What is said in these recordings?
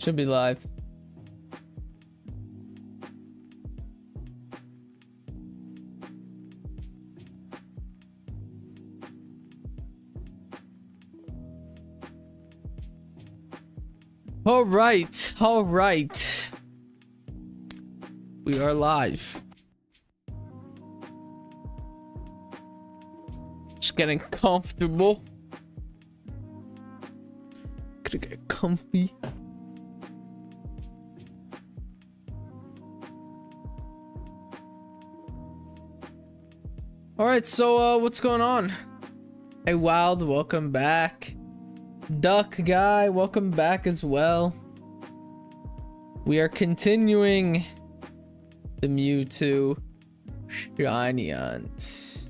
Should be live. All right, all right. We are live. Just getting comfortable. Gonna get comfy. All right, so uh, what's going on? Hey, Wild, welcome back. Duck Guy, welcome back as well. We are continuing the Mewtwo Shiny Hunt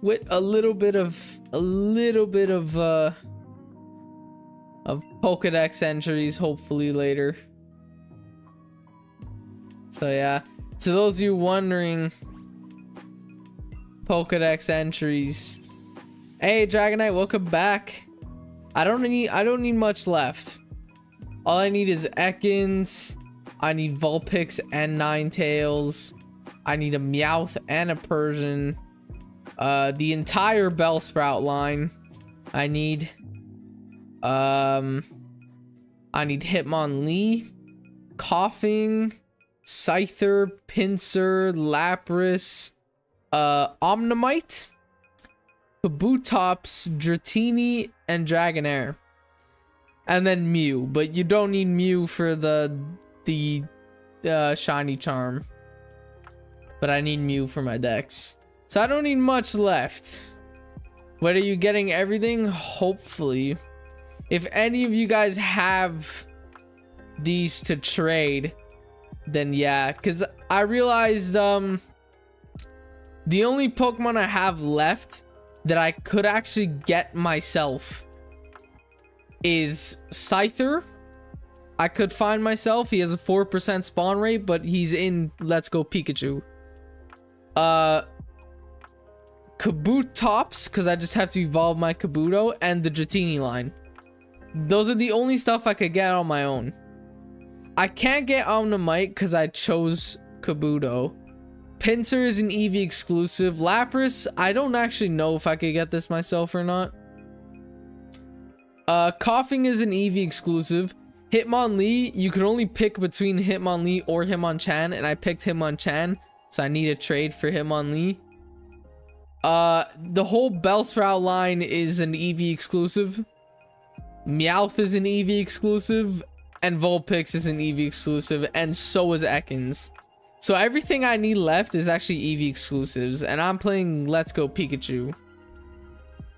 with a little bit of a little bit of uh of Pokedex entries hopefully later. So yeah, to those of you wondering Pokedex entries. Hey Dragonite, welcome back. I don't need I don't need much left. All I need is Ekans. I need Vulpix and Ninetales. I need a Meowth and a Persian. Uh, the entire Bellsprout line. I need. Um, I need Hitmonlee, Koffing. Scyther, Pinsir, Lapras, uh, Omanyte, Kabutops, Dratini, and Dragonair. And then Mew, but you don't need Mew for the the uh, shiny charm. But I need Mew for my dex. So I don't need much left. What are you getting everything? Hopefully. If any of you guys have these to trade, then yeah. Because I realized um the only Pokemon I have left that I could actually get myself is Scyther. I could find myself. He has a 4% spawn rate, but he's in Let's Go Pikachu. Uh, Kabutops, because I just have to evolve my Kabuto, and the Dratini line. Those are the only stuff I could get on my own. I can't get Omanyte because I chose Kabuto. Pinsir is an Eevee exclusive. Lapras, I don't actually know if I could get this myself or not. Uh, Koffing is an Eevee exclusive. Hitmonlee, you can only pick between Hitmonlee or Hitmonchan, and I picked Hitmonchan, so I need a trade for Hitmonlee. Uh, the whole Bellsprout line is an Eevee exclusive. Meowth is an Eevee exclusive, and Vulpix is an Eevee exclusive, and so is Ekans. So everything I need left is actually Eevee exclusives, and I'm playing Let's Go Pikachu.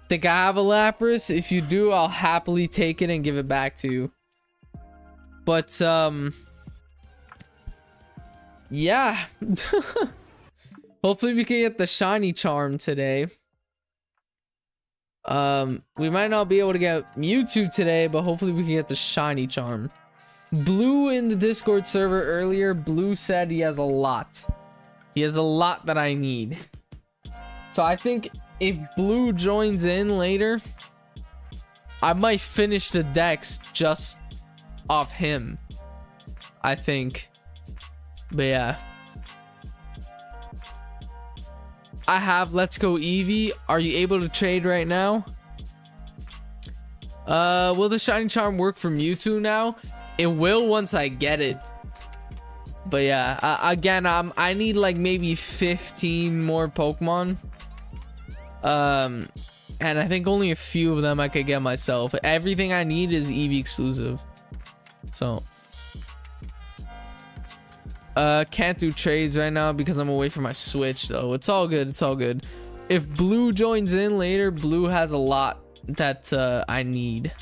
Think I have a Lapras? If you do, I'll happily take it and give it back to you. But, um... Yeah. Hopefully we can get the shiny charm today. Um, we might not be able to get Mewtwo today, but hopefully we can get the shiny charm. Blue in the Discord server earlier, Blue said he has a lot. He has a lot that I need. So I think if Blue joins in later, I might finish the dex just off him. I think. But yeah. I have Let's Go Eevee. Are you able to trade right now? Uh, will the Shiny Charm work for Mewtwo now? It will once I get it. But yeah, uh, again, um, I need like maybe 15 more Pokemon. Um, and I think only a few of them I could get myself. Everything I need is Eevee exclusive. So, uh, can't do trades right now because I'm away from my Switch though. It's all good. It's all good. If Blue joins in later, Blue has a lot that uh, I need.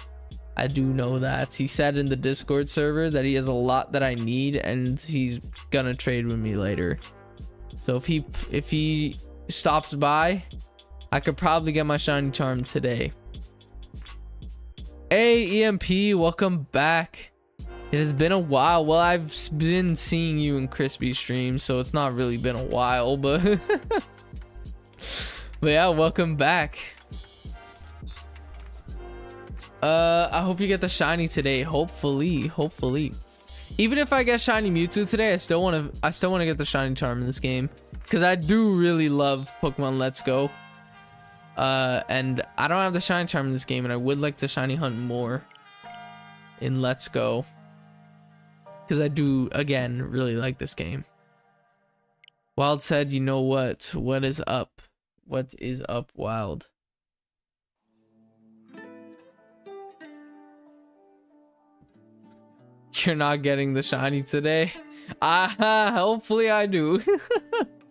I do know that. He said in the Discord server that he has a lot that I need and he's gonna trade with me later. So if he if he stops by, I could probably get my shiny charm today. Hey EMP, welcome back. It has been a while. Well, I've been seeing you in Crispy stream, so it's not really been a while, but but yeah, welcome back. Uh, I hope you get the shiny today. Hopefully, hopefully. Even if I get shiny Mewtwo today, I still want to. I still want to get the shiny charm in this game because I do really love Pokemon Let's Go. Uh, and I don't have the shiny charm in this game, and I would like to shiny hunt more in Let's Go because I do again really like this game. Wild said, "You know what? What is up? What is up, Wild?" You're not getting the shiny today. Ah, hopefully I do.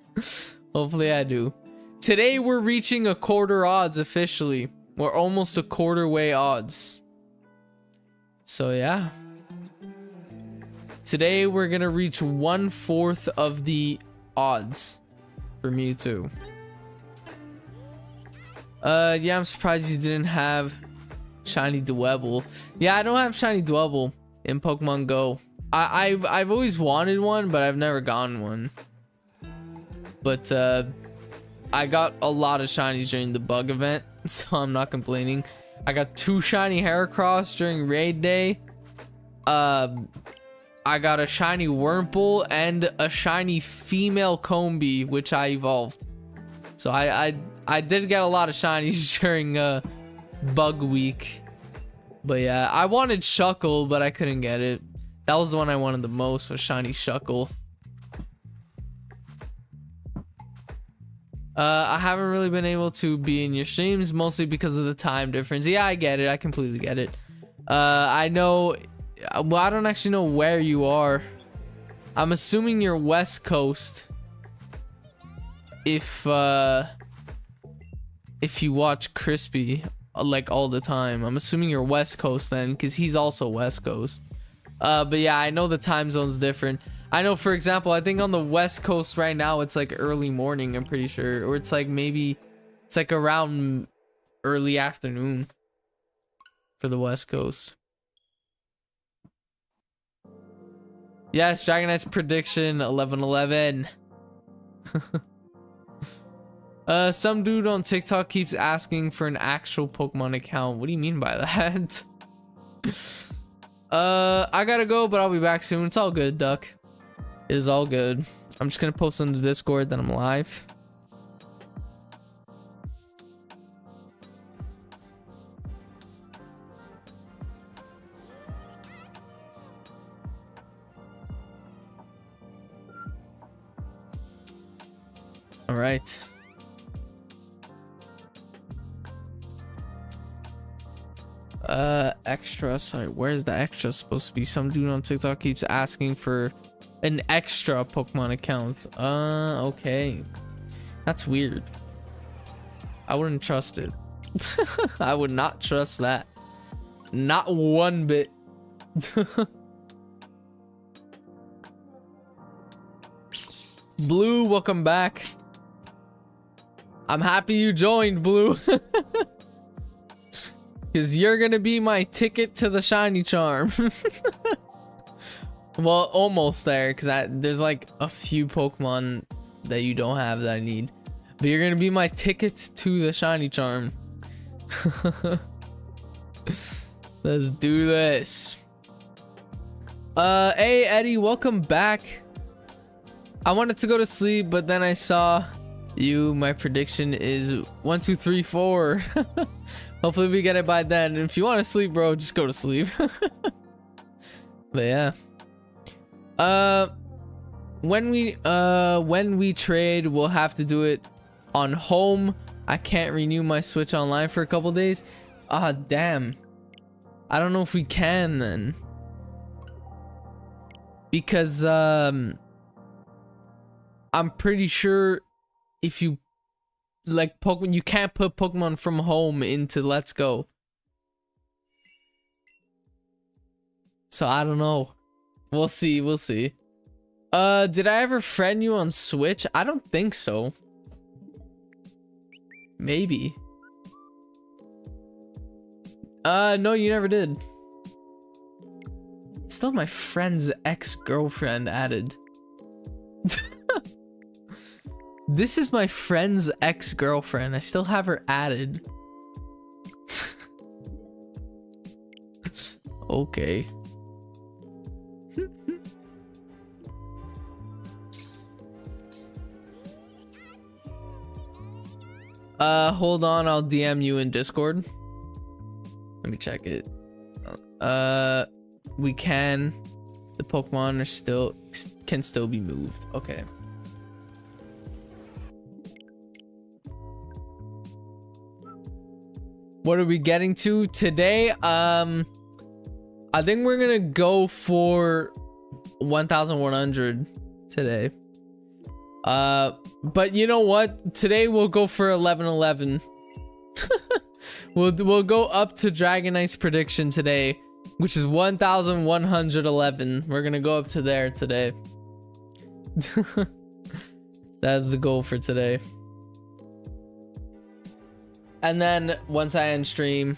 hopefully I do. Today we're reaching a quarter odds officially. We're almost a quarter way odds. So yeah. Today we're gonna reach one fourth of the odds for Mewtwo. Uh, yeah, I'm surprised you didn't have Shiny Dwebble. Yeah, I don't have Shiny Dwebble in Pokemon Go. I, I've I've always wanted one, but I've never gotten one. But uh, I got a lot of shinies during the bug event, so I'm not complaining. I got two shiny Heracross during raid day. Um, I got a shiny Wurmple and a shiny female Combee, which I evolved. So I I I did get a lot of shinies during uh bug week. But yeah, I wanted Shuckle, but I couldn't get it. That was the one I wanted the most was shiny Shuckle. Uh, I haven't really been able to be in your streams mostly because of the time difference. Yeah, I get it. I completely get it. Uh, I know. Well, I don't actually know where you are. I'm assuming you're West Coast. If uh, if you watch Crispy like all the time, I'm assuming you're West Coast then, because he's also West Coast. Uh, but yeah, I know the time zone's different. I know, for example, I think on the West Coast right now, it's like early morning, I'm pretty sure. Or it's like maybe, it's like around early afternoon for the West Coast. Yes, Dragonite's prediction, 11-11. uh, some dude on TikTok keeps asking for an actual Pokemon account. What do you mean by that? uh, I gotta go, but I'll be back soon. It's all good, Duck. It is all good. I'm just gonna post on the Discord that I'm live. All right. Uh, extra. Sorry, where's the extra supposed to be? Some dude on TikTok keeps asking for an extra Pokemon account. Uh, okay. That's weird. I wouldn't trust it. I would not trust that. Not one bit. Blue, welcome back. I'm happy you joined, Blue. Because you're going to be my ticket to the shiny charm. Well, almost there, because there's like a few Pokemon that you don't have that I need. But you're gonna be my tickets to the shiny charm. Let's do this. Uh, hey Eddie, welcome back. I wanted to go to sleep, but then I saw you. My prediction is one, two, three, four. Hopefully we get it by then. And if you want to sleep, bro, just go to sleep. but yeah. Uh, when we uh when we trade, we'll have to do it on home. I can't renew my Switch online for a couple days. Ah, damn. I don't know if we can then. Because um I'm pretty sure if you like Pokemon you can't put Pokemon from home into Let's Go. So I don't know. We'll see. We'll see. Uh, did I ever friend you on Switch? I don't think so. Maybe. Uh, no, you never did. Still my friend's ex-girlfriend added. this is my friend's ex-girlfriend. I still have her added. Okay. uh, hold on. I'll DM you in Discord. Let me check it. Uh, we can. The Pokemon are still can still be moved. Okay. What are we getting to today? Um, I think we're gonna go for 1,100 today. Uh, but you know what? Today we'll go for 1111. we'll we'll go up to Dragonite's prediction today, which is 1,111. We're gonna go up to there today. That's the goal for today. And then once I end stream,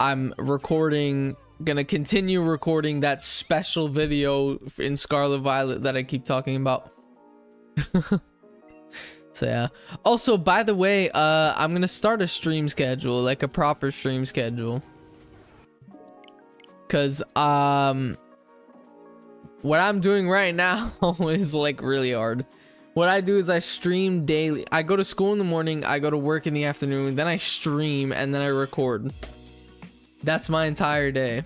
I'm recording, gonna continue recording that special video in Scarlet Violet that I keep talking about. so yeah. Also, by the way, uh, I'm gonna start a stream schedule, like a proper stream schedule. Cause, um, what I'm doing right now is like really hard. What I do is I stream daily. I go to school in the morning, I go to work in the afternoon, then I stream, and then I record. That's my entire day.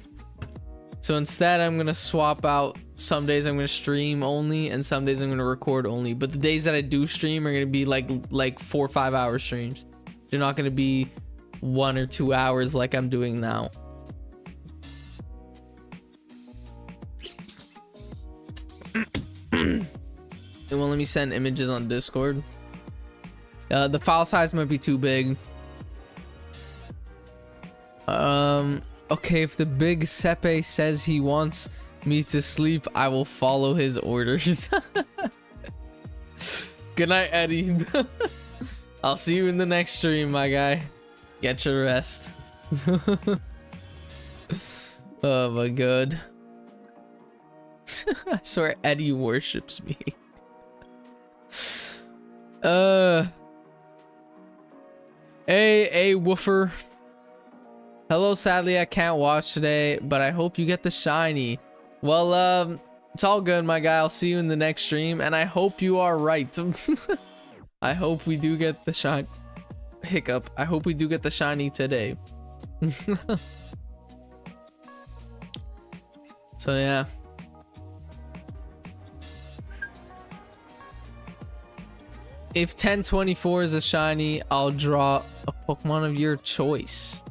So instead, I'm gonna swap out. Some days I'm gonna stream only, and some days I'm gonna record only. But the days that I do stream are gonna be like like four or five hour streams. They're not gonna be one or two hours like I'm doing now. It won't let me send images on Discord. Uh, the file size might be too big. Um, okay, if the big Sepe says he wants me to sleep, I will follow his orders. Good night, Eddie. I'll see you in the next stream, my guy. Get your rest. oh my god. I swear Eddie worships me. Uh. Hey, hey, woofer. Hello, sadly I can't watch today, but I hope you get the shiny. Well, um, it's all good, my guy. I'll see you in the next stream, and I hope you are right. I hope we do get the shine. Hiccup. I hope we do get the shiny today. so, yeah. If 1024 is a shiny, I'll draw a Pokemon of your choice.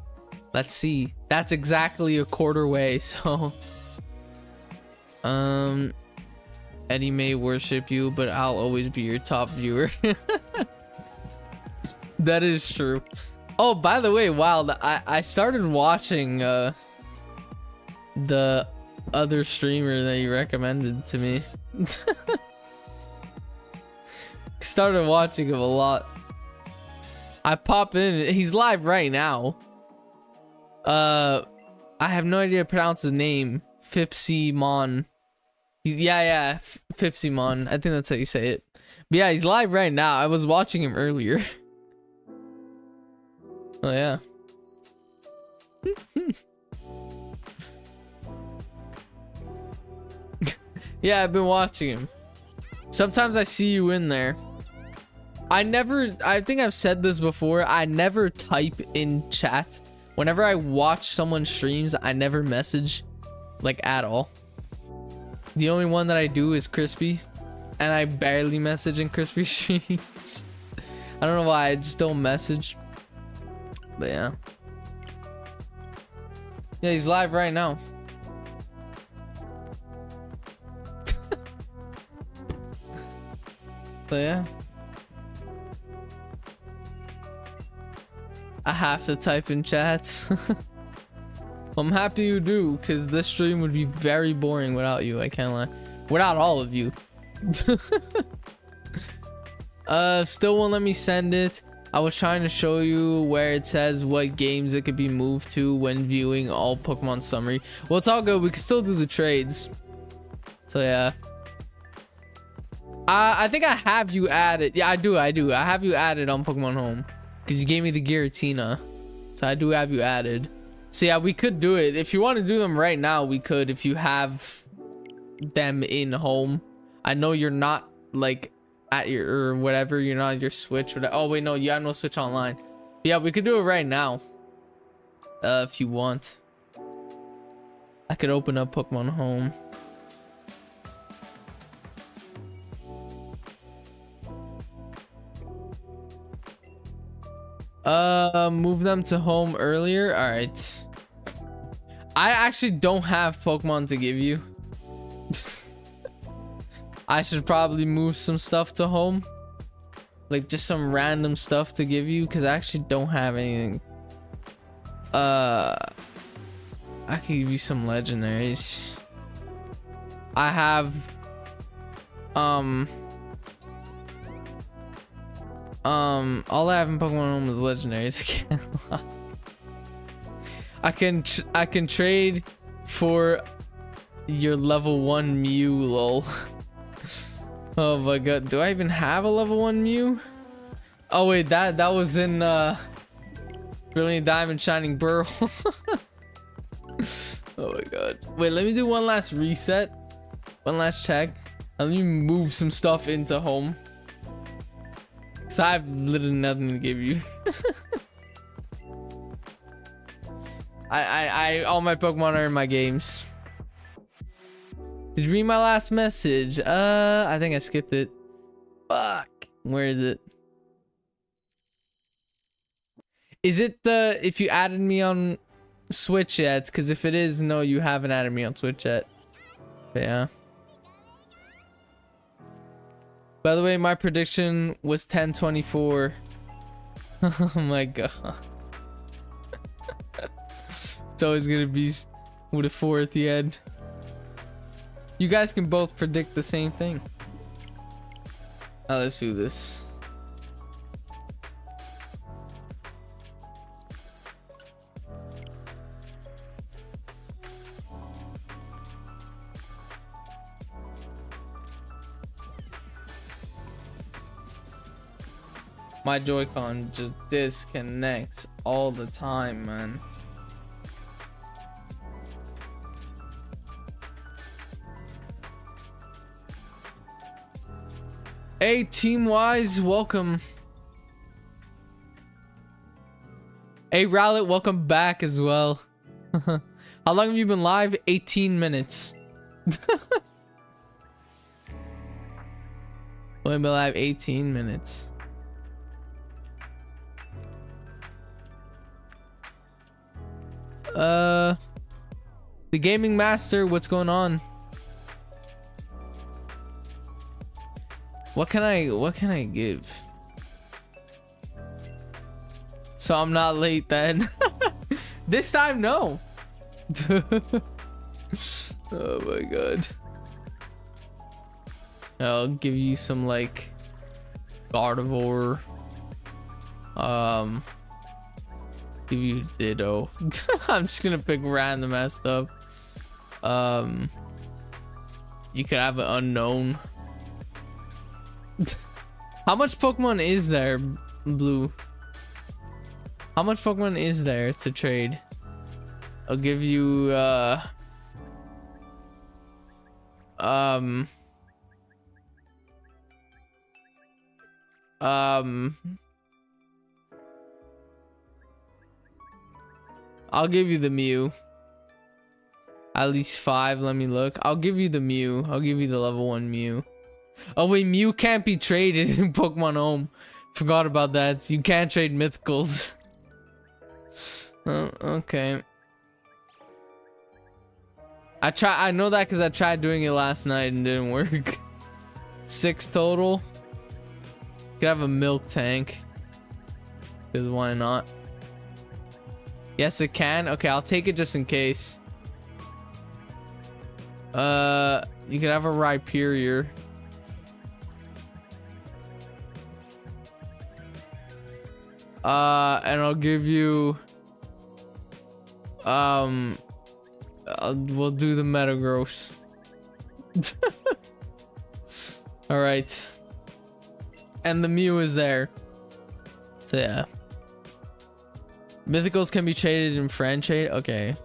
Let's see. That's exactly a quarter way, so... Um... Eddie may worship you, but I'll always be your top viewer. that is true. Oh, by the way, wow, I, I started watching uh, the other streamer that you recommended to me. started watching him a lot. I pop in. He's live right now. Uh, I have no idea to pronounce his name. Fipsy Mon. Yeah, yeah, Fipsy Mon. I think that's how you say it. But yeah, he's live right now. I was watching him earlier. oh yeah. yeah, I've been watching him. Sometimes I see you in there. I never, I think I've said this before. I never type in chat. Whenever I watch someone's streams, I never message like at all. The only one that I do is Crispy. And I barely message in Crispy streams. I don't know why, I just don't message. But yeah. Yeah, he's live right now. so yeah. I have to type in chats. I'm happy you do, because this stream would be very boring without you, I can't lie. Without all of you. uh, still won't let me send it. I was trying to show you where it says what games it could be moved to when viewing all Pokemon summary. Well, it's all good. We can still do the trades. So, yeah. Uh, I think I have you added. Yeah, I do. I do. I have you added on Pokemon Home. Because you gave me the Giratina. So I do have you added. So yeah, we could do it. If you want to do them right now, we could if you have them in home. I know you're not like at your or whatever, you're not your Switch. Oh wait, no, you have no Switch online. But yeah, we could do it right now. Uh, if you want. I could open up Pokemon Home. Uh, move them to home earlier. All right. I actually don't have Pokemon to give you. I should probably move some stuff to home. Like just some random stuff to give you because I actually don't have anything. Uh, I could give you some legendaries. I have, um, um, all I have in Pokemon Home is legendaries. I can I can trade for your level one Mew, lol. oh my god, do I even have a level one Mew? Oh wait, that that was in uh, Brilliant Diamond Shining Pearl. oh my god. Wait, let me do one last reset, one last check, and let me move some stuff into home. Cause I have literally nothing to give you. I, I, I, all my Pokemon are in my games. Did you read my last message? Uh, I think I skipped it. Fuck. Where is it? Is it the, if you added me on Switch yet? Because if it is, no, you haven't added me on Switch yet. But yeah. By the way, my prediction was 1024. oh my god. It's always gonna be with a four at the end. You guys can both predict the same thing. Now let's do this. My Joy-Con just disconnects all the time, man. Hey, Team Wise, welcome. Hey, Rowlet, welcome back as well. How long have you been live? 18 minutes. We've been live 18 minutes. Uh, the Gaming Master, what's going on? What can I what can I give? So I'm not late then. this time no. oh my god. I'll give you some like Gardevoir. Um give you Ditto. I'm just gonna pick random ass stuff. Um you could have an unknown. How much Pokemon is there, Blue? How much Pokemon is there to trade? I'll give you, uh... Um... Um... I'll give you the Mew. At least five, let me look. I'll give you the Mew. I'll give you the level one Mew. Oh wait, Mew can't be traded in Pokemon Home. Forgot about that. You can't trade mythicals. oh, okay. I try. I know that because I tried doing it last night and didn't work. Six total. Could have a Miltank. Because why not? Yes, it can. Okay, I'll take it just in case. Uh, you could have a Rhyperior. Uh, and I'll give you. Um, I'll, we'll do the Metagross. All right. And the Mew is there. So yeah. Mythicals can be traded in friend. Okay.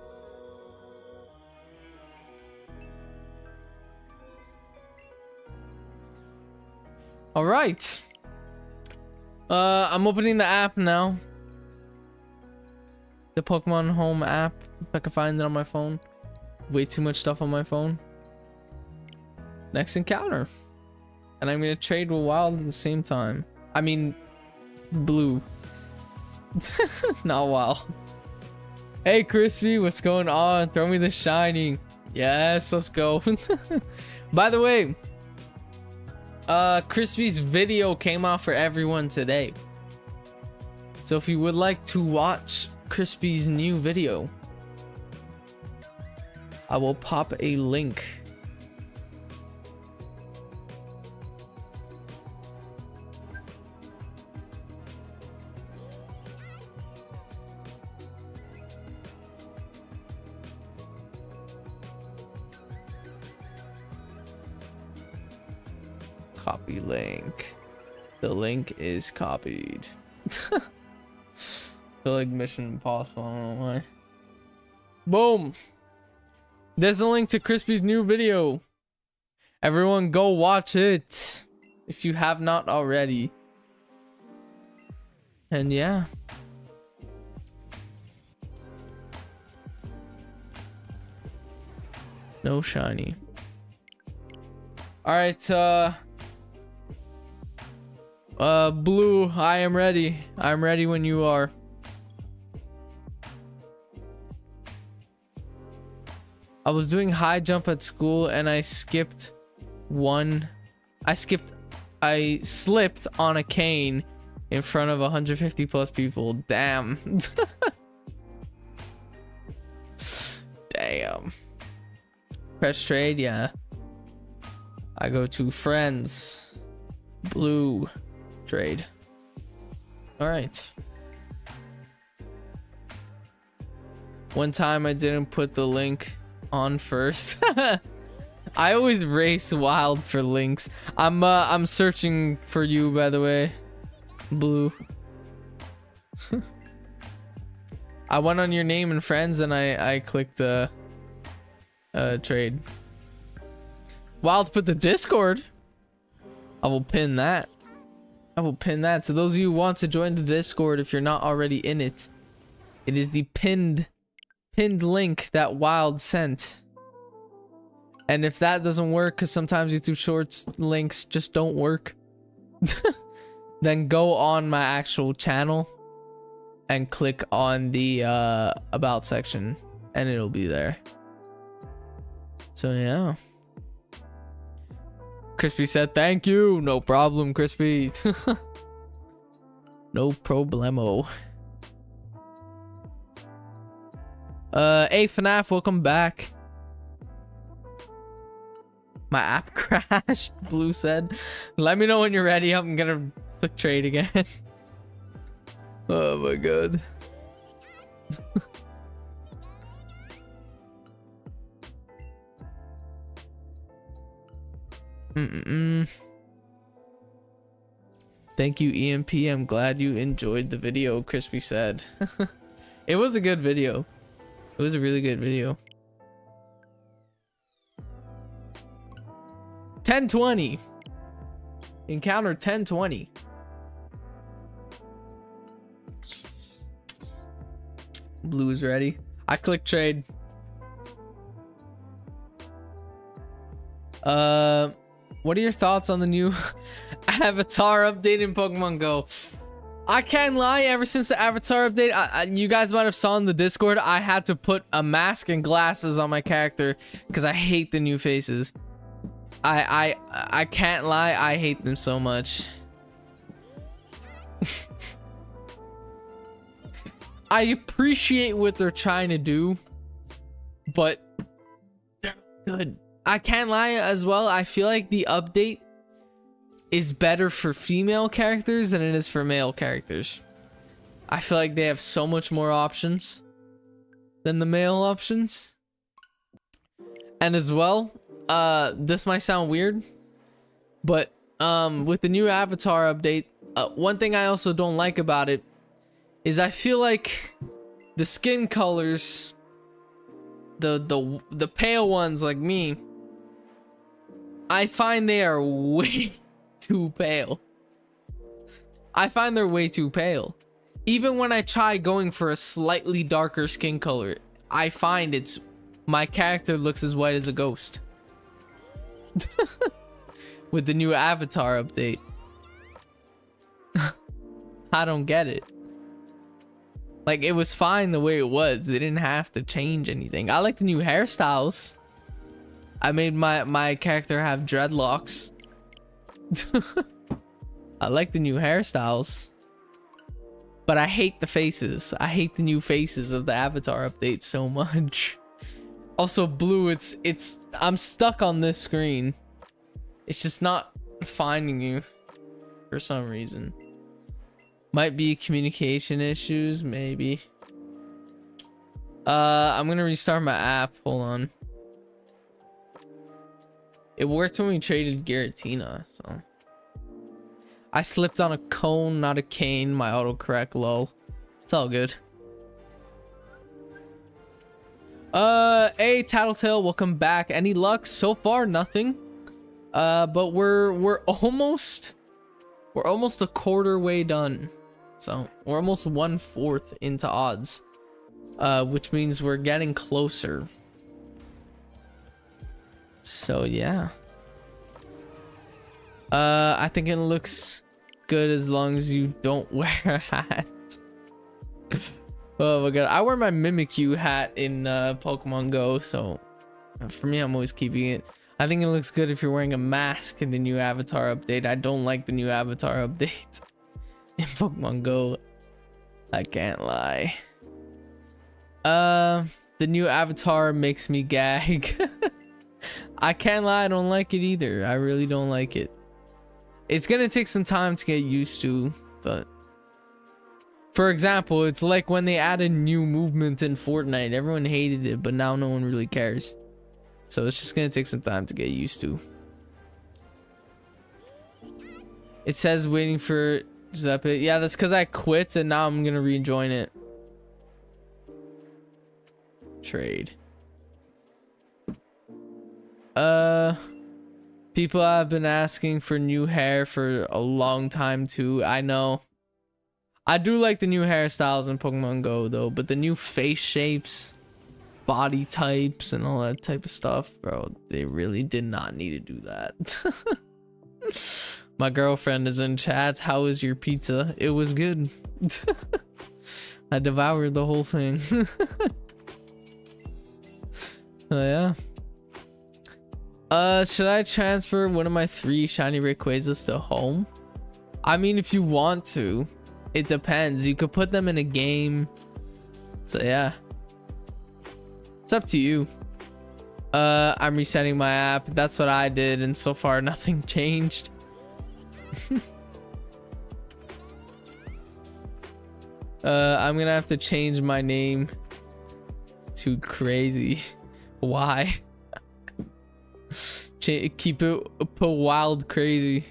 All right. Uh, I'm opening the app now. The Pokemon Home app. If I can find it on my phone. Way too much stuff on my phone. Next encounter. And I'm gonna trade with Wild at the same time. I mean, Blue. Not Wild. Hey, Crispy, what's going on? Throw me the Shining. Yes, let's go. By the way, uh, Crispy's video came out for everyone today. So if you would like to watch Crispy's new video, I will pop a link. Copy link. The link is copied. feel like Mission Impossible. I don't know why. Boom. There's a link to Crispy's new video. Everyone go watch it. If you have not already. And yeah. No shiny. Alright, uh... Uh, Blue, I am ready. I'm ready when you are. I was doing high jump at school and I skipped one. I skipped. I slipped on a cane in front of 150 plus people. Damn. Damn. Press trade, yeah. I go to friends. Blue trade. All right. One time I didn't put the link on first. I always race wild for links. I'm uh, I'm searching for you by the way. Blue. I went on your name and friends and I I clicked uh uh trade. Wild put the Discord. I will pin that. I will pin that. So those of you who want to join the Discord, if you're not already in it, it is the pinned, pinned link that Wild sent. And if that doesn't work, because sometimes YouTube Shorts links just don't work, then go on my actual channel and click on the uh, About section, and it'll be there. So yeah. Crispy said, thank you. No problem, Crispy. no problemo. Uh, hey, FNAF, welcome back. My app crashed, Blue said. Let me know when you're ready. I'm gonna click trade again. oh my god. Mm -mm. Thank you, EMP. I'm glad you enjoyed the video, Crispy said. it was a good video. It was a really good video. 1020. Encounter 1020. Blue is ready. I click trade. Uh what are your thoughts on the new Avatar update in Pokemon Go? I can't lie, ever since the Avatar update, I, I, you guys might have saw in the Discord, I had to put a mask and glasses on my character because I hate the new faces. I, I, I can't lie, I hate them so much. I appreciate what they're trying to do, but they're good. I can't lie as well. I feel like the update is better for female characters than it is for male characters. I feel like they have so much more options than the male options. And as well, uh, this might sound weird, but um, with the new Avatar update, uh, one thing I also don't like about it is I feel like the skin colors, the the the pale ones like me, I find they are way too pale. I find they're way too pale. Even when I try going for a slightly darker skin color, I find it's my character looks as white as a ghost. With the new avatar update. I don't get it. Like it was fine the way it was. They didn't have to change anything. I like the new hairstyles. I made my my character have dreadlocks. I like the new hairstyles. But I hate the faces. I hate the new faces of the avatar update so much. Also blue, it's it's I'm stuck on this screen. It's just not finding you for some reason. Might be communication issues, maybe. Uh, I'm gonna restart my app. Hold on. It worked when we traded Giratina, so. I slipped on a cone, not a cane. My autocorrect, lol. It's all good. Uh, hey, Tattletale, welcome back. Any luck? So far, nothing. Uh, but we're we're almost we're almost a quarter way done. So we're almost one fourth into odds, uh, which means we're getting closer. So yeah. Uh, I think it looks good as long as you don't wear a hat. oh my god, I wear my Mimikyu hat in uh, Pokemon Go, so for me, I'm always keeping it. I think it looks good if you're wearing a mask in the new avatar update. I don't like the new avatar update. in Pokemon Go. I can't lie. Uh, the new avatar makes me gag. I can't lie, I don't like it either. I really don't like it. It's gonna take some time to get used to, but... For example, it's like when they added new movement in Fortnite. Everyone hated it, but now no one really cares. So it's just gonna take some time to get used to. It says waiting for Giuseppe. Yeah, that's because I quit and now I'm to rejoin it. Trade. Uh, people have been asking for new hair for a long time too. I know. I do like the new hairstyles in Pokemon Go though, but the new face shapes, body types, and all that type of stuff, bro, they really did not need to do that. My girlfriend is in chat. How was your pizza? It was good. I devoured the whole thing. oh yeah. Uh, should I transfer one of my three shiny Rayquazas to home? I mean, if you want to, it depends. You could put them in a game. So yeah, it's up to you. Uh, I'm resetting my app. That's what I did, and so far nothing changed. uh, I'm gonna have to change my name to crazy. Why? Keep it wild crazy.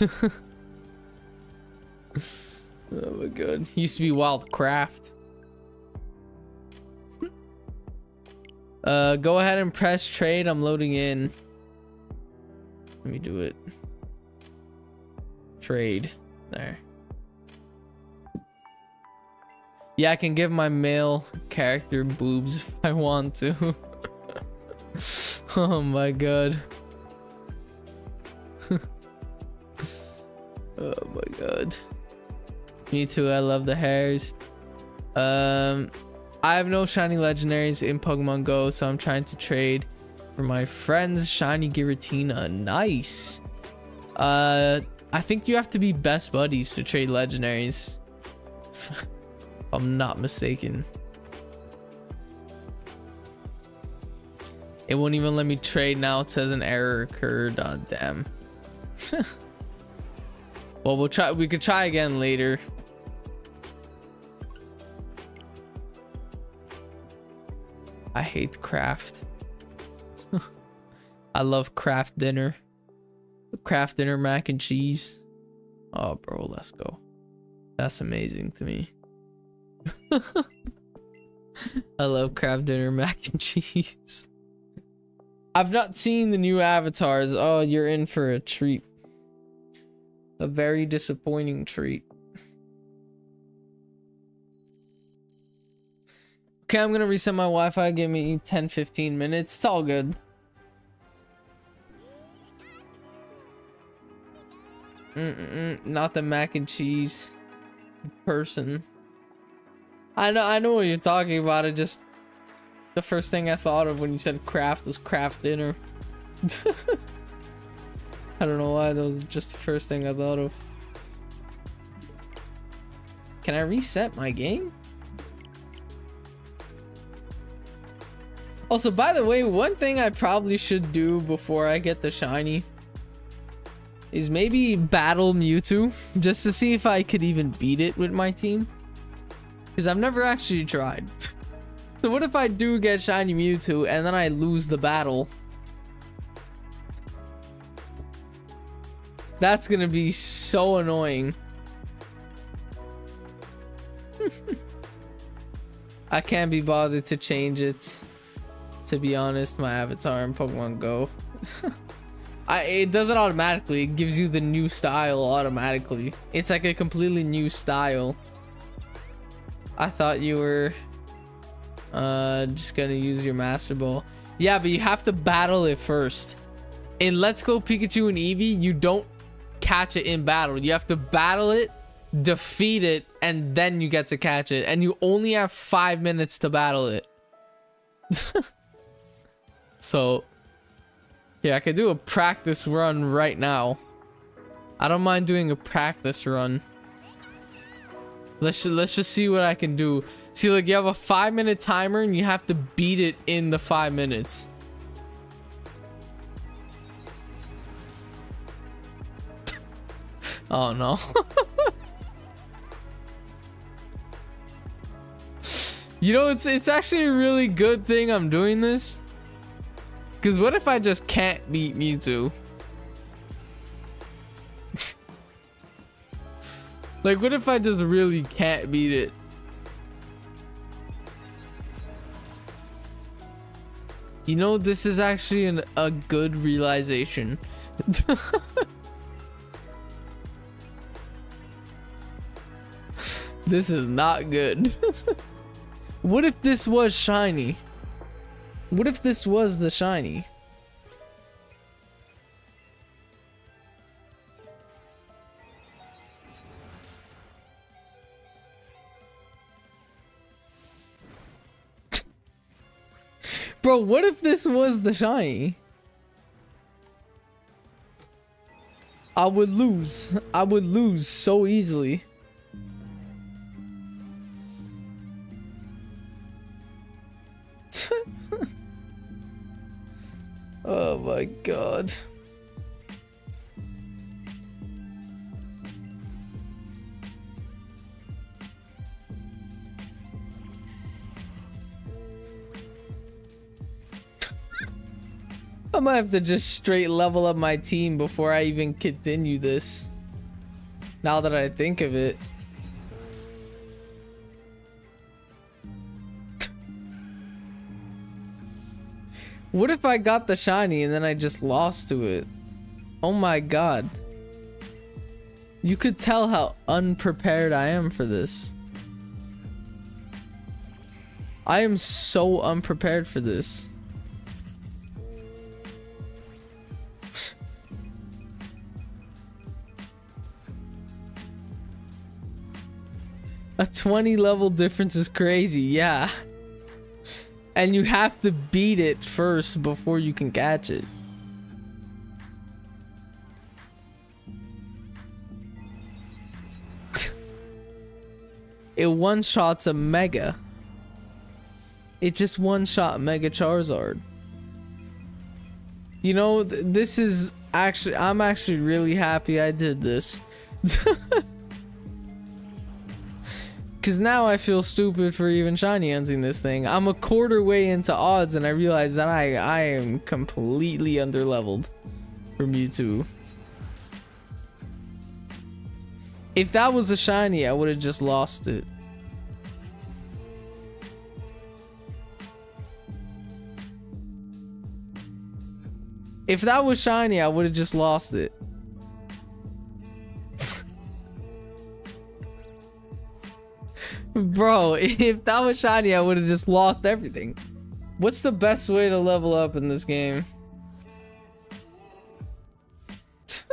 oh my god. Used to be wild craft. Uh, go ahead and press trade. I'm loading in. Let me do it. Trade. There. Yeah, I can give my male character boobs if I want to. oh my god. oh my god. Me too, I love the hairs. Um, I have no shiny legendaries in Pokemon Go, so I'm trying to trade for my friend's shiny Giratina. Nice. Uh, I think you have to be best buddies to trade legendaries. I'm not mistaken. It won't even let me trade now. It says an error occurred. Oh, damn. well, we'll try. We could try again later. I hate craft. I love Kraft Dinner. Kraft Dinner mac and cheese. Oh, bro, let's go. That's amazing to me. I love Kraft Dinner mac and cheese. I've not seen the new avatars. Oh, you're in for a treat. A very disappointing treat. Okay, I'm gonna reset my Wi-Fi. Give me 10, 15 minutes. It's all good. Mm -mm, not the mac and cheese person. I know, I know what you're talking about. It just the first thing I thought of when you said craft was Kraft Dinner. I don't know why. That was just the first thing I thought of. Can I reset my game? Also, by the way, one thing I probably should do before I get the shiny is maybe battle Mewtwo just to see if I could even beat it with my team. Because I've never actually tried. So what if I do get shiny Mewtwo and then I lose the battle? That's gonna be so annoying. I can't be bothered to change it. To be honest, my avatar in Pokemon Go. I, it does it automatically. It gives you the new style automatically. It's like a completely new style. I thought you were uh, just gonna use your Master Ball. Yeah, but you have to battle it first. In Let's Go Pikachu and Eevee, you don't catch it in battle. You have to battle it, defeat it, and then you get to catch it. And you only have five minutes to battle it. so, yeah, I could do a practice run right now. I don't mind doing a practice run. Let's let's just see what I can do. See, like you have a five minute timer and you have to beat it in the five minutes. oh no. you know, it's it's actually a really good thing I'm doing this. Cause what if I just can't beat Mewtwo? Like, what if I just really can't beat it? You know, this is actually an, a good realization. this is not good. what if this was shiny? What if this was the shiny? Bro, what if this was the shiny? I would lose. I would lose so easily. oh my god. I might have to just straight level up my team before I even continue this. Now that I think of it. what if I got the shiny and then I just lost to it? Oh my god. You could tell how unprepared I am for this. I am so unprepared for this. A 20 level difference is crazy, yeah. And you have to beat it first before you can catch it. it one-shots a Mega. It just one-shot Mega Charizard. You know, th this is actually, I'm actually really happy I did this. Because now I feel stupid for even shiny hunting this thing. I'm a quarter way into odds and I realize that I, I am completely underleveled from Mewtwo. If that was a shiny, I would have just lost it. If that was shiny, I would have just lost it. Bro, if that was shiny, I would have just lost everything. What's the best way to level up in this game?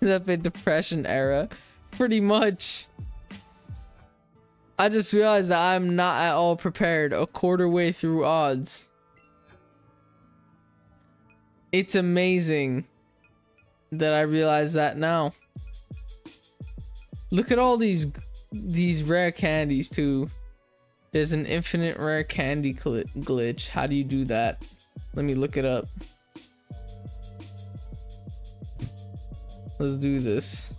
that been depression era? Pretty much. I just realized that I'm not at all prepared a quarter way through odds. It's amazing that I realize that now. Look at all these these rare candies too. There's an infinite rare candy glitch. How do you do that? Let me look it up. Let's do this.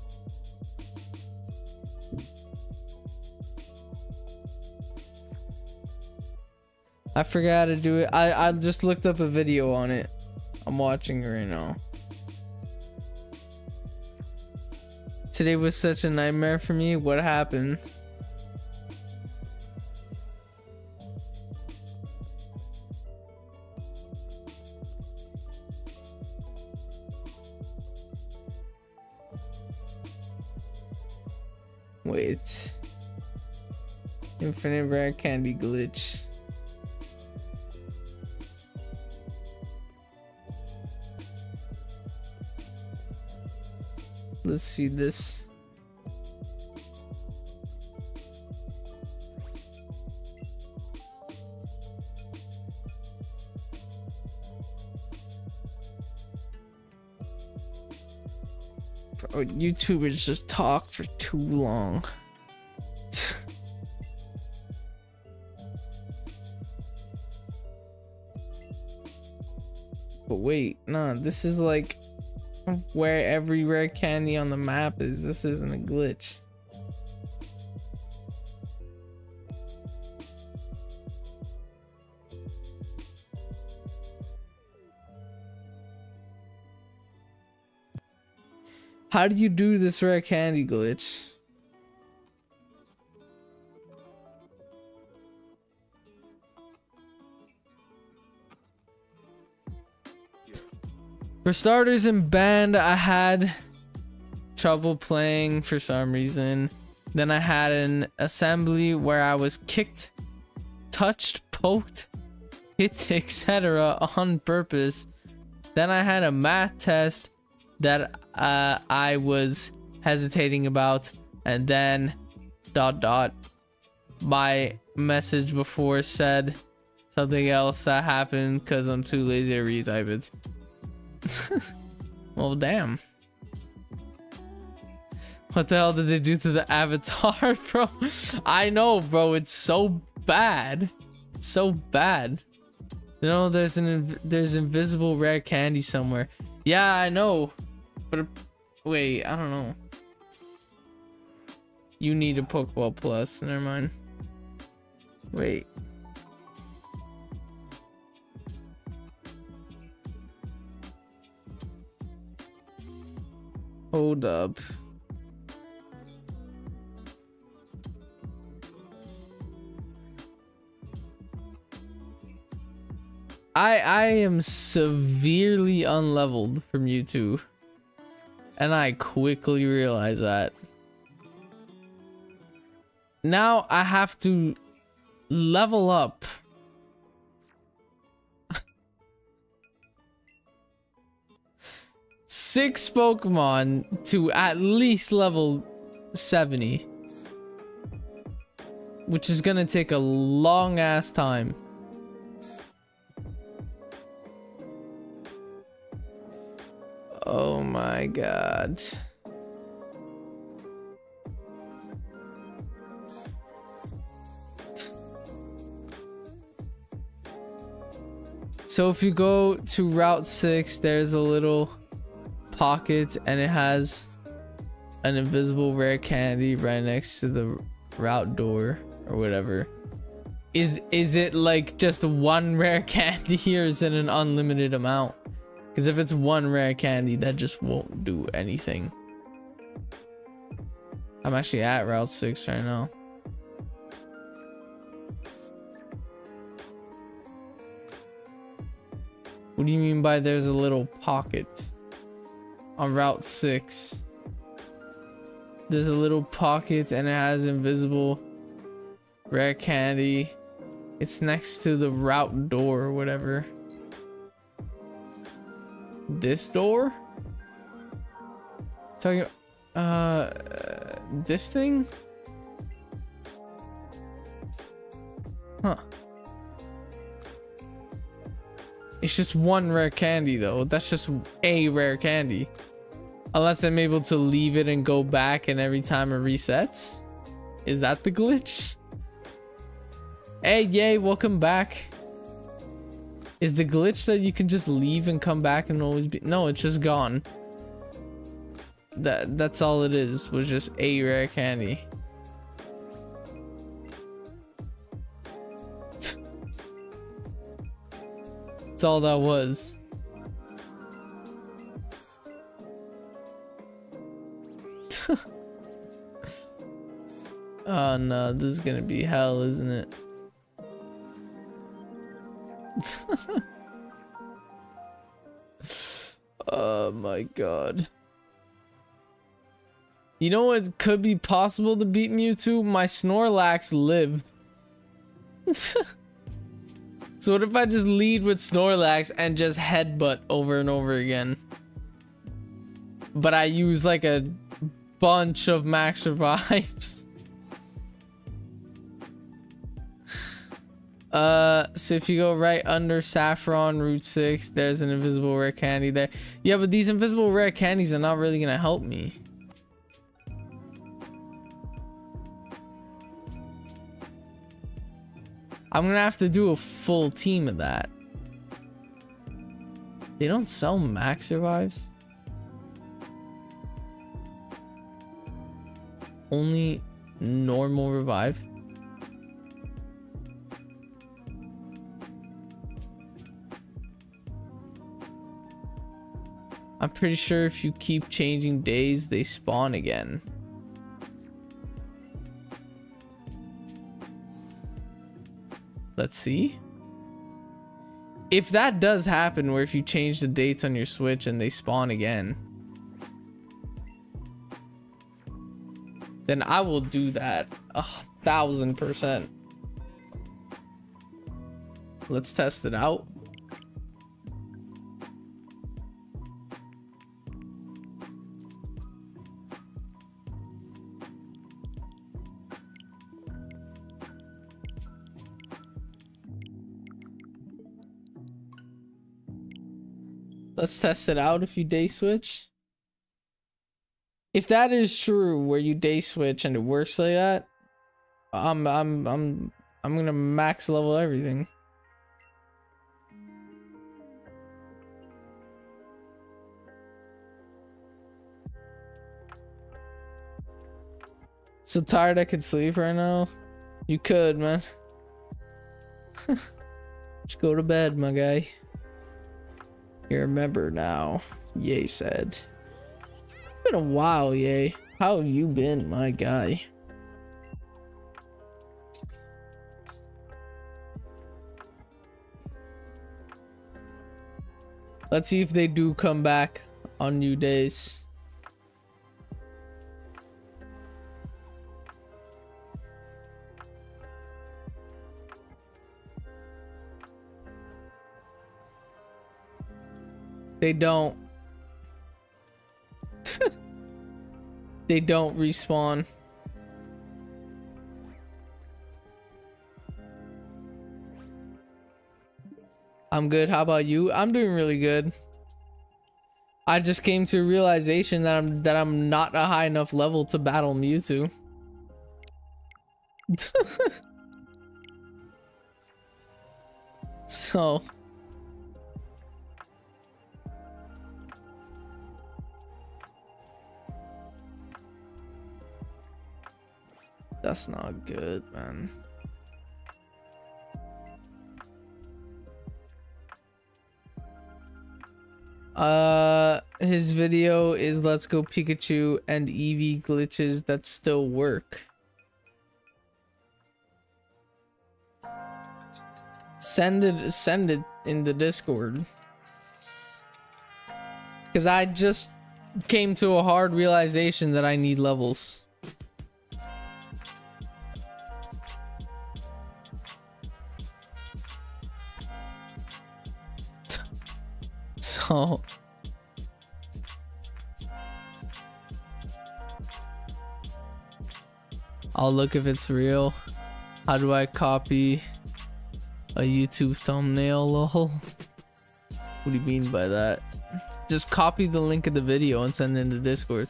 I forgot how to do it. I, I just looked up a video on it. I'm watching right now. Today was such a nightmare for me. What happened? Wait. Infinite rare candy glitch. Let's see this. Bro, YouTubers just talk for too long. but wait, nah, this is like where every rare candy on the map is. This isn't a glitch. How do you do this rare candy glitch? For starters in band, I had trouble playing for some reason. Then I had an assembly where I was kicked, touched, poked, hit, etc. on purpose. Then I had a math test that uh, I was hesitating about. And then dot dot my message before said something else that happened because I'm too lazy to retype it. well, damn. What the hell did they do to the avatar, bro? I know, bro. It's so bad. It's so bad. You know, there's an there's invisible rare candy somewhere. Yeah, I know. But wait, I don't know. You need a Pokeball Plus. Never mind. Wait. Hold up. I I am severely unleveled from Mewtwo. And I quickly realize that. Now I have to level up six Pokemon to at least level 70. Which is gonna take a long ass time. Oh my god. So if you go to Route 6, there's a little pockets and it has an invisible rare candy right next to the route door or whatever. Is is it like just one rare candy or is it an unlimited amount? Because if it's one rare candy, that just won't do anything. I'm actually at Route 6 right now. What do you mean by there's a little pocket? On Route 6. There's a little pocket and it has invisible rare candy. It's next to the route door or whatever. This door? Talking uh this thing? Huh. It's just one rare candy though. That's just a rare candy. Unless I'm able to leave it and go back and every time it resets. Is that the glitch? Hey, yay, welcome back. Is the glitch that you can just leave and come back and always be- No, it's just gone. That That's all it is, was just a rare candy. That's all that was. Ah, oh no, this is gonna be hell, isn't it? oh my god. You know what could be possible to beat Mewtwo? My Snorlax lived. so what if I just lead with Snorlax and just headbutt over and over again? But I use like a bunch of max revives. Uh, so if you go right under Saffron Route 6, there's an invisible rare candy there. Yeah, but these invisible rare candies are not really gonna help me. I'm gonna have to do a full team of that. They don't sell max revives. Only normal revive. I'm pretty sure if you keep changing days, they spawn again. Let's see. If that does happen, where if you change the dates on your Switch and they spawn again, then I will do that a thousand percent. Let's test it out. Let's test it out if you day switch. If that is true, where you day switch and it works like that, I'm I'm I'm I'm gonna max level everything. So tired I could sleep right now? You could, man. Just go to bed, my guy. You're a member now, Yay said. It's been a while, Yay. How have you been, my guy? Let's see if they do come back on new days. They don't. they don't respawn. I'm good. How about you? I'm doing really good. I just came to a realization that I'm that I'm not a high enough level to battle Mewtwo. so That's not good, man. Uh, his video is Let's Go Pikachu and Eevee glitches that still work. Send it, send it in the Discord. Because I just came to a hard realization that I need levels. So... I'll look if it's real. How do I copy a YouTube thumbnail, lol? What do you mean by that? Just copy the link of the video and send it into Discord.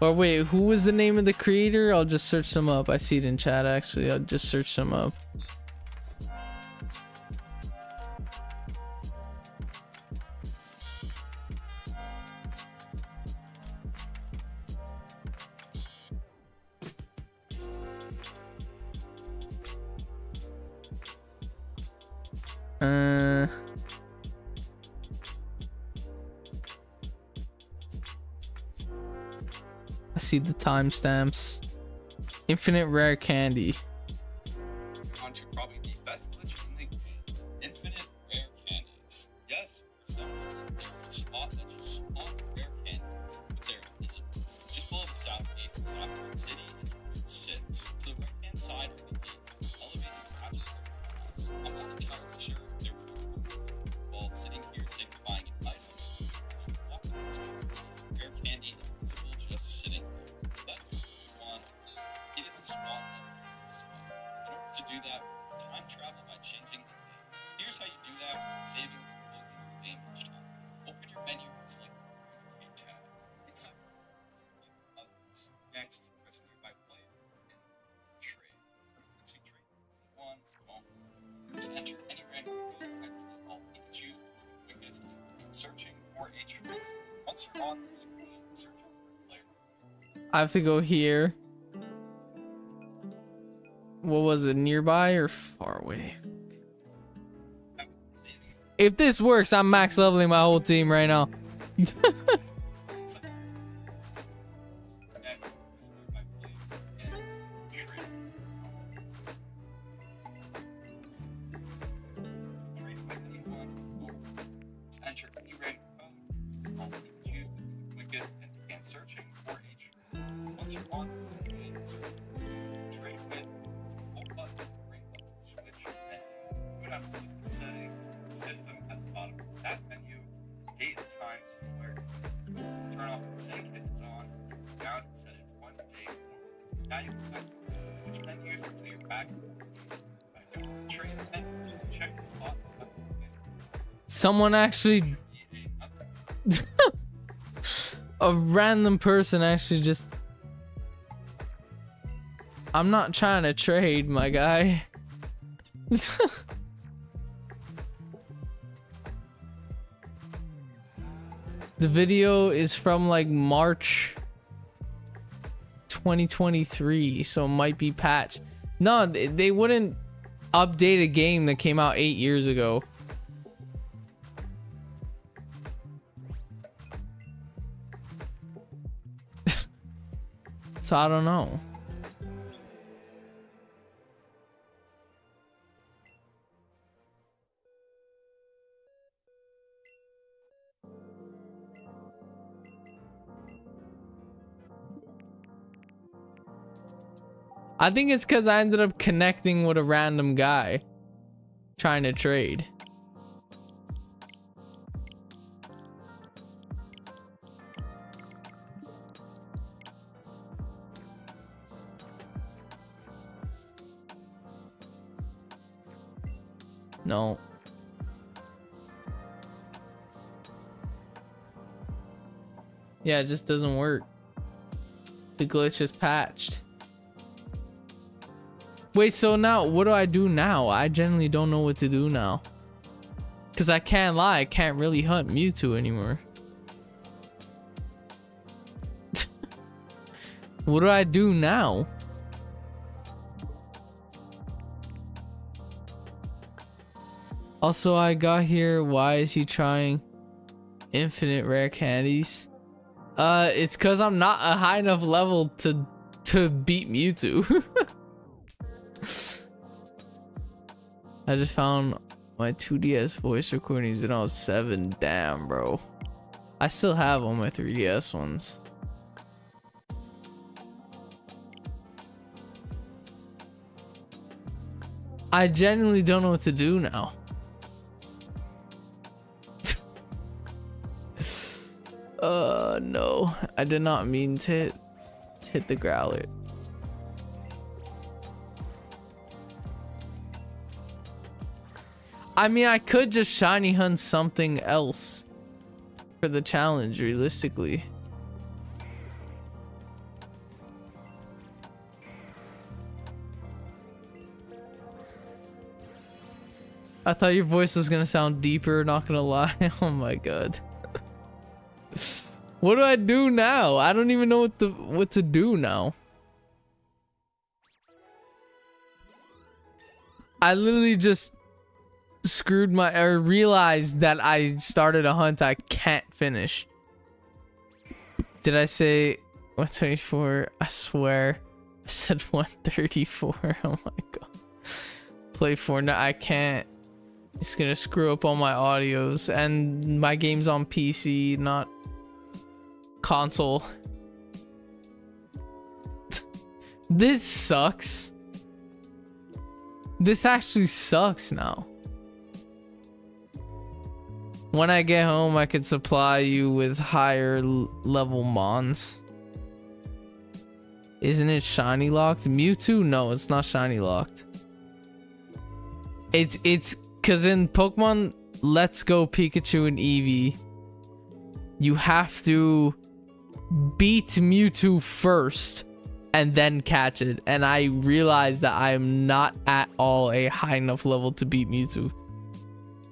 Or wait, who was the name of the creator? I'll just search them up. I see it in chat actually. I'll just search them up. Timestamps. Infinite rare candy. Have to go here. What was it, nearby or far away? If this works, I'm max leveling my whole team right now. Someone actually, a random person actually just. I'm not trying to trade, my guy. the video is from like March 2023, so it might be patched. No, they, they wouldn't update a game that came out eight years ago. I don't know. I think it's because I ended up connecting with a random guy trying to trade. No. Yeah, it just doesn't work. The glitch is patched. Wait, so now what do I do now? I generally don't know what to do now. Cause I can't lie, I can't really hunt Mewtwo anymore. what do I do now? Also, I got here. Why is he trying infinite rare candies? Uh, it's cause I'm not a high enough level to to beat Mewtwo. I just found my 2DS voice recordings and I was seven. Damn, bro. I still have all my 3DS ones. I genuinely don't know what to do now. Uh, no. I did not mean to hit, to hit the growler. I mean, I could just shiny hunt something else for the challenge, realistically. I thought your voice was gonna sound deeper, not gonna lie. oh my god. what do I do now? I don't even know what the what to do now. I literally just screwed my or realized that I started a hunt I can't finish. Did I say 124? I swear I said 134. Oh my god. Play Fortnite. I can't. It's gonna screw up all my audios and my game's on PC, not console. this sucks. This actually sucks now. When I get home, I could supply you with higher level mons. Isn't it shiny locked? Mewtwo? No, it's not shiny locked. It's it's because in Pokemon Let's Go Pikachu and Eevee, you have to beat Mewtwo first and then catch it. And I realized that I am not at all a high enough level to beat Mewtwo.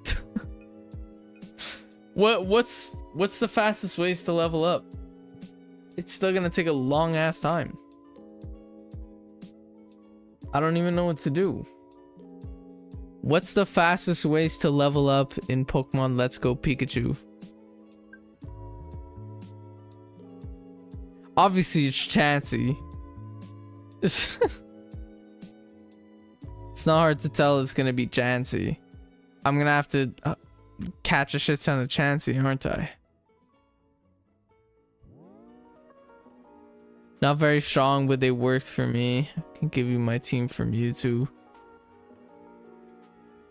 what what's what's the fastest ways to level up? It's still gonna take a long ass time. I don't even know what to do. What's the fastest ways to level up in Pokemon Let's Go Pikachu? Obviously, it's Chansey. it's not hard to tell it's gonna be Chansey. I'm gonna have to uh, catch a shit ton of Chansey, aren't I? Not very strong, but they worked for me. I can give you my team for Mewtwo.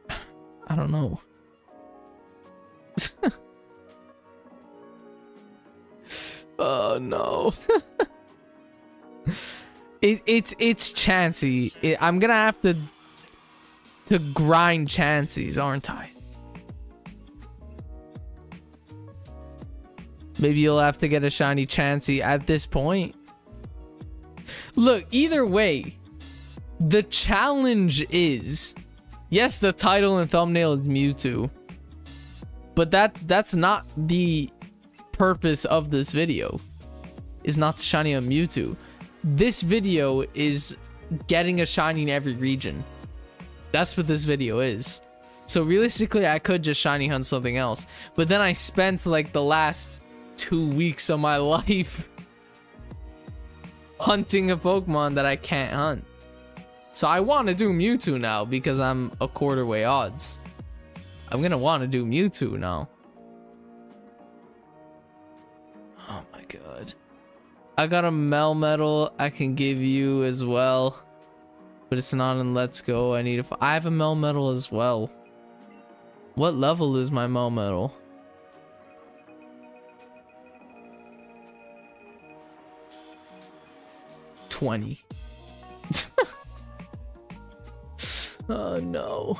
I don't know. oh no. it, it's it's Chansey. It, I'm gonna have to to grind Chanseys, aren't I? Maybe you'll have to get a shiny Chansey at this point. Look, either way, the challenge is Yes, the title and thumbnail is Mewtwo. But that's that's not the purpose of this video. Is not to shiny a Mewtwo. This video is getting a shiny in every region. That's what this video is. So realistically, I could just shiny hunt something else. But then I spent like the last two weeks of my life hunting a Pokemon that I can't hunt. So I want to do Mewtwo now because I'm a quarter way odds. I'm gonna want to do Mewtwo now. I got a Melmetal I can give you as well. But it's not in Let's Go. I need a. I have a Melmetal as well. What level is my Melmetal? Twenty. Oh no.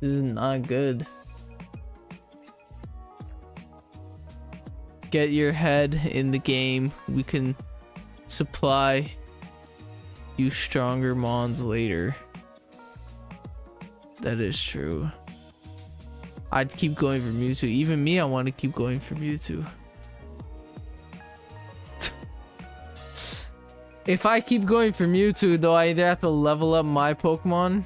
This is not good. Get your head in the game. We can supply you stronger mons later. That is true. I'd keep going for Mewtwo. Even me, I want to keep going for Mewtwo. If I keep going for Mewtwo, though, I either have to level up my Pokemon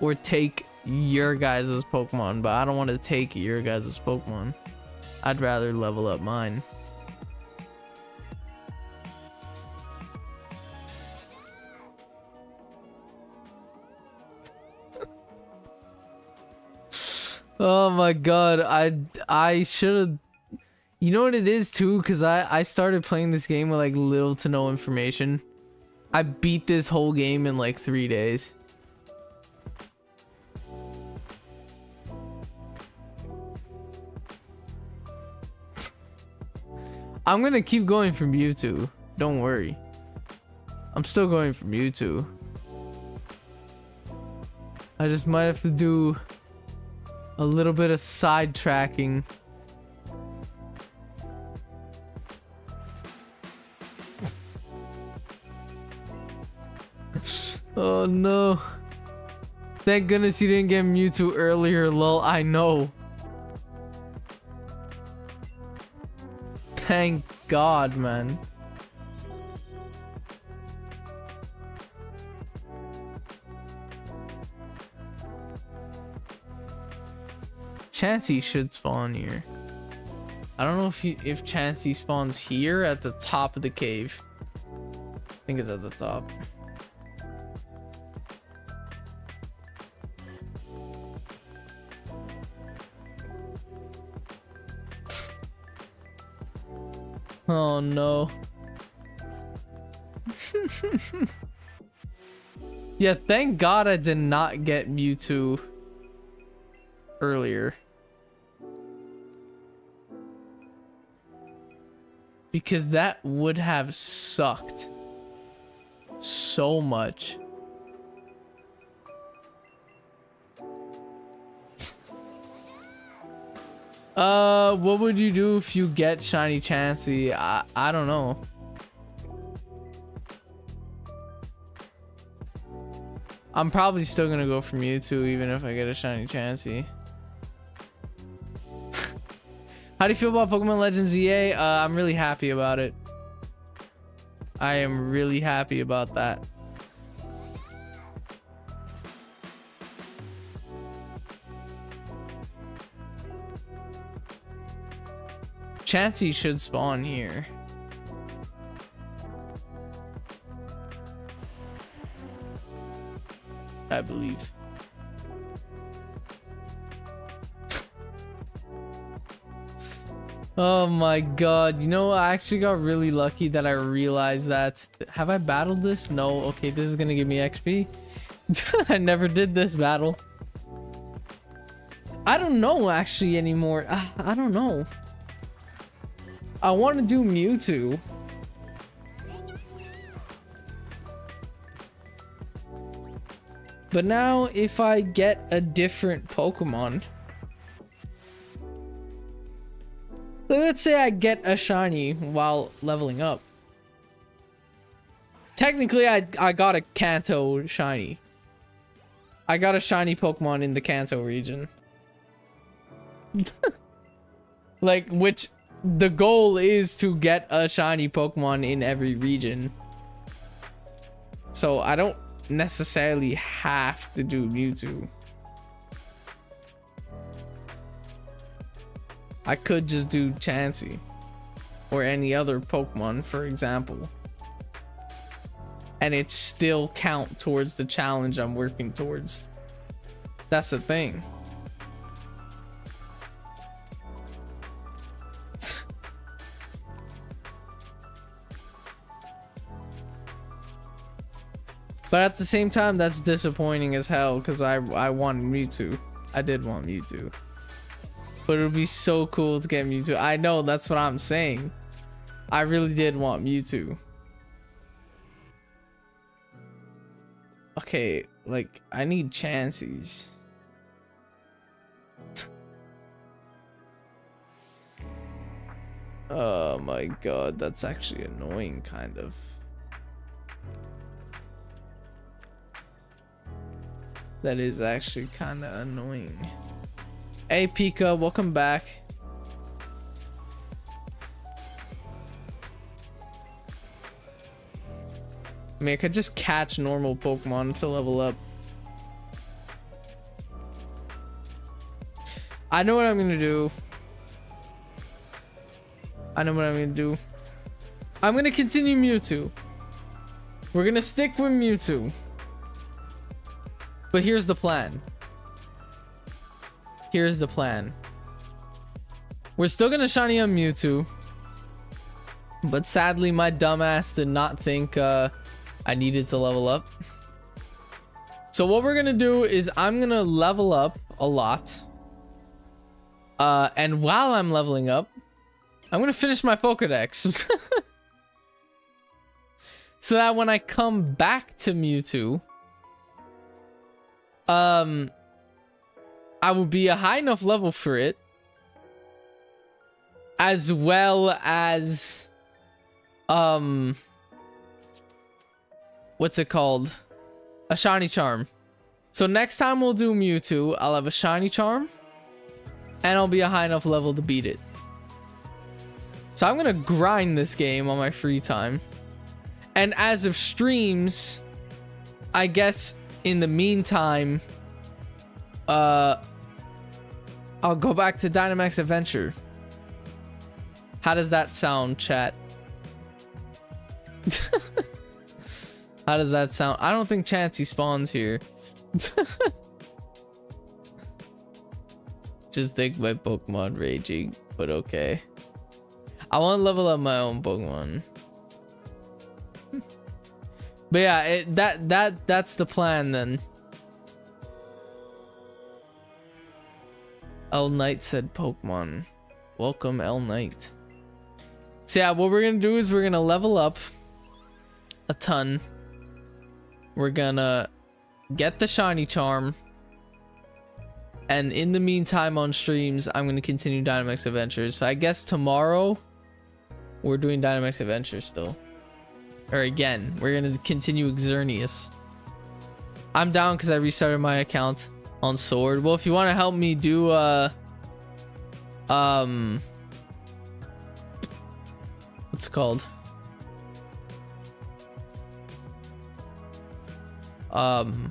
or take your guys' Pokemon, but I don't want to take your guys' Pokemon. I'd rather level up mine. Oh my god, I I should have. You know what it is too, because I I started playing this game with like little to no information. I beat this whole game in like three days. I'm gonna keep going from Mewtwo. Don't worry. I'm still going from Mewtwo. I just might have to do a little bit of sidetracking. oh no. Thank goodness you didn't get Mewtwo earlier, lol. I know. Thank God, man. Chansey should spawn here. I don't know if he, if Chansey spawns here at the top of the cave. I think it's at the top. No. yeah, thank God I did not get Mewtwo earlier. Because that would have sucked so much. Uh, what would you do if you get Shiny Chansey? I, I don't know. I'm probably still gonna go for Mewtwo even if I get a Shiny Chansey. How do you feel about Pokemon Legends Z-A? Uh, I'm really happy about it. I am really happy about that. Chansey should spawn here. I believe. Oh my god. You know, I actually got really lucky that I realized that. Have I battled this? No. Okay, this is gonna give me XP. I never did this battle. I don't know actually anymore. Uh, I don't know. I want to do Mewtwo. But now if I get a different Pokemon Let's say I get a shiny while leveling up. Technically, I, I got a Kanto shiny. I got a shiny Pokemon in the Kanto region. like, which the goal is to get a shiny Pokemon in every region. So I don't necessarily have to do Mewtwo. I could just do Chansey or any other Pokemon, for example. And it still count towards the challenge I'm working towards. That's the thing. But at the same time, that's disappointing as hell because I, I wanted Mewtwo. I did want Mewtwo. But it would be so cool to get Mewtwo. I know, that's what I'm saying. I really did want Mewtwo. Okay, like, I need Chanseys. oh my god, that's actually annoying, kind of. That is actually kind of annoying. Hey Pika, welcome back. I mean, I could just catch normal Pokemon to level up. I know what I'm gonna do. I know what I'm gonna do. I'm gonna continue Mewtwo. We're gonna stick with Mewtwo. But here's the plan. here's the plan. We're still gonna shiny on Mewtwo. But sadly, my dumbass did not think uh, I needed to level up. So what we're gonna do is I'm gonna level up a lot. Uh, and while I'm leveling up, I'm gonna finish my Pokedex. so that when I come back to Mewtwo, um, I will be a high enough level for it, as well as, um, what's it called? A shiny charm. So next time we'll do Mewtwo, I'll have a shiny charm, and I'll be a high enough level to beat it. So I'm gonna grind this game on my free time. And as of streams, I guess in the meantime, uh, I'll go back to Dynamax Adventure. How does that sound, chat? How does that sound? I don't think Chansey spawns here. Just think my Pokemon raging, but okay. I want to level up my own Pokemon. But yeah, it, that that that's the plan then. L Knight said Pokemon. Welcome L Knight. So yeah, what we're gonna do is we're gonna level up a ton. We're gonna get the shiny charm. And in the meantime on streams, I'm gonna continue Dynamax Adventures. So I guess tomorrow we're doing Dynamax Adventures still. Or again, we're gonna continue Xerneas. I'm down because I restarted my account on Sword. Well, if you want to help me do uh um what's it called? Um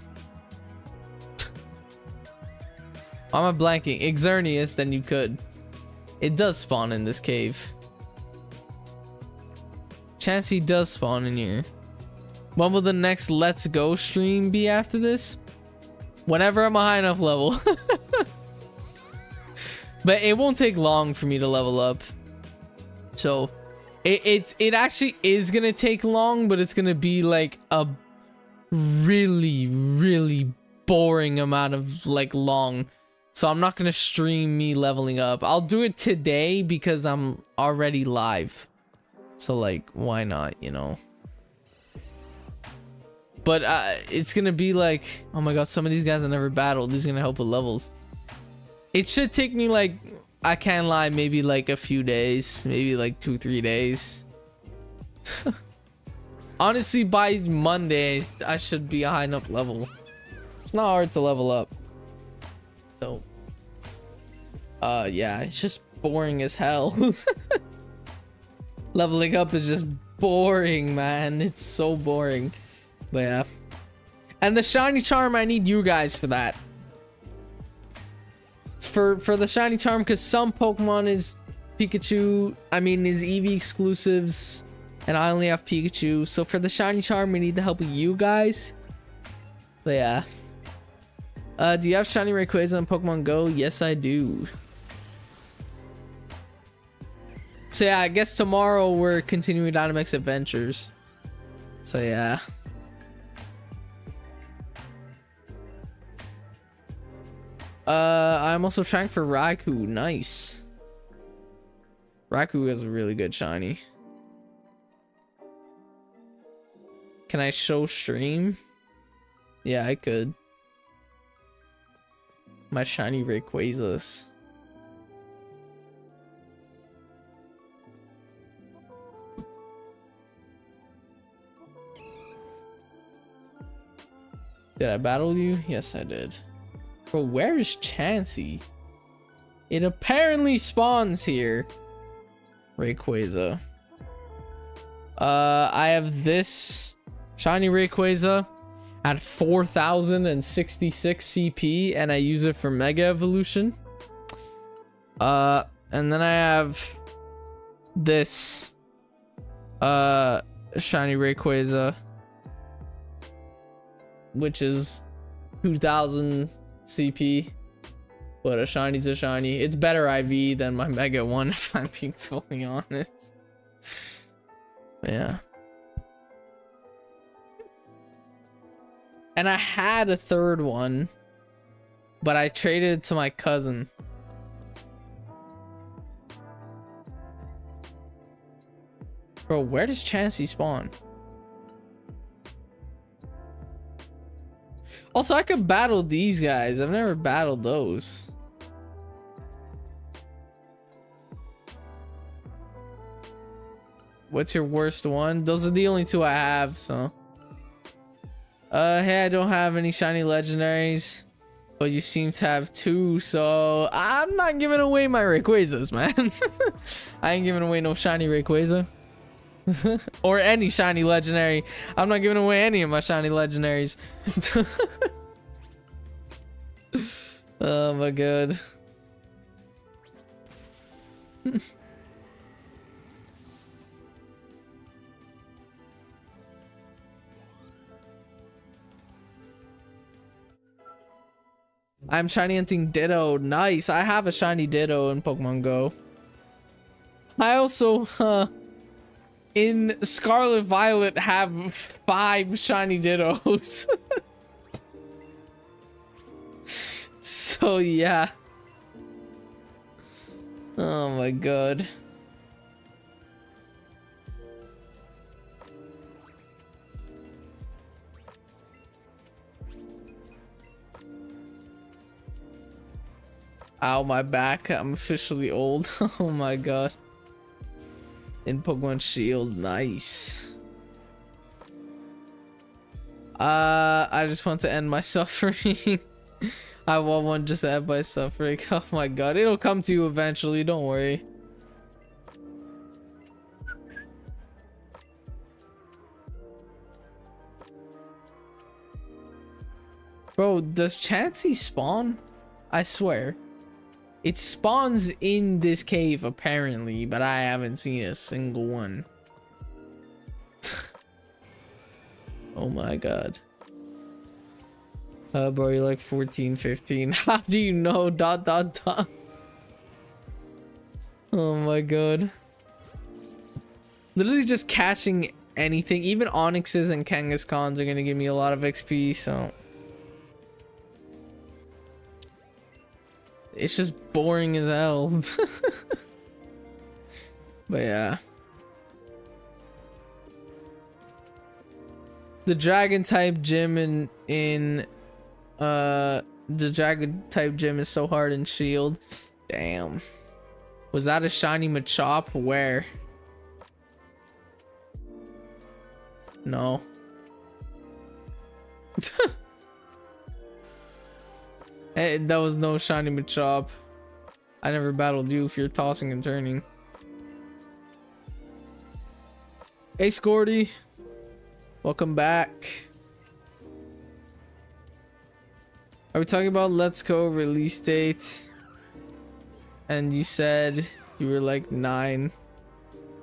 I'm a blanking. Xerneas, then you could. It does spawn in this cave. Chansey does spawn in here. When will the next Let's Go stream be after this? Whenever I'm a high enough level. but it won't take long for me to level up. So it, it actually is gonna take long, but it's gonna be like a really, really boring amount of like long. So I'm not gonna stream me leveling up. I'll do it today because I'm already live. So like, why not, you know? But uh, it's gonna be like, oh my god, some of these guys I never battled. This is gonna help with levels. It should take me like, I can't lie, maybe like a few days, maybe like two, three days. Honestly, by Monday, I should be a high enough level. It's not hard to level up. So, uh, yeah, it's just boring as hell. Leveling up is just boring, man. It's so boring. But yeah. And the shiny charm, I need you guys for that. For for the shiny charm, because some Pokemon is Pikachu, I mean, is Eevee exclusives, and I only have Pikachu. So for the shiny charm, we need the help of you guys. But yeah. Uh, do you have shiny Rayquaza in Pokemon Go? Yes, I do. So yeah, I guess tomorrow we're continuing Dynamax Adventures. So yeah. Uh, I'm also trying for Raikou. Nice. Raikou is a really good shiny. Can I show stream? Yeah, I could. My shiny Rayquazas. Did I battle you? Yes, I did. Bro, where is Chansey? It apparently spawns here. Rayquaza. Uh, I have this shiny Rayquaza at 4066 CP and I use it for Mega Evolution. Uh, and then I have this uh shiny Rayquaza which is 2000 CP. But a shiny's a shiny. It's better IV than my Mega one, if I'm being fully honest. Yeah. And I had a third one, but I traded it to my cousin. Bro, where does Chansey spawn? Also, I could battle these guys. I've never battled those. What's your worst one? Those are the only two I have, so. Uh, hey, I don't have any shiny legendaries. But you seem to have two, so I'm not giving away my Rayquazas, man. I ain't giving away no shiny Rayquaza. or any shiny legendary. I'm not giving away any of my shiny legendaries. oh my god. I'm shiny hunting Ditto. Nice. I have a shiny Ditto in Pokemon Go. I also, in Scarlet Violet have five shiny Dittos. so yeah. Oh my god. Ow, my back. I'm officially old. oh my god in Pokemon Shield. Nice. Uh, I just want to end my suffering. I want one just to end my suffering. Oh my god, it'll come to you eventually, don't worry. Bro, does Chansey spawn? I swear. It spawns in this cave, apparently, but I haven't seen a single one. oh my god. Uh, bro, you're like 14, 15. How do you know? Dot, dot, dot. Oh my god. Literally just catching anything. Even Onixes and Kangaskhans are gonna give me a lot of XP, so... It's just boring as hell. but yeah. The dragon type gym in in uh the dragon type gym is so hard in shield. Damn. Was that a shiny Machop? Where? No. Hey, that was no shiny Machop. I never battled you if you're tossing and turning. Hey, Scorty. Welcome back. Are we talking about Let's Go release date? And you said you were like 9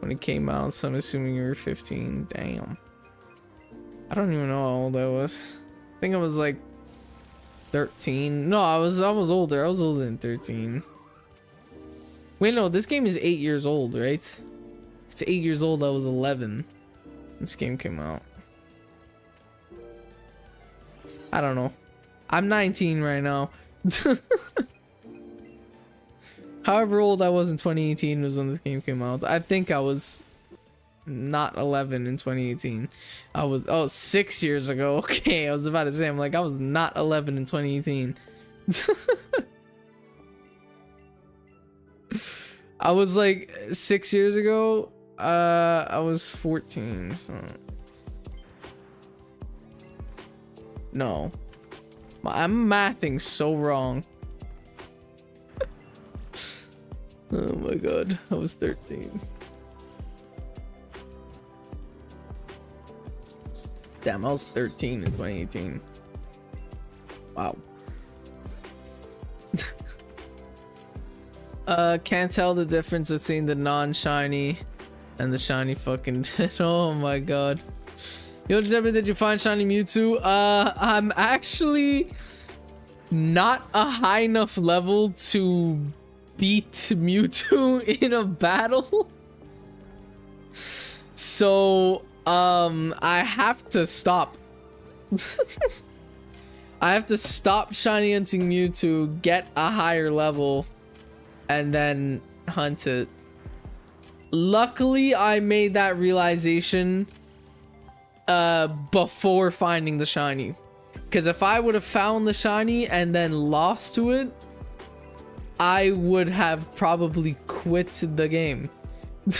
when it came out, so I'm assuming you were 15. Damn. I don't even know how old I was. I think I was like 13. No, I was I was older. I was older than 13. Wait, no, this game is 8 years old, right? If it's 8 years old, I was 11. This game came out. I don't know. I'm 19 right now. However old I was in 2018 was when this game came out. I think I was not 11 in 2018. I was, oh, six years ago. Okay, I was about to say, I'm like, I was not 11 in 2018. I was like six years ago. Uh, I was 14. So no, I'm mathing so wrong. oh my god, I was 13. Damn, I was 13 in 2018. Wow. uh, can't tell the difference between the non-shiny and the shiny fucking Oh my god. Yo, Giuseppe, did you find shiny Mewtwo? Uh, I'm actually not a high enough level to beat Mewtwo in a battle. So, um, I have to stop. I have to stop shiny hunting Mewtwo, get a higher level, and then hunt it. Luckily, I made that realization uh, before finding the shiny. Because if I would have found the shiny and then lost to it, I would have probably quit the game.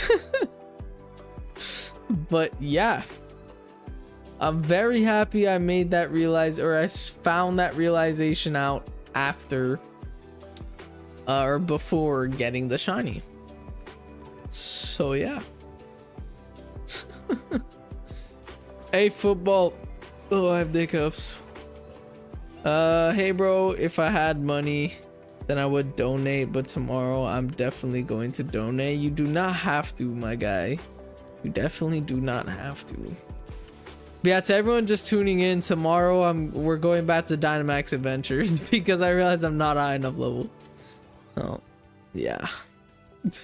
but yeah. I'm very happy I made that realize or I found that realization out after uh, or before getting the shiny. So yeah. hey football. Oh, I have hiccups. Uh, hey bro, if I had money, then I would donate, but tomorrow I'm definitely going to donate. You do not have to, my guy. You definitely do not have to. But yeah, to everyone just tuning in, tomorrow I'm we're going back to Dynamax Adventures because I realize I'm not high enough level. Oh, yeah.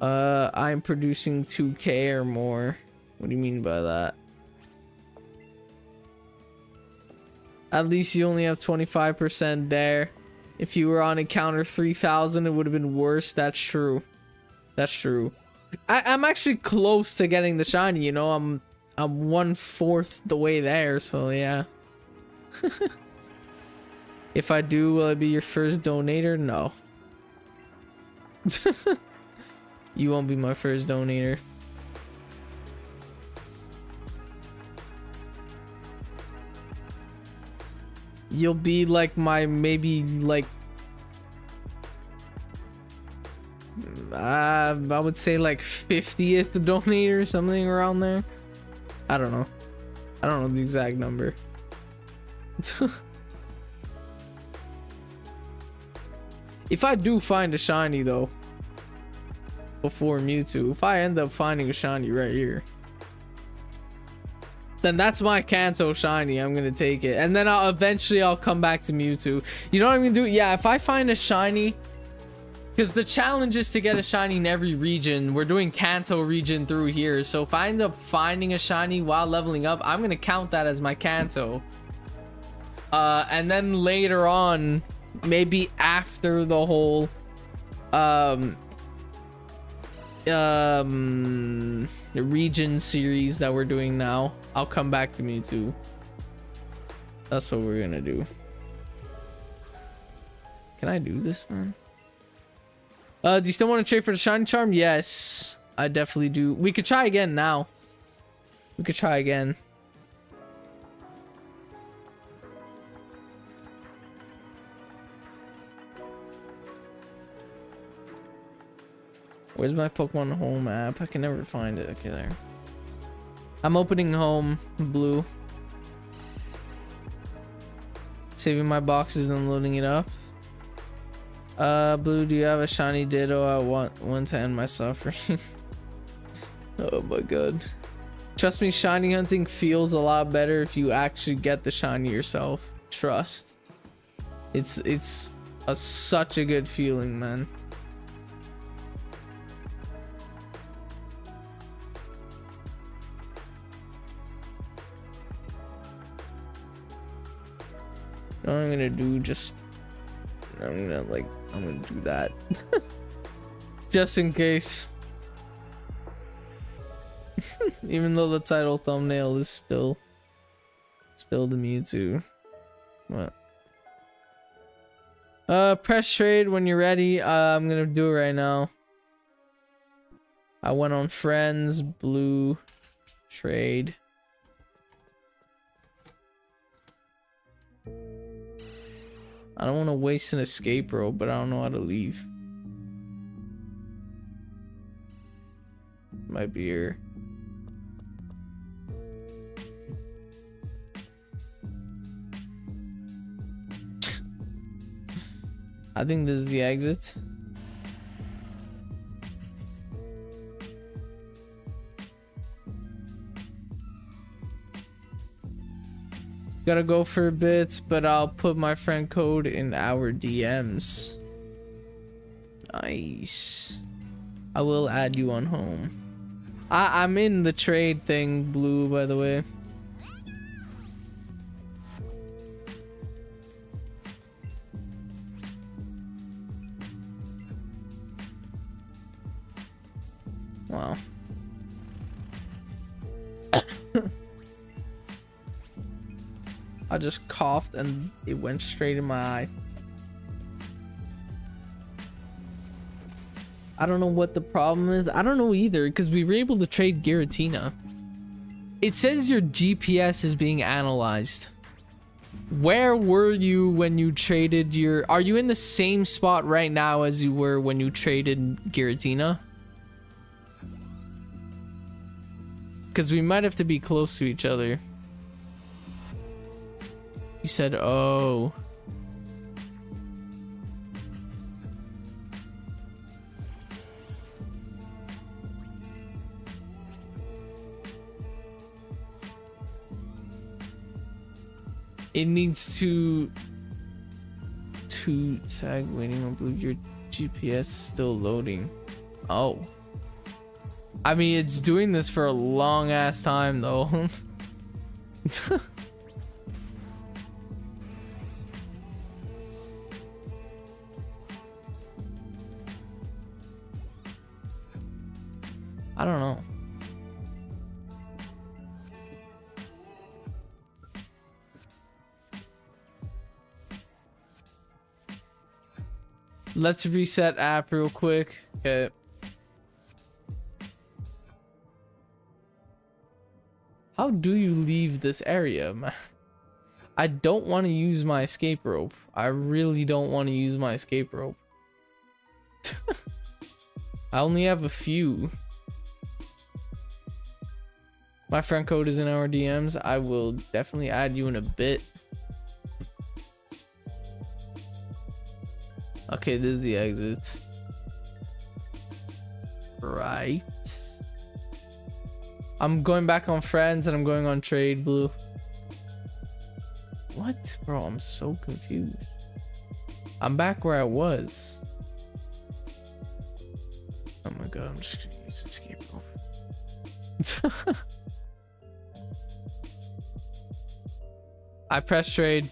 uh, I'm producing 2k or more. What do you mean by that? At least you only have 25% there. If you were on encounter 3000, it would have been worse. That's true. That's true. I, I'm actually close to getting the shiny, you know? I'm I'm one fourth the way there, so yeah. if I do, will I be your first donator? No. you won't be my first donator. You'll be like my maybe like uh, I would say like 50th donator or something around there. I don't know. I don't know the exact number. if I do find a shiny though before Mewtwo, if I end up finding a shiny right here, then that's my Kanto shiny. I'm gonna take it, and then I'll eventually I'll come back to Mewtwo. You know what I'm gonna do? Yeah, if I find a shiny, because the challenge is to get a shiny in every region. We're doing Kanto region through here, so if I end up finding a shiny while leveling up, I'm gonna count that as my Kanto. Uh, and then later on, maybe after the whole, um, um, the region series that we're doing now, I'll come back to Mewtwo. That's what we're gonna do. Can I do this, man? Uh, do you still want to trade for the shiny charm? Yes, I definitely do. We could try again now. We could try again. Where's my Pokemon Home app? I can never find it. Okay, there. I'm opening home blue. Saving my boxes and loading it up. Uh, Blue, do you have a shiny Ditto? I want one to end my suffering. oh my god. Trust me, shiny hunting feels a lot better if you actually get the shiny yourself. Trust. It's it's a such a good feeling, man. Know what I'm gonna do? Just I'm gonna like I'm gonna do that. Just in case. Even though the title thumbnail is still still the Mewtwo. What? Uh press trade when you're ready. Uh, I'm gonna do it right now. I went on friends, blue, trade. I don't want to waste an escape rope, but I don't know how to leave. Might be here. I think this is the exit. Gotta go for a bit, but I'll put my friend code in our DMs. Nice. I will add you on home. I I'm in the trade thing, blue, by the way. Just coughed and it went straight in my eye. I don't know what the problem is. I don't know either because we were able to trade Giratina. It says your GPS is being analyzed. Where were you when you traded your... Are you in the same spot right now as you were when you traded Giratina? Because we might have to be close to each other. He said, oh. It needs to to tag waiting on blue. Your GPS is still loading. Oh. I mean, it's doing this for a long ass time though. I don't know. Let's reset app real quick. Okay. How do you leave this area? I don't want to use my escape rope. I really don't want to use my escape rope. I only have a few. My friend code is in our DMs. I will definitely add you in a bit. Okay, this is the exit. Right. I'm going back on friends and I'm going on trade blue. What? Bro, I'm so confused. I'm back where I was. Oh my god, I'm just gonna use escape. I press trade.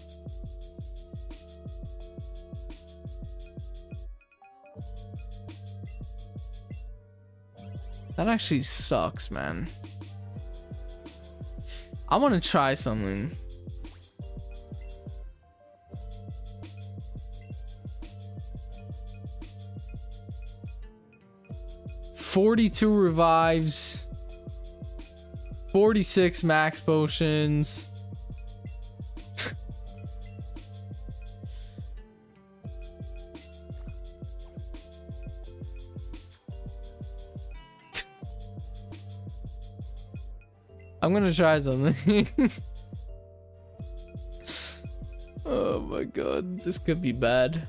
That actually sucks, man. I want to try something. Forty-two revives. Forty-six max potions. I'm gonna try something. oh my god, this could be bad.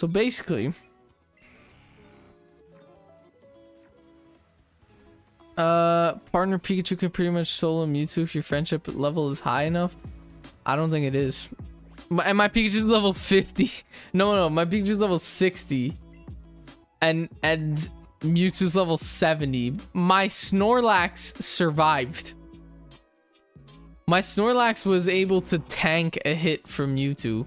So basically, Uh, partner Pikachu can pretty much solo Mewtwo if your friendship level is high enough. I don't think it is. and my Pikachu's level 50. No, no, my Pikachu's level 60. And, and Mewtwo's level 70. My Snorlax survived. My Snorlax was able to tank a hit from Mewtwo.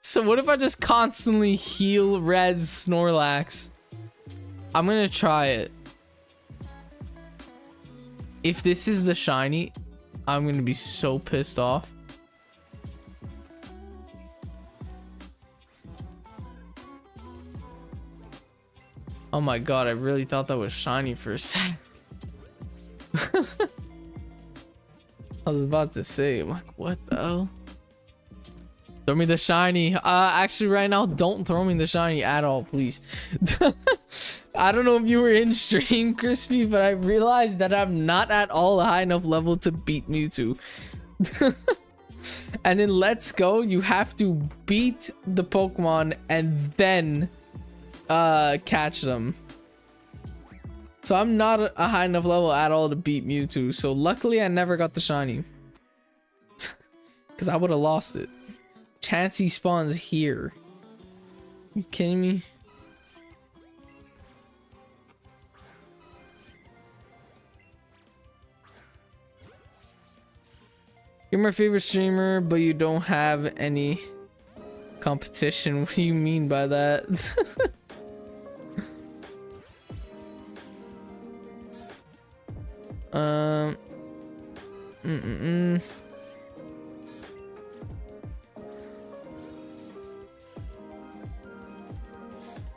So what if I just constantly heal res Snorlax? I'm gonna try it. If this is the shiny, I'm gonna be so pissed off. Oh my god, I really thought that was shiny for a sec. I was about to say, I'm like, what the hell? Throw me the shiny. Uh, actually, right now, don't throw me the shiny at all, please. I don't know if you were in stream, Crispy, but I realized that I'm not at all a high enough level to beat Mewtwo. and in Let's Go, you have to beat the Pokemon and then uh, catch them. So I'm not a high enough level at all to beat Mewtwo. So luckily I never got the shiny. Because I would have lost it. Chansey spawns here. You kidding me? You're my favorite streamer, but you don't have any competition. What do you mean by that? um. Mm -mm -mm.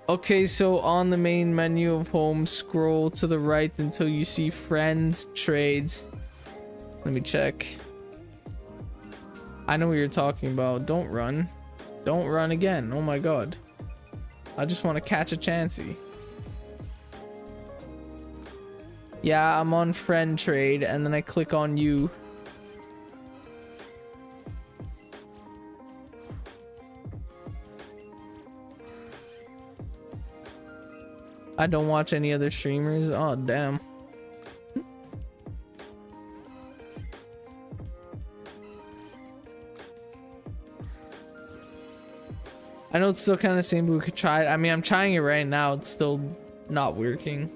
Okay, so on the main menu of home, scroll to the right until you see friends, trades. Let me check. I know what you're talking about. Don't run. Don't run again. Oh my god. I just want to catch a Chansey. Yeah, I'm on friend trade and then I click on you. I don't watch any other streamers. Oh, damn. I know it's still kind of same, but we could try it. I mean, I'm trying it right now. It's still not working.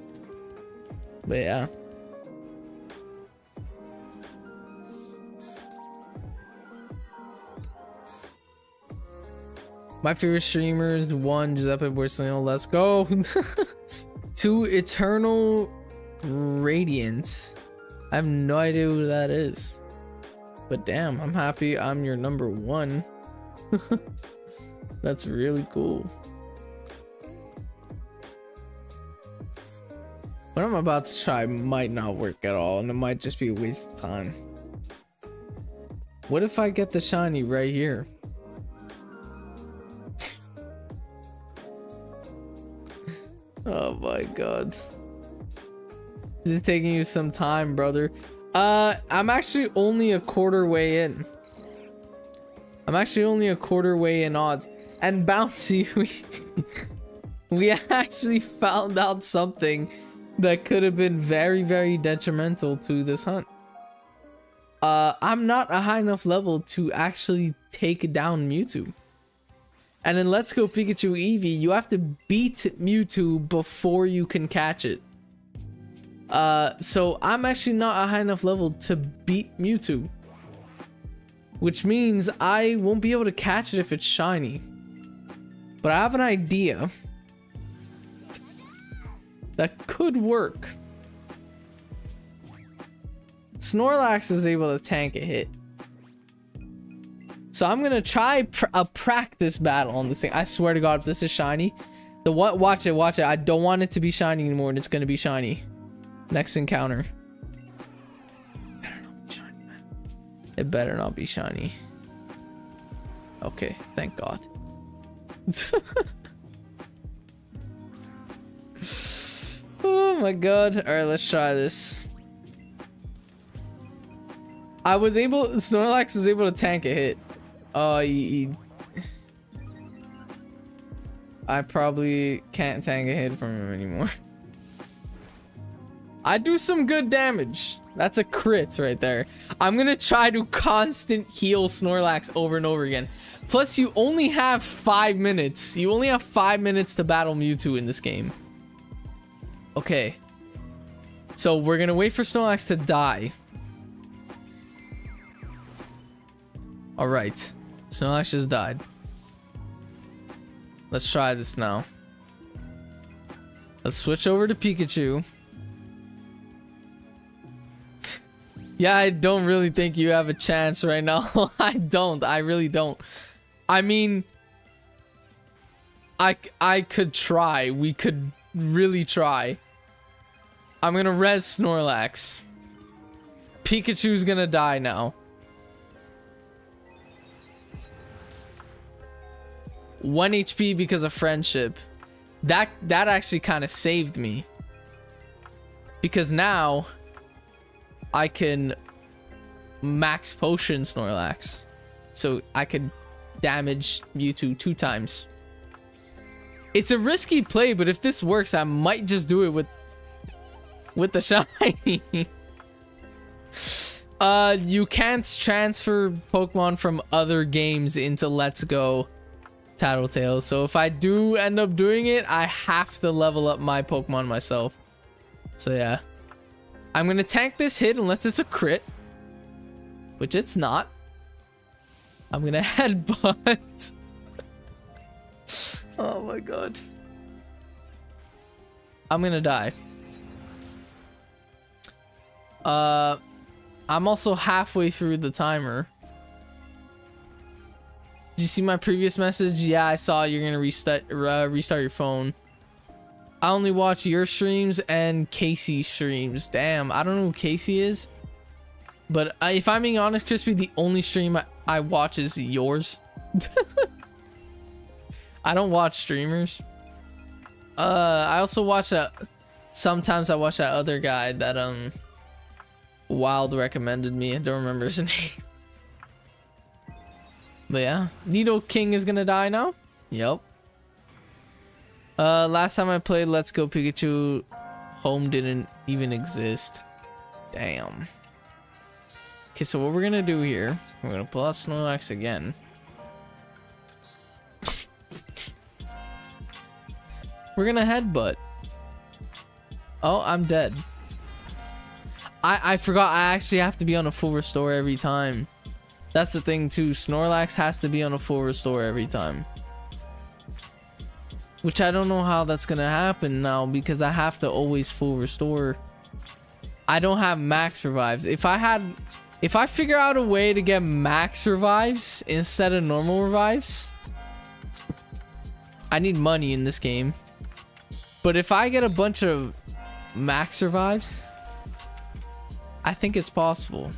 But yeah. My favorite streamers, one, Giuseppe Borsellino, let's go. Two, Eternal Radiant. I have no idea who that is. But damn, I'm happy I'm your number one. That's really cool. What I'm about to try might not work at all, and it might just be a waste of time. What if I get the shiny right here? oh my god. This Is taking you some time, brother? Uh, I'm actually only a quarter way in. I'm actually only a quarter way in odds and Bouncy, we, we actually found out something that could have been very, very detrimental to this hunt. Uh, I'm not a high enough level to actually take down Mewtwo. And in Let's Go Pikachu Eevee, you have to beat Mewtwo before you can catch it. Uh, so I'm actually not a high enough level to beat Mewtwo. Which means I won't be able to catch it if it's shiny. But I have an idea that could work. Snorlax was able to tank a hit. So I'm gonna try pr a practice battle on this thing. I swear to God, if this is shiny, the what? Watch it, watch it. I don't want it to be shiny anymore, and it's gonna be shiny. Next encounter. It better not be shiny. Okay, thank God. oh my god. Alright, let's try this. I was able, Snorlax was able to tank a hit. Oh, he, I probably can't tank a hit from him anymore. I do some good damage. That's a crit right there. I'm gonna try to constant heal Snorlax over and over again. Plus, you only have five minutes. You only have five minutes to battle Mewtwo in this game. Okay. So we're gonna wait for Snorlax to die. Alright. Snorlax just died. Let's try this now. Let's switch over to Pikachu. yeah, I don't really think you have a chance right now. I don't. I really don't. I mean, I, I could try. We could really try. I'm gonna res Snorlax. Pikachu's gonna die now. One HP because of friendship. that that actually kind of saved me because now I can max potion Snorlax, so I could damage Mewtwo two times. It's a risky play, but if this works, I might just do it with with the shiny. uh, you can't transfer Pokemon from other games into Let's Go Tattletale. So if I do end up doing it, I have to level up my Pokemon myself. So yeah. I'm gonna tank this hit unless it's a crit. Which it's not. I'm gonna headbutt. oh my god. I'm gonna die. Uh, I'm also halfway through the timer. Did you see my previous message? Yeah, I saw you're gonna restart uh, restart your phone. I only watch your streams and Casey streams. Damn, I don't know who Casey is. But uh, if I'm being honest, Crispy, the only stream I, I watch is yours. I don't watch streamers. Uh, I also watch that. Sometimes I watch that other guy that um, Wild recommended me. I don't remember his name. But yeah, Needle Nidoking is gonna die now. Yep. Uh, last time I played Let's Go Pikachu, home didn't even exist. Damn. Okay, so what we're gonna do here, we're gonna pull out Snorlax again. we're gonna headbutt. Oh, I'm dead. I, I forgot I actually have to be on a full restore every time. That's the thing too. Snorlax has to be on a full restore every time. Which I don't know how that's gonna happen now because I have to always full restore. I don't have max revives. If I had, if I figure out a way to get max revives instead of normal revives, I need money in this game. But if I get a bunch of max revives, I think it's possible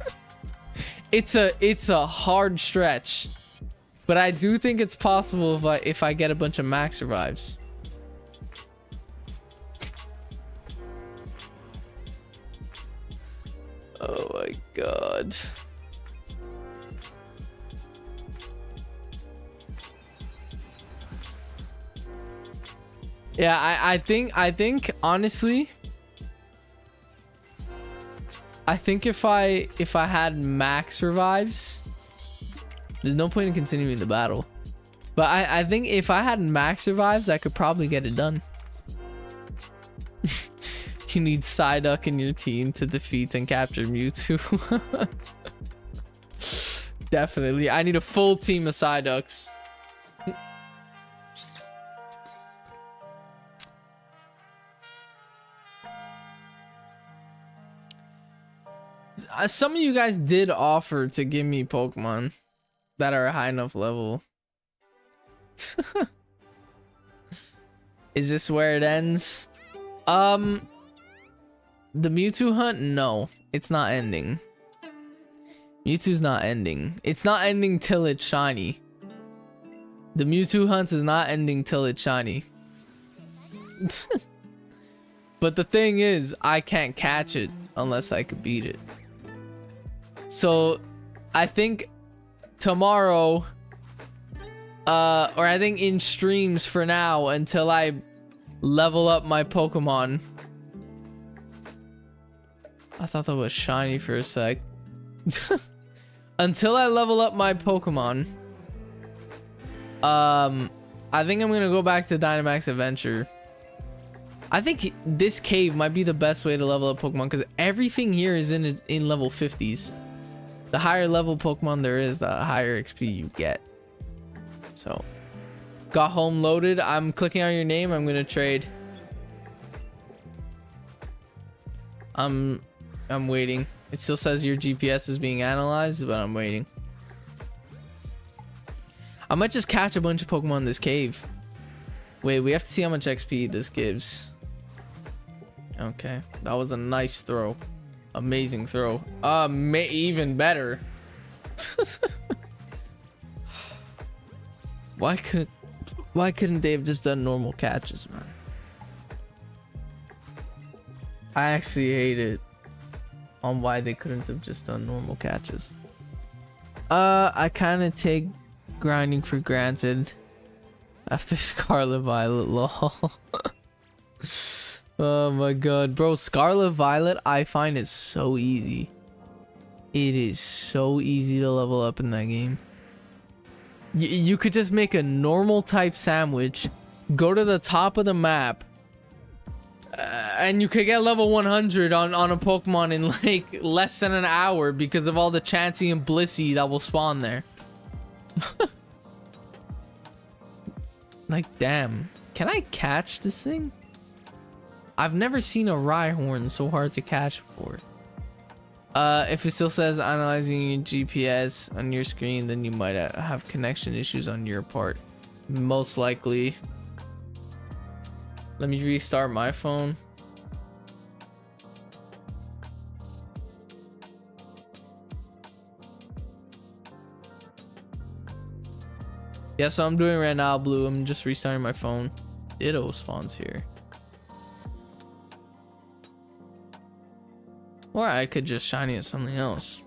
it's a it's a hard stretch. But I do think it's possible if I if I get a bunch of max revives. Oh my god. Yeah, I, I think I think honestly I think if I if I had max revives, there's no point in continuing the battle. But I, I think if I had max revives, I could probably get it done. you need Psyduck in your team to defeat and capture Mewtwo. Definitely. I need a full team of Psyducks. Uh, some of you guys did offer to give me Pokemon that are high enough level. Is this where it ends? Um, the Mewtwo hunt? No, it's not ending. Mewtwo's not ending. It's not ending till it's shiny. The Mewtwo hunt is not ending till it's shiny. but the thing is, I can't catch it unless I could beat it. So I think tomorrow uh or I think in streams for now until I level up my Pokemon. I thought that was shiny for a sec. until I level up my Pokemon. Um I think I'm gonna go back to Dynamax Adventure. I think this cave might be the best way to level up Pokemon because everything here is in in level 50s the higher level Pokemon there is, the higher XP you get. So, got home loaded. I'm clicking on your name. I'm gonna trade. I'm, I'm waiting. It still says your GPS is being analyzed, but I'm waiting. I might just catch a bunch of Pokemon in this cave. Wait, we have to see how much XP this gives. Okay, that was a nice throw. Amazing throw. Uh, even better. Why could Why couldn't they have just done normal catches, man? I actually hate it on why they couldn't have just done normal catches. Uh, I kind of take grinding for granted after Scarlet Violet lol. oh my god, bro, Scarlet Violet, I find it so easy. It is so easy to level up in that game. Y you could just make a normal type sandwich, go to the top of the map, uh, and you could get level 100 on, on a Pokemon in like less than an hour because of all the Chansey and Blissey that will spawn there. like, damn. Can I catch this thing? I've never seen a Rhyhorn so hard to catch before. Uh, if it still says analyzing your GPS on your screen, then you might uh, have connection issues on your part. Most likely. Let me restart my phone. Yeah, so I'm doing right now, Blue. I'm just restarting my phone. Ditto spawns here. Or I could just shiny at something else.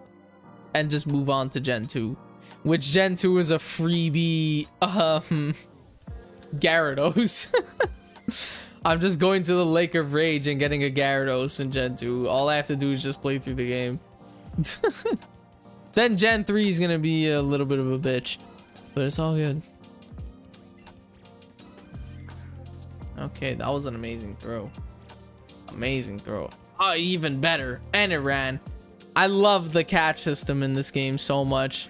And just move on to Gen 2. Which Gen 2 is a freebie, um, Gyarados. I'm just going to the Lake of Rage and getting a Gyarados in Gen 2. All I have to do is just play through the game. then Gen 3 is going to be a little bit of a bitch. But it's all good. Okay, that was an amazing throw. Amazing throw. Oh, even better. And it ran. I love the catch system in this game so much.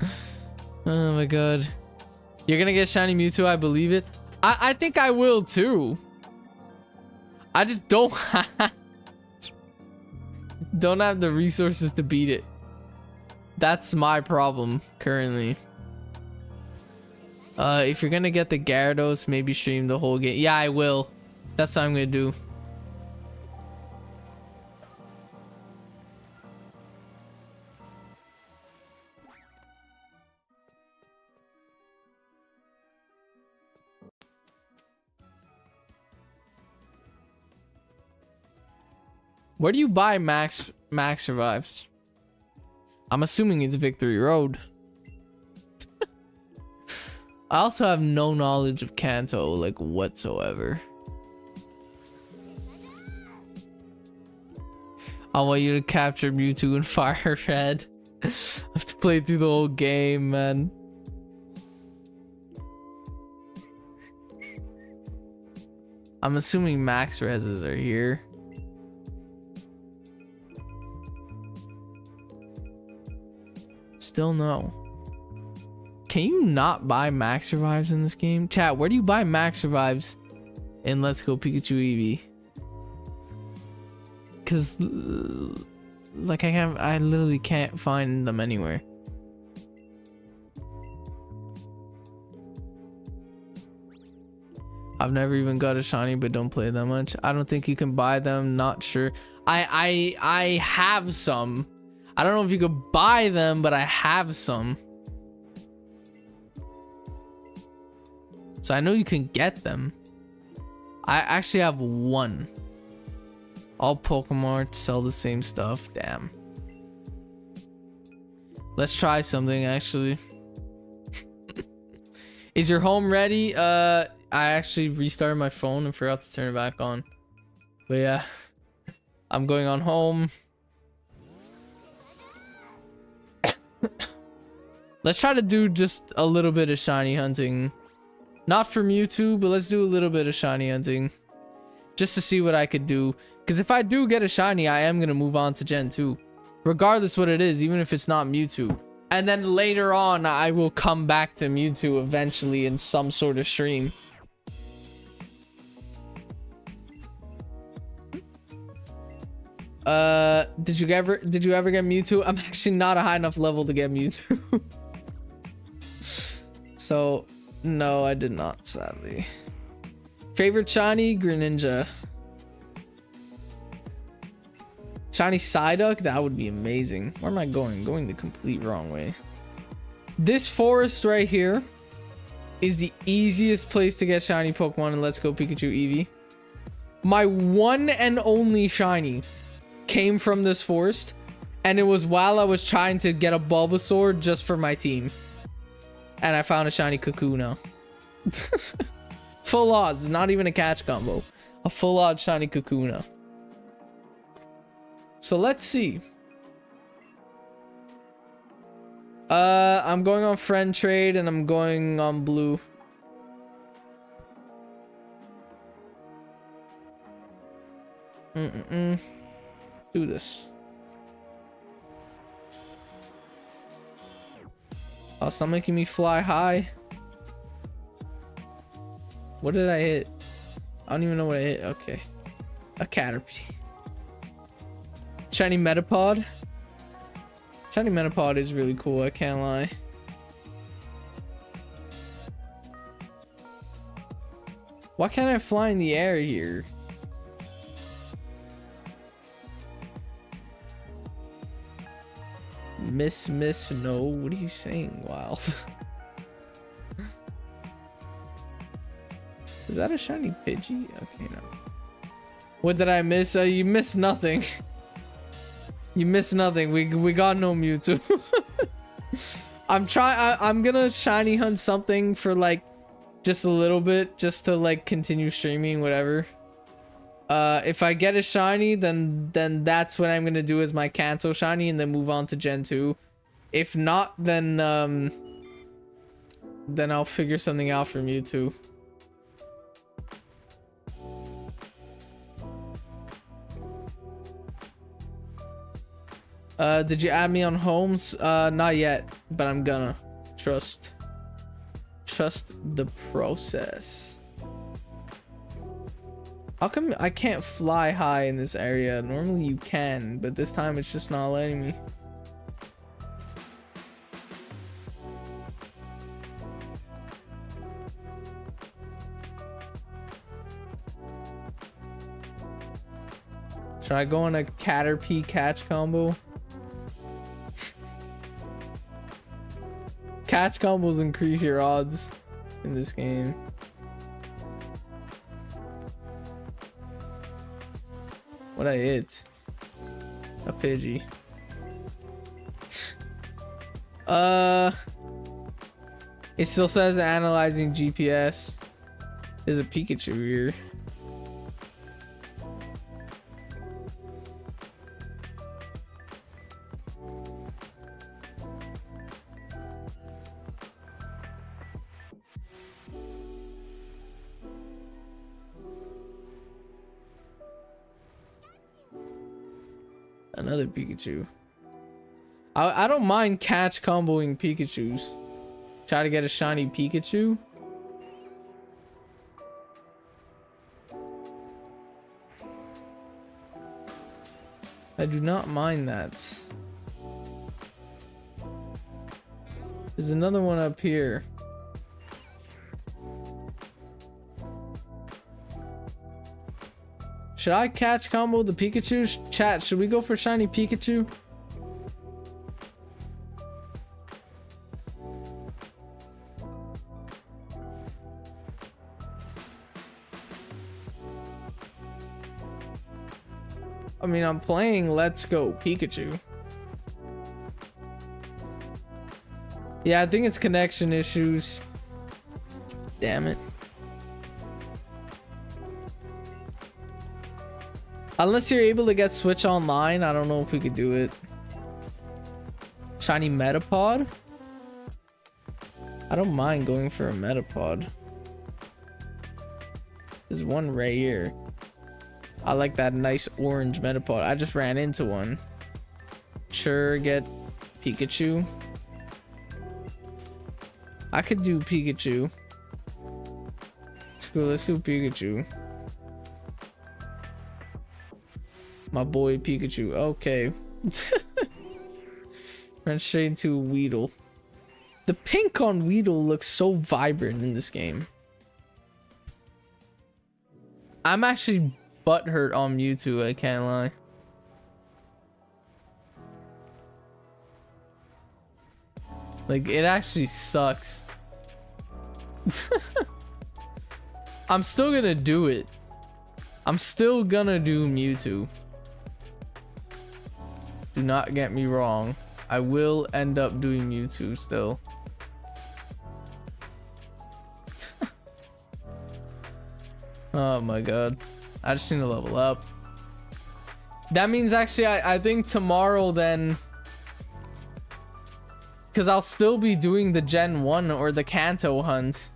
oh my god. You're gonna get shiny Mewtwo, I believe it. I, I think I will too. I just don't don't have the resources to beat it. That's my problem currently. Uh, if you're gonna get the Gyarados, maybe stream the whole game. Yeah, I will. That's what I'm gonna do. Where do you buy Max Max Revives? I'm assuming it's Victory Road. I also have no knowledge of Kanto, like, whatsoever. I want you to capture Mewtwo and Fire Red. I have to play through the whole game, man. I'm assuming max reses are here. Still no. Can you not buy max revives in this game? Chat, where do you buy max revives in Let's Go Pikachu Eevee? Cause uh, like I can't I literally can't find them anywhere. I've never even got a shiny but don't play that much. I don't think you can buy them, not sure. I I I have some I don't know if you could buy them, but I have some. So I know you can get them. I actually have one. All Pokemon sell the same stuff. Damn. Let's try something actually. Is your home ready? Uh, I actually restarted my phone and forgot to turn it back on. But yeah, I'm going on home. let's try to do just a little bit of shiny hunting. Not for Mewtwo, but let's do a little bit of shiny hunting. Just to see what I could do. Because if I do get a shiny, I am going to move on to Gen 2. Regardless what it is, even if it's not Mewtwo. And then later on, I will come back to Mewtwo eventually in some sort of stream. Uh, did you ever did you ever get Mewtwo? I'm actually not a high enough level to get Mewtwo. so, no, I did not, sadly. Favorite shiny Greninja. Shiny Psyduck? That would be amazing. Where am I going? Going the complete wrong way. This forest right here is the easiest place to get shiny Pokemon and Let's Go Pikachu Eevee. My one and only shiny came from this forest, and it was while I was trying to get a Bulbasaur just for my team. And I found a shiny Kakuna. full odds, not even a catch combo. A full odds shiny Kakuna. So let's see. Uh, I'm going on friend trade and I'm going on blue. Mm-mm-mm. Do this. Oh, stop making me fly high. What did I hit? I don't even know what I hit. Okay. A Caterpie. Shiny Metapod. Shiny Metapod is really cool, I can't lie. Why can't I fly in the air here? Miss, miss, no. What are you saying, Wild? Is that a shiny Pidgey? Okay, no. What did I miss? Uh, you missed nothing. you missed nothing. We we got no Mewtwo. I'm trying. I'm gonna shiny hunt something for like just a little bit, just to like continue streaming, whatever. Uh, if I get a shiny, then then that's what I'm gonna do as my Kanto shiny, and then move on to Gen two. If not, then um, then I'll figure something out for Mewtwo. Uh, did you add me on homes? Uh, not yet, but I'm gonna. Trust. Trust the process. How come I can't fly high in this area? Normally you can, but this time it's just not letting me. Should I go on a Caterpie catch combo? catch combos increase your odds in this game. What I hit? A Pidgey. uh, it still says analyzing GPS. There's a Pikachu here. Another Pikachu. I, I don't mind catch comboing Pikachus. Try to get a shiny Pikachu. I do not mind that. There's another one up here. Should I catch combo the Pikachu? Chat, should we go for shiny Pikachu? I mean, I'm playing Let's Go Pikachu. Yeah, I think it's connection issues. Damn it. Unless you're able to get Switch Online, I don't know if we could do it. Shiny Metapod? I don't mind going for a Metapod. There's one right here. I like that nice orange Metapod. I just ran into one. Sure, get Pikachu. I could do Pikachu. Screw, let's do Pikachu. My boy Pikachu. Okay. Ran straight into Weedle. The pink on Weedle looks so vibrant in this game. I'm actually butthurt on Mewtwo, I can't lie. Like, it actually sucks. I'm still gonna do it. I'm still gonna do Mewtwo. Do not get me wrong. I will end up doing Mewtwo still. oh my god. I just need to level up. That means actually I, I think tomorrow then because I'll still be doing the Gen 1 or the Kanto hunt.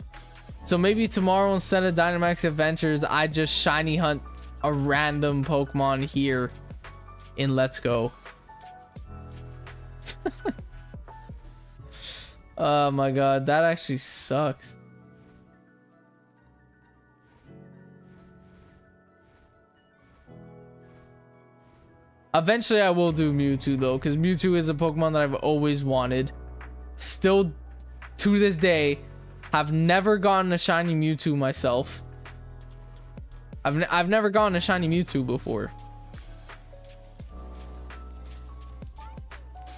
So maybe tomorrow instead of Dynamax Adventures, I just shiny hunt a random Pokemon here in Let's Go. oh my god, that actually sucks. Eventually I will do Mewtwo though, because Mewtwo is a Pokemon that I've always wanted. Still, to this day, have never gotten a shiny Mewtwo myself. I've, I've never gotten a shiny Mewtwo before.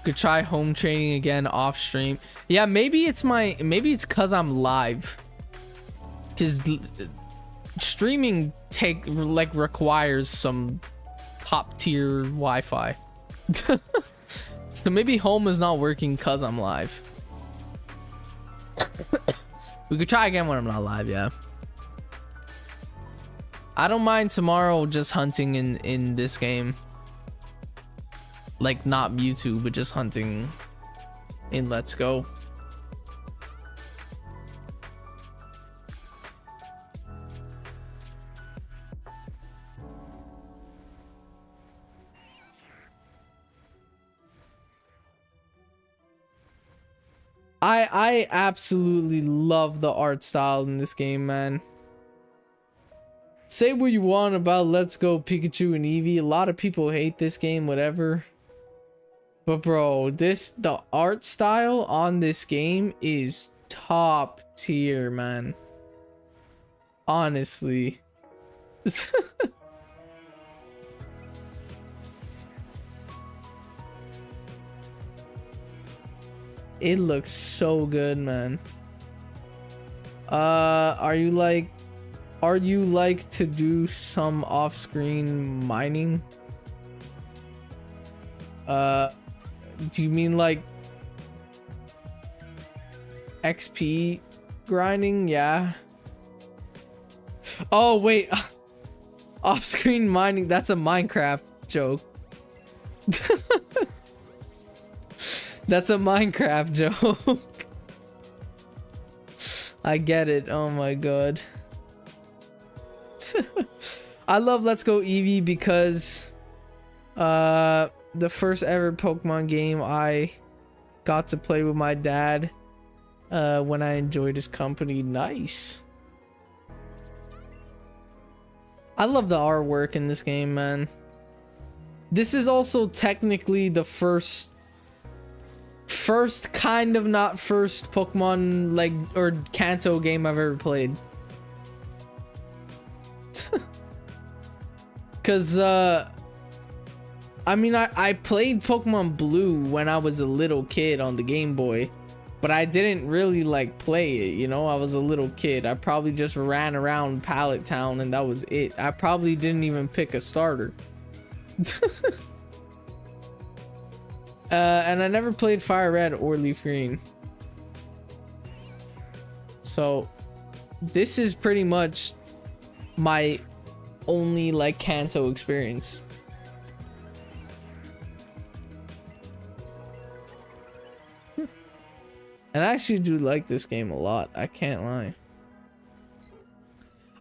Could try home training again off stream. Yeah, maybe it's my, maybe it's cause I'm live. Cause streaming take, like requires some top tier Wi-Fi. so maybe home is not working cause I'm live. we could try again when I'm not live, yeah. I don't mind tomorrow just hunting in, in this game. Like not Mewtwo, but just hunting in Let's Go. I I absolutely love the art style in this game, man. Say what you want about Let's Go Pikachu and Eevee. A lot of people hate this game, whatever. But bro, this the art style on this game is top tier, man. Honestly. It looks so good, man. Uh, are you like, are you like to do some off-screen mining? Uh, do you mean like XP grinding? Yeah. Oh, wait. Off-screen mining. That's a Minecraft joke. That's a Minecraft joke. I get it. Oh my god. I love Let's Go Eevee because uh the first ever Pokemon game I got to play with my dad uh when I enjoyed his company. Nice. I love the artwork in this game, man. This is also technically the first first kind of not first Pokemon like or Kanto game I've ever played. Cause uh I mean I, I played Pokemon Blue when I was a little kid on the Game Boy. But I didn't really like play it, you know? I was a little kid. I probably just ran around Pallet Town and that was it. I probably didn't even pick a starter. Uh, and I never played Fire Red or Leaf Green. So, this is pretty much my only like Kanto experience. I actually do like this game a lot. I can't lie.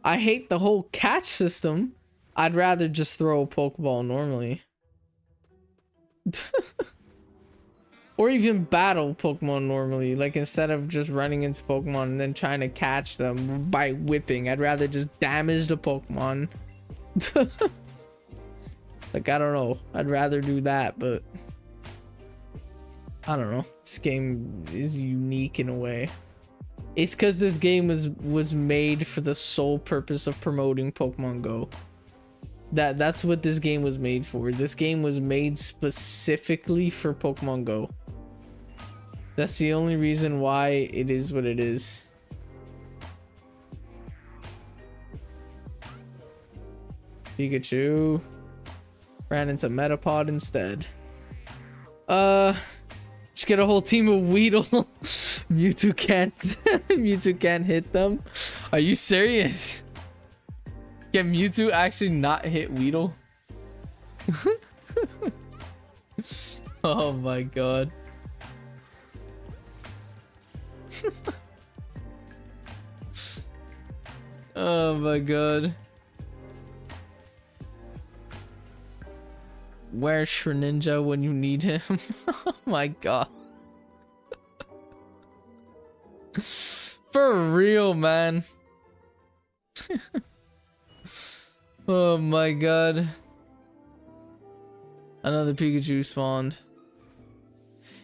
I hate the whole catch system. I'd rather just throw a Pokeball normally. or even battle Pokemon normally. Like instead of just running into Pokemon and then trying to catch them by whipping, I'd rather just damage the Pokemon. like I don't know, I'd rather do that, but I don't know. This game is unique in a way. It's because this game was was made for the sole purpose of promoting Pokemon Go. That that's what this game was made for. This game was made specifically for Pokemon Go. That's the only reason why it is what it is. Pikachu ran into Metapod instead. Uh get a whole team of Weedle. Mewtwo can't. Mewtwo can't hit them. Are you serious? Can Mewtwo actually not hit Weedle? oh my god. oh my god. Where's Shreninja when you need him? oh my god. For real, man. oh my god. Another Pikachu spawned.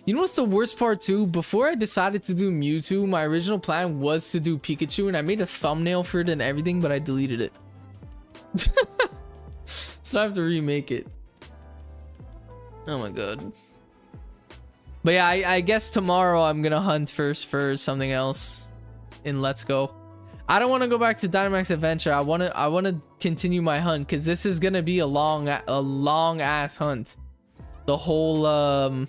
You know what's the worst part too? Before I decided to do Mewtwo, my original plan was to do Pikachu and I made a thumbnail for it and everything, but I deleted it. so I have to remake it. Oh my god. But yeah, I, I guess tomorrow I'm gonna hunt first for something else in Let's Go. I don't want to go back to Dynamax Adventure. I want to I want to continue my hunt because this is gonna be a long a long ass hunt. The whole um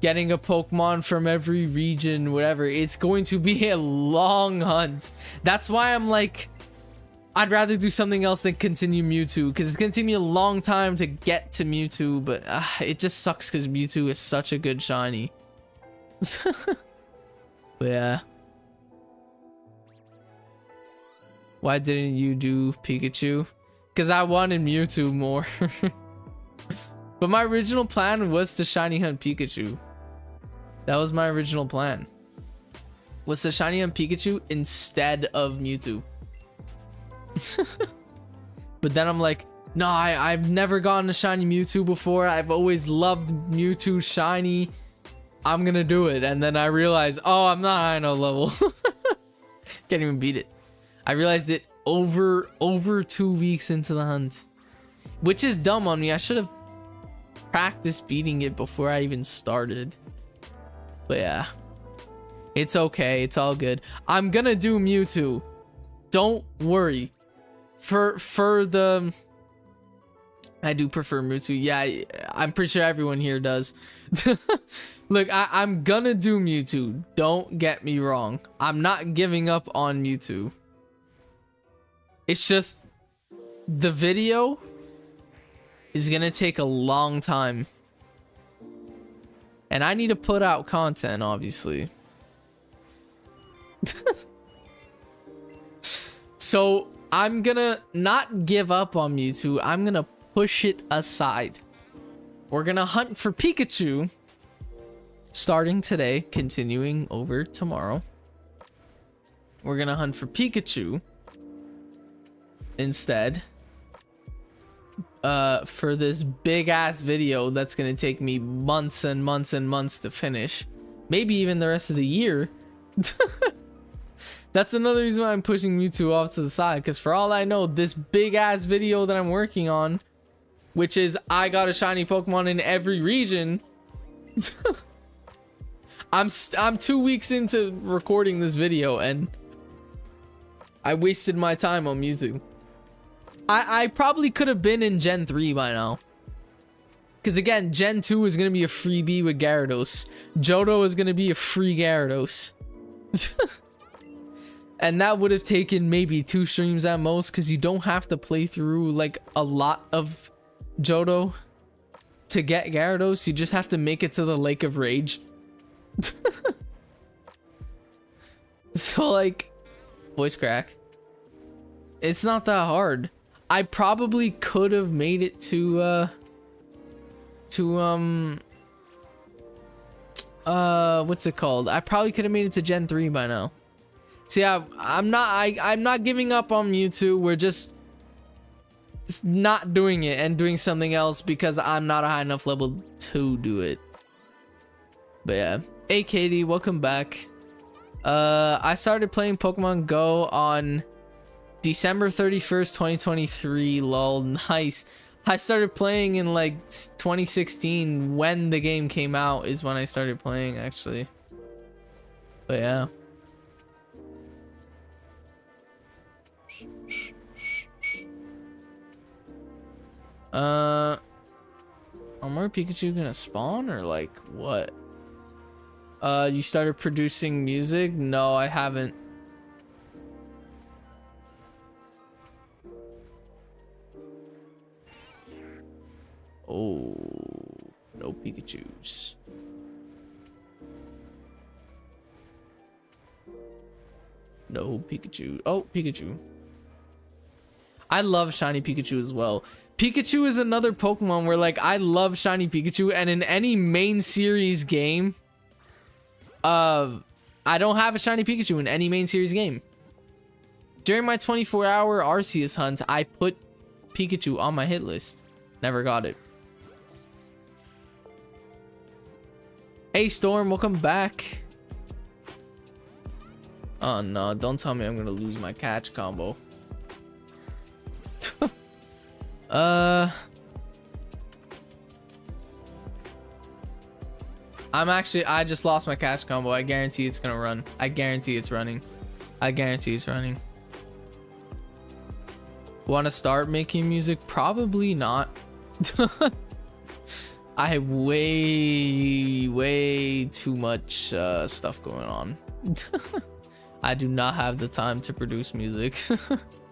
getting a Pokemon from every region, whatever. It's going to be a long hunt. That's why I'm like I'd rather do something else than continue Mewtwo because it's gonna take me a long time to get to Mewtwo, but uh, it just sucks because Mewtwo is such a good shiny. yeah. Why didn't you do Pikachu? Because I wanted Mewtwo more. but my original plan was to shiny hunt Pikachu. That was my original plan. Was to shiny hunt Pikachu instead of Mewtwo. but then I'm like, no, I, I've never gotten a shiny Mewtwo before. I've always loved Mewtwo shiny. I'm gonna do it. And then I realized, oh, I'm not high enough level. Can't even beat it. I realized it over over two weeks into the hunt. Which is dumb on me. I should have practiced beating it before I even started. But yeah. It's okay. It's all good. I'm gonna do Mewtwo. Don't worry for for the I do prefer Mewtwo. Yeah, I'm pretty sure everyone here does. Look, I, I'm gonna do Mewtwo. Don't get me wrong. I'm not giving up on Mewtwo. It's just the video is gonna take a long time. And I need to put out content, obviously. so I'm gonna not give up on Mewtwo. I'm gonna push it aside. We're gonna hunt for Pikachu. Starting today, continuing over tomorrow. We're gonna hunt for Pikachu. Instead. Uh, for this big ass video that's gonna take me months and months and months to finish. Maybe even the rest of the year. That's another reason why I'm pushing Mewtwo off to the side. Because for all I know, this big ass video that I'm working on, which is I got a shiny Pokemon in every region. I'm I'm two weeks into recording this video and I wasted my time on Mewtwo. I, I probably could have been in Gen 3 by now. Because again, Gen 2 is going to be a freebie with Gyarados. Johto is going to be a free Gyarados. and that would have taken maybe two streams at most because you don't have to play through like a lot of Johto to get Gyarados. You just have to make it to the Lake of Rage. so like, voice crack. It's not that hard. I probably could have made it to, uh, to, um, uh, what's it called? I probably could have made it to Gen 3 by now. I, I'm not. I, I'm not giving up on Mewtwo. We're just not doing it and doing something else because I'm not a high enough level to do it. But yeah. Hey, Katie, welcome back. Uh, I started playing Pokemon Go on December 31st, 2023. Lol, nice. I started playing in like 2016 when the game came out is when I started playing actually. But yeah. Uh, are more Pikachu gonna spawn or like what? Uh, you started producing music? No, I haven't. Oh, no Pikachus. No Pikachu. Oh, Pikachu. I love Shiny Pikachu as well. Pikachu is another Pokemon where like I love Shiny Pikachu and in any main series game, uh, I don't have a Shiny Pikachu in any main series game. During my 24 hour Arceus hunt, I put Pikachu on my hit list. Never got it. Hey Storm, welcome back. Oh no, don't tell me I'm gonna lose my catch combo. uh I'm actually I just lost my cash combo. I guarantee it's gonna run. I guarantee it's running. I guarantee it's running. Want to start making music? Probably not. I have way, way too much uh, stuff going on. I do not have the time to produce music.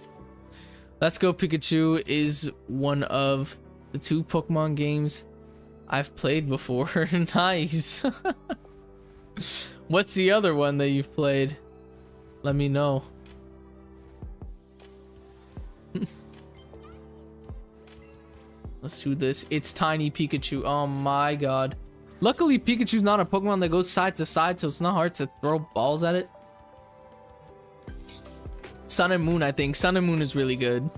Let's Go Pikachu is one of the two Pokemon games I've played before. nice. What's the other one that you've played? Let me know. Let's do this. It's Tiny Pikachu. Oh my god. Luckily, Pikachu's not a Pokemon that goes side to side, so it's not hard to throw balls at it. Sun and Moon, I think. Sun and Moon is really good.